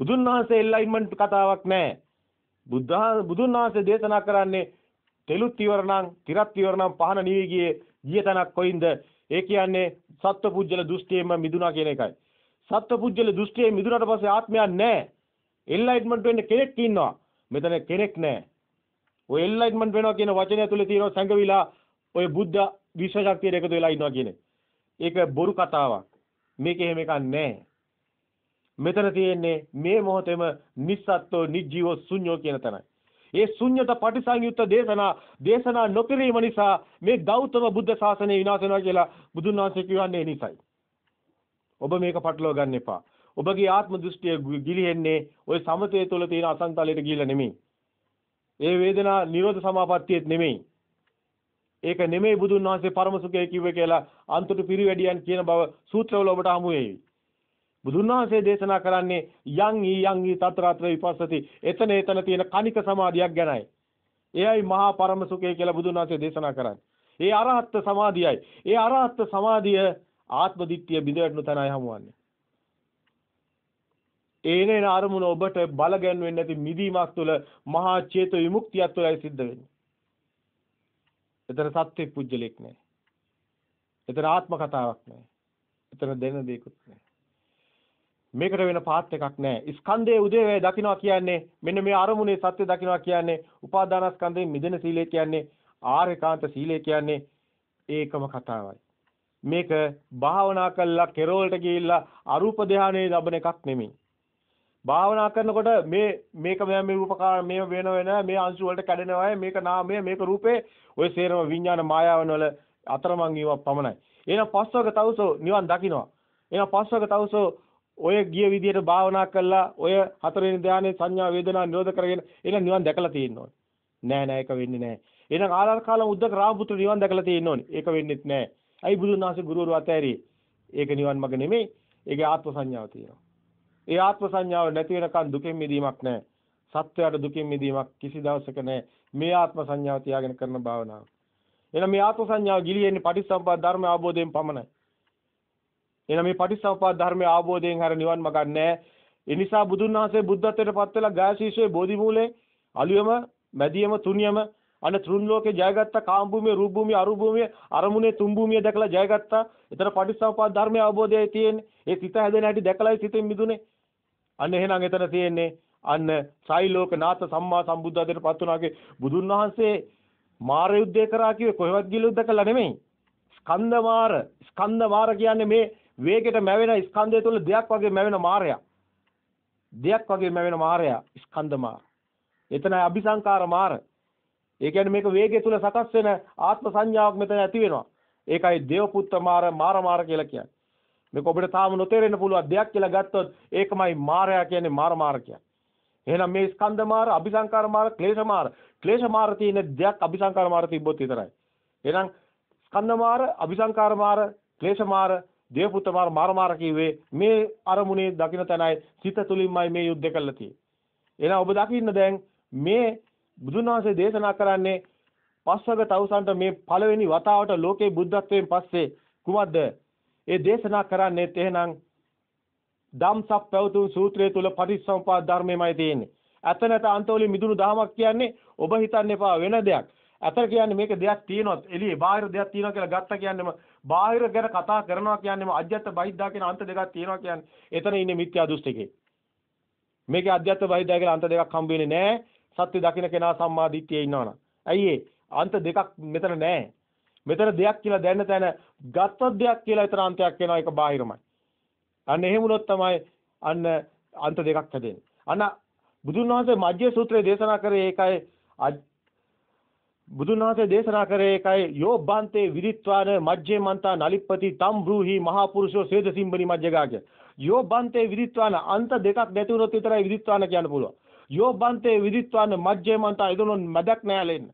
බුදුන් වහන්සේ එන්ලයිට්මන්ට් කතාවක් නෑ. බුද්ධ බුදුන් වහන්සේ දේශනා කරන්නේ තෙලුත් ඉවර නම්, තිරත් ඉවර නම් පහන නිවි ගියේ ගිය තැනක් කොයින්ද? ඒ කියන්නේ සත්වපුජ්‍යල දෘෂ්ටියෙන්ම මිදුණා කියන එකයි. සත්වපුජ්‍යල දෘෂ්ටියෙන් මිදුණාට පස්සේ ආත්මයක් නැහැ. එන්ලයිට්මන්ට් වෙන්න කෙනෙක් ඉන්නවා. මෙතන කෙනෙක් නැහැ. ඔය එන්ලයිට්මන්ට් වෙනවා කියන වචනය තුල තියෙන සංගවිලා ඔය බුද්ධ විශ්ව ශක්තියට එකතු වෙලා ඉන්නවා කියන්නේ. ඒක බොරු කතාවක්. මේක එහෙම එකක් නැහැ. මෙතන තියෙන්නේ මේ මොහොතේම නිස්සත්ත්ව නිජීව ශුන්‍යෝ කියන තැනයි. ඒ ශුන්්‍යත පටිසංයුක්ත දේශනා දේශනා නොකිරීම නිසා මේ ගෞතම බුද්ධ ශාසනය විනාශ වෙනවා කියලා බුදුන් වහන්සේ කියන්නේ ඒ නිසයි. ඔබ මේක පටලවා ගන්න එපා. ඔබගේ ආත්ම දෘෂ්ටිය ගිලිහෙන්නේ ওই සමතේ තුළ තියෙන අසංතලයට ගිහිල්ලා නෙමෙයි. ඒ වේදනා නිරෝධ සමාපත්තියෙත් නෙමෙයි. ඒක නෙමෙයි බුදුන් වහන්සේ පරම සුඛය කිව්වේ කියලා අන්තුට පිරිවැඩියන් කියන බව සූත්‍රවල ඔබට හමු වෙයි. බුදුන් වහන්සේ දේශනා කරන්නේ යං ඊ යං ඊ තතරාත්‍ර විපස්සති. එතන එතන තියෙන කණික සමාධියක් ගැනයි. එයයි මහා පරම සුඛය කියලා බුදුන් වහන්සේ දේශනා කරන්නේ. ඒ අරහත් සමාධියයි. ඒ අරහත් සමාධිය ආත්ම දිට්ඨිය බිඳවැටුණු තැනයි හමුවන්නේ. ඒනේන අරමුණ ඔබට බල ගැන්වෙන්නේ නැති මිදීමක් තුළ මහා චේතු විමුක්තියක් තුළයි සිද්ධ වෙන්නේ. එතන සත්‍ය පුජ්‍යලෙක් නැහැ. එතන ආත්ම කතාවක් නැහැ. එතන දෙන දෙයක්වත් නැහැ. මේකට වෙන පාත් එකක් නැහැ. ස්කන්ධයේ උදේවැය දකින්නවා කියන්නේ මෙන්න මේ අරමුණේ සත්‍ය දකින්නවා කියන්නේ උපාදානස්කන්ධයෙන් මිදෙන සීලය කියන්නේ ආර්යකාන්ත සීලය කියන්නේ ඒකම කතාවයි. මේක භාවනා කළා කෙරවලට ගිහිල්ලා අරූප ධානයේ ලබන එකක් නෙමෙයි. භාවනා කරනකොට මේ මේක මේ රූපකාර මේ වෙන වෙන මේ අංශු වලට කැඩෙනවා මේක නාමය මේක රූපේ ඔය සේරම විඥාන මායාවන් වල අතරමං වීමක් පමණයි. එහෙනම් පස්වක තවසෝ නිවන් දකින්නවා. එහෙනම් පස්වක තවසෝ ඔය ගිය විදියට භාවනා කළා ඔය හතරවෙනි ධානයේ සංඥා වේදනා නිරෝධ කරගෙන එන නිවන් දැකලා තියෙනවා. නෑ නෑ ඒක වෙන්නේ නෑ. එහෙනම් ආලාර කාලම උද්දක රාමපුත්‍ර නිවන් දැකලා තියෙන්න ඕනේ. ඒක වෙන්නේත් නෑ. ඇයි බුදුන් වහන්සේ ගුරුවරු අතෑරියේ? ඒක නිවන් මඟ නෙමෙයි. ඒකේ ආත්ම සංඥාව තියෙනවා. ඒ ආත්ම සංඥාව නැති වෙනකන් දුකෙන් මිදීමක් නෑ. සත්‍යයට දුකින් මිදීමක් කිසි දවසක නෑ. මේ ආත්ම සංඥාව තියාගෙන කරන භාවනාව. එහෙනම් මේ ආත්ම සංඥාව ගිලියෙන්නේ පටිච්චසමුප්පාද ධර්ම අවබෝධයෙන් පමණයි. එහෙනම් මේ පටිච්චසමුප්පාද ධර්මයේ අවබෝධයෙන් හැර නිවන් මඟ නැහැ. ඒ නිසා බුදුන් වහන්සේ බුද්ධත්වයට පත් වෙලා ගායශීෂයේ බෝධි මූලේ අලුයම මැදියම තුනියම අන තුන් ලෝකේ ජයගත්ත කාම භූමිය රූප භූමිය අරූප භූමිය අරමුණේ තුන් භූමිය දැකලා ජයගත්තා. ඒතර පටිච්චසමුප්පාද ධර්මයේ අවබෝධයයි තියෙන්නේ. ඒ සිත හැදෙන හැටි දැකලායි සිතෙන් මිදුනේ. අන්න එහෙනම් එතන තියෙන්නේ අන්න සයිලෝකනාථ සම්මා සම්බුද්ධත්වයට පත් වුණාගේ බුදුන් වහන්සේ මාර යුද්ධය කරා කිව්වේ කොහෙවත් ගිල යුද්ධ කළා නෙමෙයි. ස්කන්ධ මාර ස්කන්ධ මාර කියන්නේ මේ වේගෙට මැවෙන ස්කන්ධය තුළ දෙයක් වගේ මැවෙන මායя. දෙයක් වගේ මැවෙන මායя ස්කන්ධ මාර. එතනයි අபிසංකාර මාර. ඒ කියන්නේ මේක වේගය තුළ සකස් වෙන ආත්ම සංඥාවක් මෙතන ඇති වෙනවා. ඒකයි දේවපුත්ත මාර මාර මාර කියලා කියන්නේ. මේක ඔබට තාම නොතේරෙන්න පුළුවන් දෙයක් කියලා ගත්තොත් ඒකමයි මායя කියන්නේ මාර මාර කියන්නේ. එහෙනම් මේ ස්කන්ධ මාර, අபிසංකාර මාර, ක්ලේශ මාර. ක්ලේශ මාර තියෙන දෙයක් අபிසංකාර මාර තිබ්බොත් විතරයි. එහෙනම් ස්කන්ධ මාර, අபிසංකාර මාර, ක්ලේශ මාර දේවපුත්ත මාර, මාර මාර කිව්වේ මේ අරමුණේ දකින්න තැනයි සිත තුලින්මයි මේ යුද්ධ කළා තියෙන්නේ. එහෙනම් ඔබ දකින්න දැන් මේ බුදුන් වහන්සේ දේශනා කරන්නේ පස්වග තවුසන්ට මේ පළවෙනි වතාවට ලෝකේ බුද්ධත්වයෙන් පස්සේ කුමක්ද? ඒ දේශනා කරන්නේ එහෙනම් ධම්සප් පැවතුම් සූත්‍රය තුල පටිච්චසමුපාද ධර්මයමයි තියෙන්නේ. ඇත නැත අන්තවලින් මිදුණු දහමක් කියන්නේ ඔබ හිතන්න එපා වෙන දෙයක්. ඇත කියන්නේ මේක දෙයක් තියෙනවත් එළියේ බාහිර දෙයක් තියෙනවා කියලා ගත්ත කියන්නේම බාහිර ගැන කතා කරනවා කියන්නේම අජ්‍යත්ත බහිද්දා කියන අන්ත දෙකක් තියෙනවා කියන්නේ එතන ඉන්නේ මිත්‍යා දෘෂ්ටිකේ. මේකේ අජ්‍යත්ත බහිද්දා කියලා අන්ත දෙකක් හම්බ වෙන්නේ නැහැ. සත්‍ය දකින්න කෙනා සම්මා දිට්ඨියේ ඉන්නවනම්. ඇයි ඒ? අන්ත දෙකක් මෙතන නැහැ. මෙතන දෙයක් කියලා දැනන තැන ගත්ත දෙයක් කියලා විතර අන්තයක් වෙනවා ඒක බාහිරමයි. අන්න එහෙම වුණොත් තමයි අන්න අන්ත දෙකක් හැදෙන්නේ. අන්න බුදුන් වහන්සේ මජ්ජේ සූත්‍රයේ දේශනා කරේ ඒකයි බුදුන් වහන්සේ දේශනා කරේ ඒකයි යෝබ්බන්තේ විරිත්වාන මජ්ජේ මන්තා නලිප්පති තම් බ්‍රූහි මහා පුරුෂෝ සේද සිම්බනි මජ්ජගා කිය. යෝබ්බන්තේ විරිත්වාන අන්ත දෙකක් නැති වුණොත් විතරයි විරිත්වාන කියන්න පුළුවන්. යෝබ්බන්තේ විරිත්වාන මජ්ජේ මන්තා එදුනොත් මැදක් නෑලෙන්න.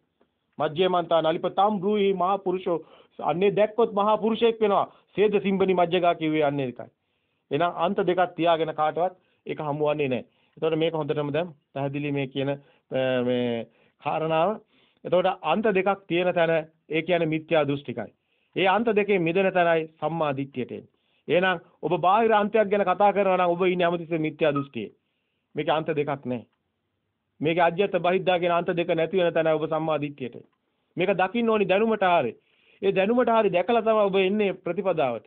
මජ්ජේ මන්තා නලිපතම් බ්‍රූහි මහා පුරුෂෝ අන්නේ දැක්කොත් මහා පුරුෂයෙක් වෙනවා. සේද සිම්බනි මජ්ජගා කිව්වේ අන්නේ එකයි. එහෙනම් අන්ත දෙකක් තියාගෙන කාටවත් ඒක හමුවන්නේ නැහැ. එතකොට මේක හොඳටම දැන් පැහැදිලි මේ කියන මේ කාරණාව. එතකොට අන්ත දෙකක් තියෙන තැන ඒ කියන්නේ මිත්‍යා දෘෂ්ටිකයි. ඒ අන්ත දෙකේ මිදෙන තැනයි සම්මා දිට්ඨියට එන්නේ. එහෙනම් ඔබ බාහිර අන්තයක් ගැන කතා කරනවා නම් ඔබ ඉන්නේ හැමතිස්සෙම මිත්‍යා දෘෂ්ටියේ. මේකේ අන්ත දෙකක් නැහැ. මේකේ අජ්‍යත බහිද්දා කියන අන්ත දෙක නැති වෙන තැනයි ඔබ සම්මා දිට්ඨියට. මේක දකින්න ඕනි දැනුමට ආරේ. ඒ දැනුමට හරි දැකලා තමයි ඔබ එන්නේ ප්‍රතිපදාවට.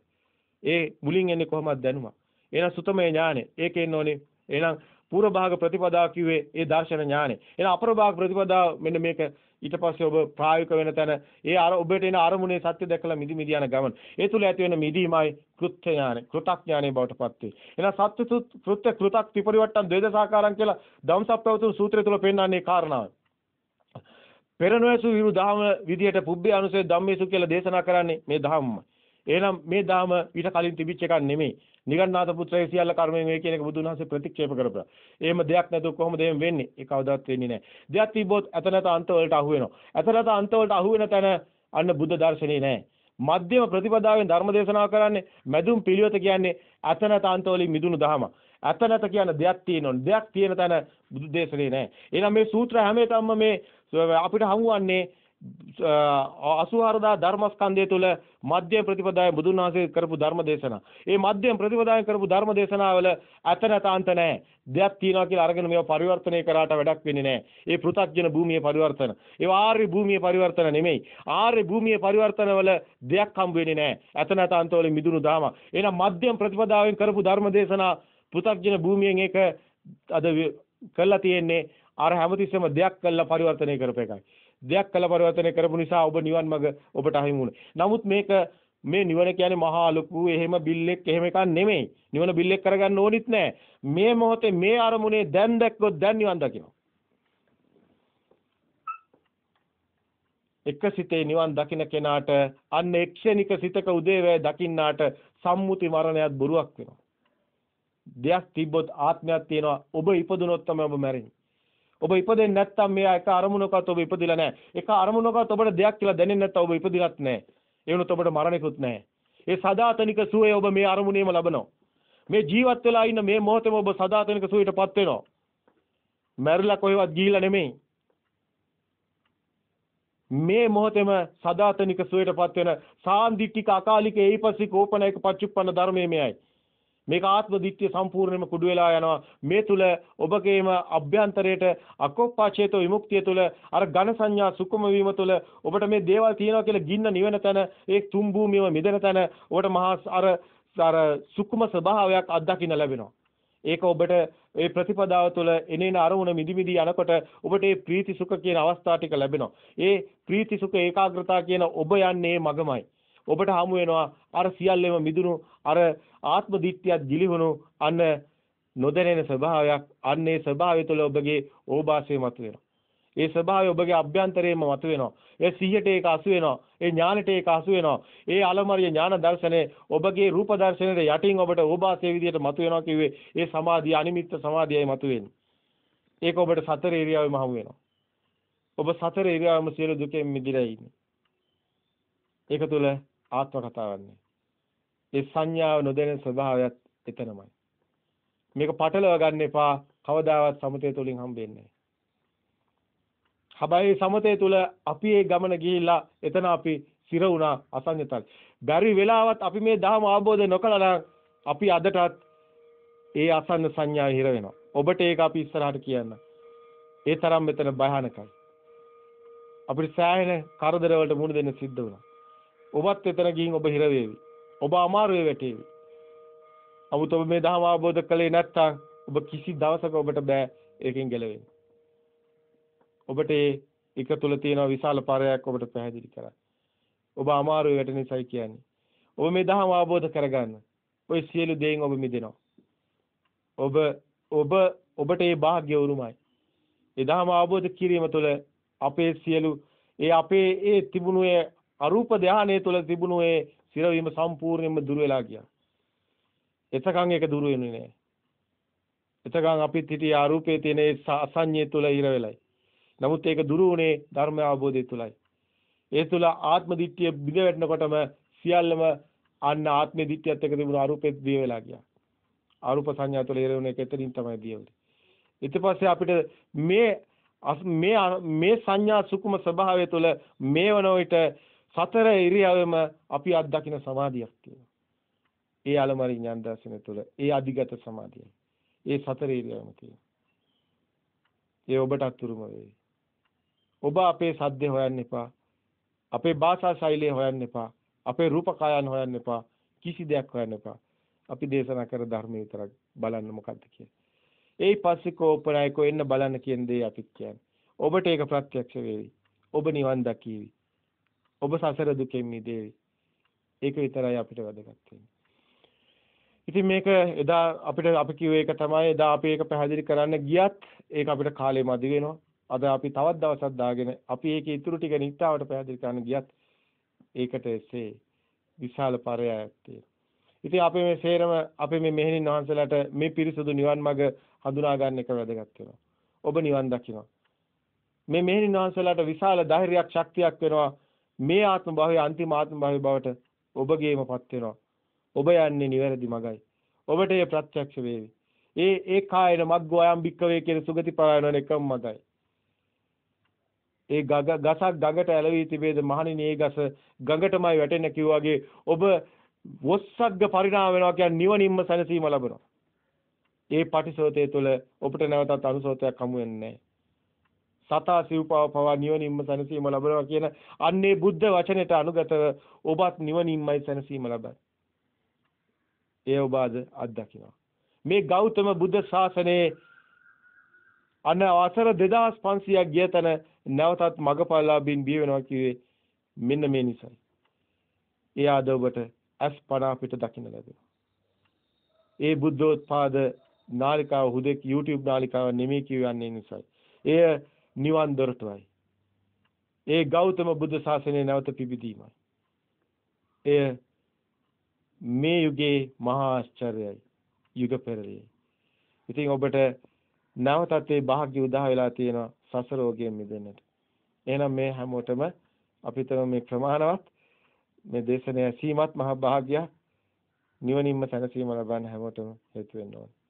ඒ මුලින් එන්නේ කොහොමද දැනුම. එහෙනම් සුතමේ ඥානෙ. ඒකේ එන්න ඕනේ. එහෙනම් පූර්ව භාග ප්‍රතිපදාව කිව්වේ ඒ දර්ශන ඥානෙ. එහෙනම් අපර භාග ප්‍රතිපදාව මෙන්න මේක ඊට පස්සේ ඔබ ප්‍රායෝගික වෙන තැන ඒ අර ඔබට එන අරමුණේ සත්‍ය දැකලා මිදි මිදි යන ගමන. ඒ තුල ඇති වෙන මිදීමයි කෘත්‍ය ඥානෙ, කෘතඥානෙ බවට පත් වේ. එහෙනම් සත්‍ය කෘත්‍ය කෘතක් ත්‍රිපරිවට්ටම් ද්වේදසාකාරම් කියලා ධම්සප්පවතුන් සූත්‍රය තුල පෙන්වන්නේ කාරණාව. පෙරණොයසු විරු දහම විදියට පුබ්බේ අනුසේ ධම්මේසු කියලා දේශනා කරන්නේ මේ ධම්ම. එහෙනම් මේ ධාම ඊට කලින් තිබිච්ච එකක් නෙමෙයි. නිගණ්ඨනාත පුත්‍රය සියල්ල කර්මයෙන් වේ කියන එක බුදුන් වහන්සේ ප්‍රතික්ෂේප කරපුවා. එහෙම දෙයක් නැතුව කොහොමද එහෙම වෙන්නේ? ඒ කවදාවත් වෙන්නේ නැහැ. දෙයක් තිබ්බොත් අතනත අන්ත වලට අහු වෙනවා. අතනත අන්ත වලට අහු වෙන තැන අන්න බුද්ධ දර්ශනේ නැහැ. මධ්‍යම ප්‍රතිපදාවෙන් ධර්ම දේශනාව කරන්නේ මැදුම් පිළිවෙත කියන්නේ අතනත අන්ත වලින් මිදුණු දහම. අතනත කියන දෙයක් තියෙනවනේ. දෙයක් තියෙන තැන බුදු දේශනේ නැහැ. එහෙනම් මේ සූත්‍ර හැම එකක්ම මේ අපිට හමුවන්නේ 84000 ධර්මස්කන්ධය තුල මධ්‍යම ප්‍රතිපදාවේ බුදුන් වහන්සේ කරපු ධර්ම දේශනා. ඒ මධ්‍යම ප්‍රතිපදාවෙන් කරපු ධර්ම දේශනාවල අතනතාන්ත නැහැ. දෙයක් තියනවා කියලා අරගෙන මේව පරිවර්තනය කරාට වැඩක් වෙන්නේ නැහැ. ඒ පෘථග්ජන භූමියේ පරිවර්තන. ඒ ආර්ය භූමියේ පරිවර්තන නෙමෙයි. ආර්ය භූමියේ පරිවර්තන වල දෙයක් හම්බ වෙන්නේ නැහැ. අතනතාන්ත වල මිදුණු දාම. එහෙනම් මධ්‍යම ප්‍රතිපදාවෙන් කරපු ධර්ම දේශනා පෘථග්ජන භූමියෙන් ඒක අද කළා තියෙන්නේ අර හැමතිස්සෙම දෙයක් කළා පරිවර්තනය කරපු එකයි. දෙයක් කළ පරිවර්තනය කරපු නිසා ඔබ නිවන් මඟ ඔබට අහිමි වුණේ. නමුත් මේක මේ නිවන කියන්නේ මහා ලොකු එහෙම බිල්ලෙක් එහෙම එකක් නෙමෙයි. නිවන බිල්ලෙක් කරගන්න ඕනිත් නෑ. මේ මොහොතේ මේ අරමුණේ දැන් දැක්කොත් දැන් නිවන් දකිනවා. එක සිතේ නිවන් දකින්න කෙනාට අන්න එක්ෂණික සිතක උදේවැය දකින්නාට සම්මුති මරණයත් බොරුවක් වෙනවා. දෙයක් තිබ්බොත් ආත්මයක් තියෙනවා. ඔබ ඉපදුනොත් තමයි ඔබ මැරෙන්නේ. ඔබ ඉපදෙන්නේ නැත්තම් මේ එක අරමුණකවත් ඔබ ඉපදිලා නැහැ. එක අරමුණකවත් ඔබට දෙයක් කියලා දැනෙන්නේ නැත්තම් ඔබ ඉපදිලත් නැහැ. ඒ වුණොත් ඔබට මරණිකුත් නැහැ. ඒ සදාතනික සුවය ඔබ මේ අරමුණේම ලබනවා. මේ ජීවත් වෙලා ඉන්න මේ මොහොතේම ඔබ සදාතනික සුවයටපත් වෙනවා. මැරිලා කොහෙවත් ගිහිලා නෙමෙයි. මේ මොහොතේම සදාතනික සුවයටපත් වෙන සාන්දිටික අකාලික ඒපසික ඕපනයික පච්චුප්පන්න ධර්මයේ මෙයයි. මේක ආත්ම දිට්ඨිය සම්පූර්ණයෙන්ම කුඩු වෙලා යනවා මේ තුල ඔබගේම අභ්‍යන්තරයට අකෝපාචේතෝ විමුක්තිය තුල අර ඝන සංඥා සුකුම වීම තුල ඔබට මේ දේවල් තියෙනවා කියලා ගින්න නිවන තැන ඒ තුන් භූමියම මිදෙන තැන ඔබට මහා අර අර සුකුම ස්වභාවයක් අත්දකින්න ලැබෙනවා ඒක ඔබට ඒ ප්‍රතිපදාව තුළ එනේන අරමුණ මිදි මිදි යනකොට ඔබට ඒ ප්‍රීති සුඛ කියන අවස්ථා ටික ලැබෙනවා. ඒ ප්‍රීති සුඛ ඒකාග්‍රතාව කියන ඔබ යන්නේ මගමයි. ඔබට හමු වෙනවා අර සියල්ලෙම මිදුණු අර ආත්ම දිට්ඨියත් ගිලිහුණු අන්න නොදැනෙන ස්වභාවයක් අන්නේ ස්වභාවය තුළ ඔබගේ ඕභාසය මතුවෙනවා. ඒ ස්වභාවය ඔබගේ අභ්‍යන්තරයේම මතුවෙනවා. ඒ සිහියට ඒක අසු වෙනවා. ඒ ඥානෙට ඒක අසු වෙනවා. ඒ අලමරිය ඥාන දර්ශනේ ඔබගේ රූප දර්ශනෙට යටින් ඔබට ඕභාසයේ විදියට මතුවෙනවා කිව්වේ ඒ සමාධිය අනිමිත්ත සමාධියයි මතුවෙන්නේ. ඒක ඔබට සතර ඉරියාවෙම හමු වෙනවා. ඔබ සතර ඉරියාවෙම සියලු දුකෙන් මිදිලා ඉන්නේ. ඒක තුළ ආත්ම කතාවන්නේ. ඒ සංඥාව නොදැනෙන ස්වභාවයත් එතනමයි. මේක පටලවා ගන්න එපා. කවදාවත් සමතේ තුලින් හම්බෙන්නේ නැහැ. හැබැයි සමතේ තුල අපි ඒ ගමන ගිහිල්ලා එතන අපි සිර වුණා අසඤ්ඤතල්. බැරි වෙලාවත් අපි මේ ධර්ම අවබෝධ නොකළා අපි අදටත් ඒ අසන්න සංඥා හිර වෙනවා. ඔබට ඒක අපි ඉස්සරහට කියන්න. ඒ තරම් මෙතන භයානකයි. අපිට සෑහෙන කරදර වලට මුහුණ දෙන්න සිද්ධ වුණා. ඔබත් එතන ගිහින් ඔබ හිර වේවි. ඔබ අමාරුවේ වැටේවි. 아무ත් ඔබ මේ ධර්ම අවබෝධ කළේ නැත්නම් ඔබ කිසි දවසක ඔබට බෑ ඒකෙන් ගැලවෙන්න. ඔබට ඒක තුල තියෙන විශාල පරයක් ඔබට පැහැදිලි කරා. ඔබ අමාරුවේ වැටෙන නිසායි කියන්නේ. ඔබ මේ ධර්ම අවබෝධ කරගන්න. ඔය සියලු දේෙන් ඔබ මිදෙනවා. ඔබ ඔබ ඔබට ඒ වාග්ය උරුමයි. ඒ ධර්ම අවබෝධ කිරීම තුළ අපේ සියලු ඒ අපේ ඒ තිබුණු ඒ අරූප ධානයේ තුළ තිබුණු ඒ සිරවීම සම්පූර්ණයෙන්ම දුර වෙලා ගියා. එතකන් ඒක දුර වෙන්නේ නැහැ. එතකන් අපිත් හිටියේ අරූපයේ තියෙන ඒ අසඤ්ඤය තුළ ඉර වෙලයි. නමුත් ඒක දුරු වුණේ ධර්ම අවබෝධය තුලයි. ඒ තුල ආත්ම දිට්ඨිය බිඳ වැටෙනකොටම සියල්ලම අන්න ආත්ම දිට්ඨියත් එක්ක තිබුණු අරූපෙත් දිය වෙලා ගියා. අරූප සංඥා තුළ ඉර වුණ එක එතනින් තමයි දිය වෙන්නේ. ඊට පස්සේ අපිට මේ මේ මේ සංඥා සුකුම ස්වභාවය තුළ මේ වන විට සතර ඉරියව්වෙම අපි අත්දකින්න සමාධියක් තියෙනවා. ඒ අලමරි ඥාන දර්ශනය තුළ ඒ අධිගත සමාධිය. ඒ සතර ඉරියව්වෙම තියෙනවා. ඒ ඔබටත් උරුම වේවි. ඔබ අපේ සද්දේ හොයන්න එපා. අපේ භාෂා ශෛලිය හොයන්න එපා. අපේ රූපකායන් හොයන්න එපා. කිසි දෙයක් හොයන්න එපා. අපි දේශනා කර ධර්ම විතරක් බලන්න මොකද්ද කියන්නේ. ඒ පස්සිකෝ උපනායකෝ එන්න බලන්න කියන දේ අපි කියන්නේ. ඔබට ඒක ප්‍රත්‍යක්ෂ වේවි. ඔබ නිවන් දකීවි. ඔබ සසර දුකෙන් මිදේවි. ඒක විතරයි අපිට වැදගත් ඉතින් මේක එදා අපිට අපි කිව්ව එක තමයි එදා අපි ඒක පැහැදිලි කරන්න ගියත් ඒක අපිට කාලෙ මදි වෙනවා. අද අපි තවත් දවසක් දාගෙන අපි ඒකේ ඉතුරු ටික නිත්තාවට පැහැදිලි කරන්න ගියත් ඒකට එසේ විශාල පරයයක් තියෙනවා. ඉතින් අපි මේ සේරම අපි මේ මෙහෙණින් වහන්සේලාට මේ පිරිසුදු නිවන් මඟ හඳුනා ගන්න එක වැදගත් වෙනවා. ඔබ නිවන් දකිනවා. මේ මෙහෙණින් වහන්සේලාට විශාල ධෛර්යයක් ශක්තියක් වෙනවා. මේ ආත්ම භාවයේ අන්තිම ආත්ම භාවයේ බවට ඔබගේමපත් වෙනවා. ඔබ යන්නේ නිවැරදි මගයි. ඔබට ඒ ප්‍රත්‍යක්ෂ වේවි. ඒ ඒ කායන මග්ගෝ අයම් භික්කවේ කියන සුගති පරායන එකම මගයි. ඒ ගග ගසක් ගඟට ඇලවී තිබේද මහණෙනි ඒ ගස ගඟටමයි වැටෙන්න කිව්වාගේ ඔබ වොස්සග්ග පරිණාම වෙනවා කියන්නේ නිවනින්ම සැනසීම ලබනවා. ඒ පටිසෝතය තුළ ඔබට නැවතත් අනුසෝතයක් හමු වෙන්නේ සතා සිව්පාව පවා නිවනින්ම සැනසීම ලබනවා කියන අන්නේ බුද්ධ වචනෙට අනුගතව ඔබත් නිවනින්මයි සැනසීම ලබන්නේ. ඒ ඔබ අද අත්දකිනවා. මේ ගෞතම බුද්ධ ශාසනයේ අන වසර 2500ක් ගිය තැන නැවතත් මගපල්ලාබින් බිය වෙනවා කිව්වේ මෙන්න මේ නිසයි. ඒ ආද ඔබට අස් පණ අපිට දකින්න ලැබෙනවා. ඒ බුද්ධෝත්පාද නාලිකාව හුදෙක් YouTube නාලිකාව නෙමෙයි කියවන්නේ නිසායි. එය නිවන් දොරටුවයි. ඒ ගෞතම බුද්ධ ශාසනය නැවත පිබිදීමයි. එය මේ යුගයේ මහා ආශ්චර්යයි. යුග පෙරළිය. ඉතින් ඔබට නැවතත් ඒ භාග්‍ය උදා වෙලා තියෙනවා සසර රෝගයෙන් මිදෙන්නට. එහෙනම් මේ හැමෝටම අපිටම මේ ප්‍රමාණවත් මේ දේශනය සීමත් මහ භාග්‍ය නිවනින්ම සැනසීම ලබන්න හැමෝටම හේතු වෙන්න ඕනේ.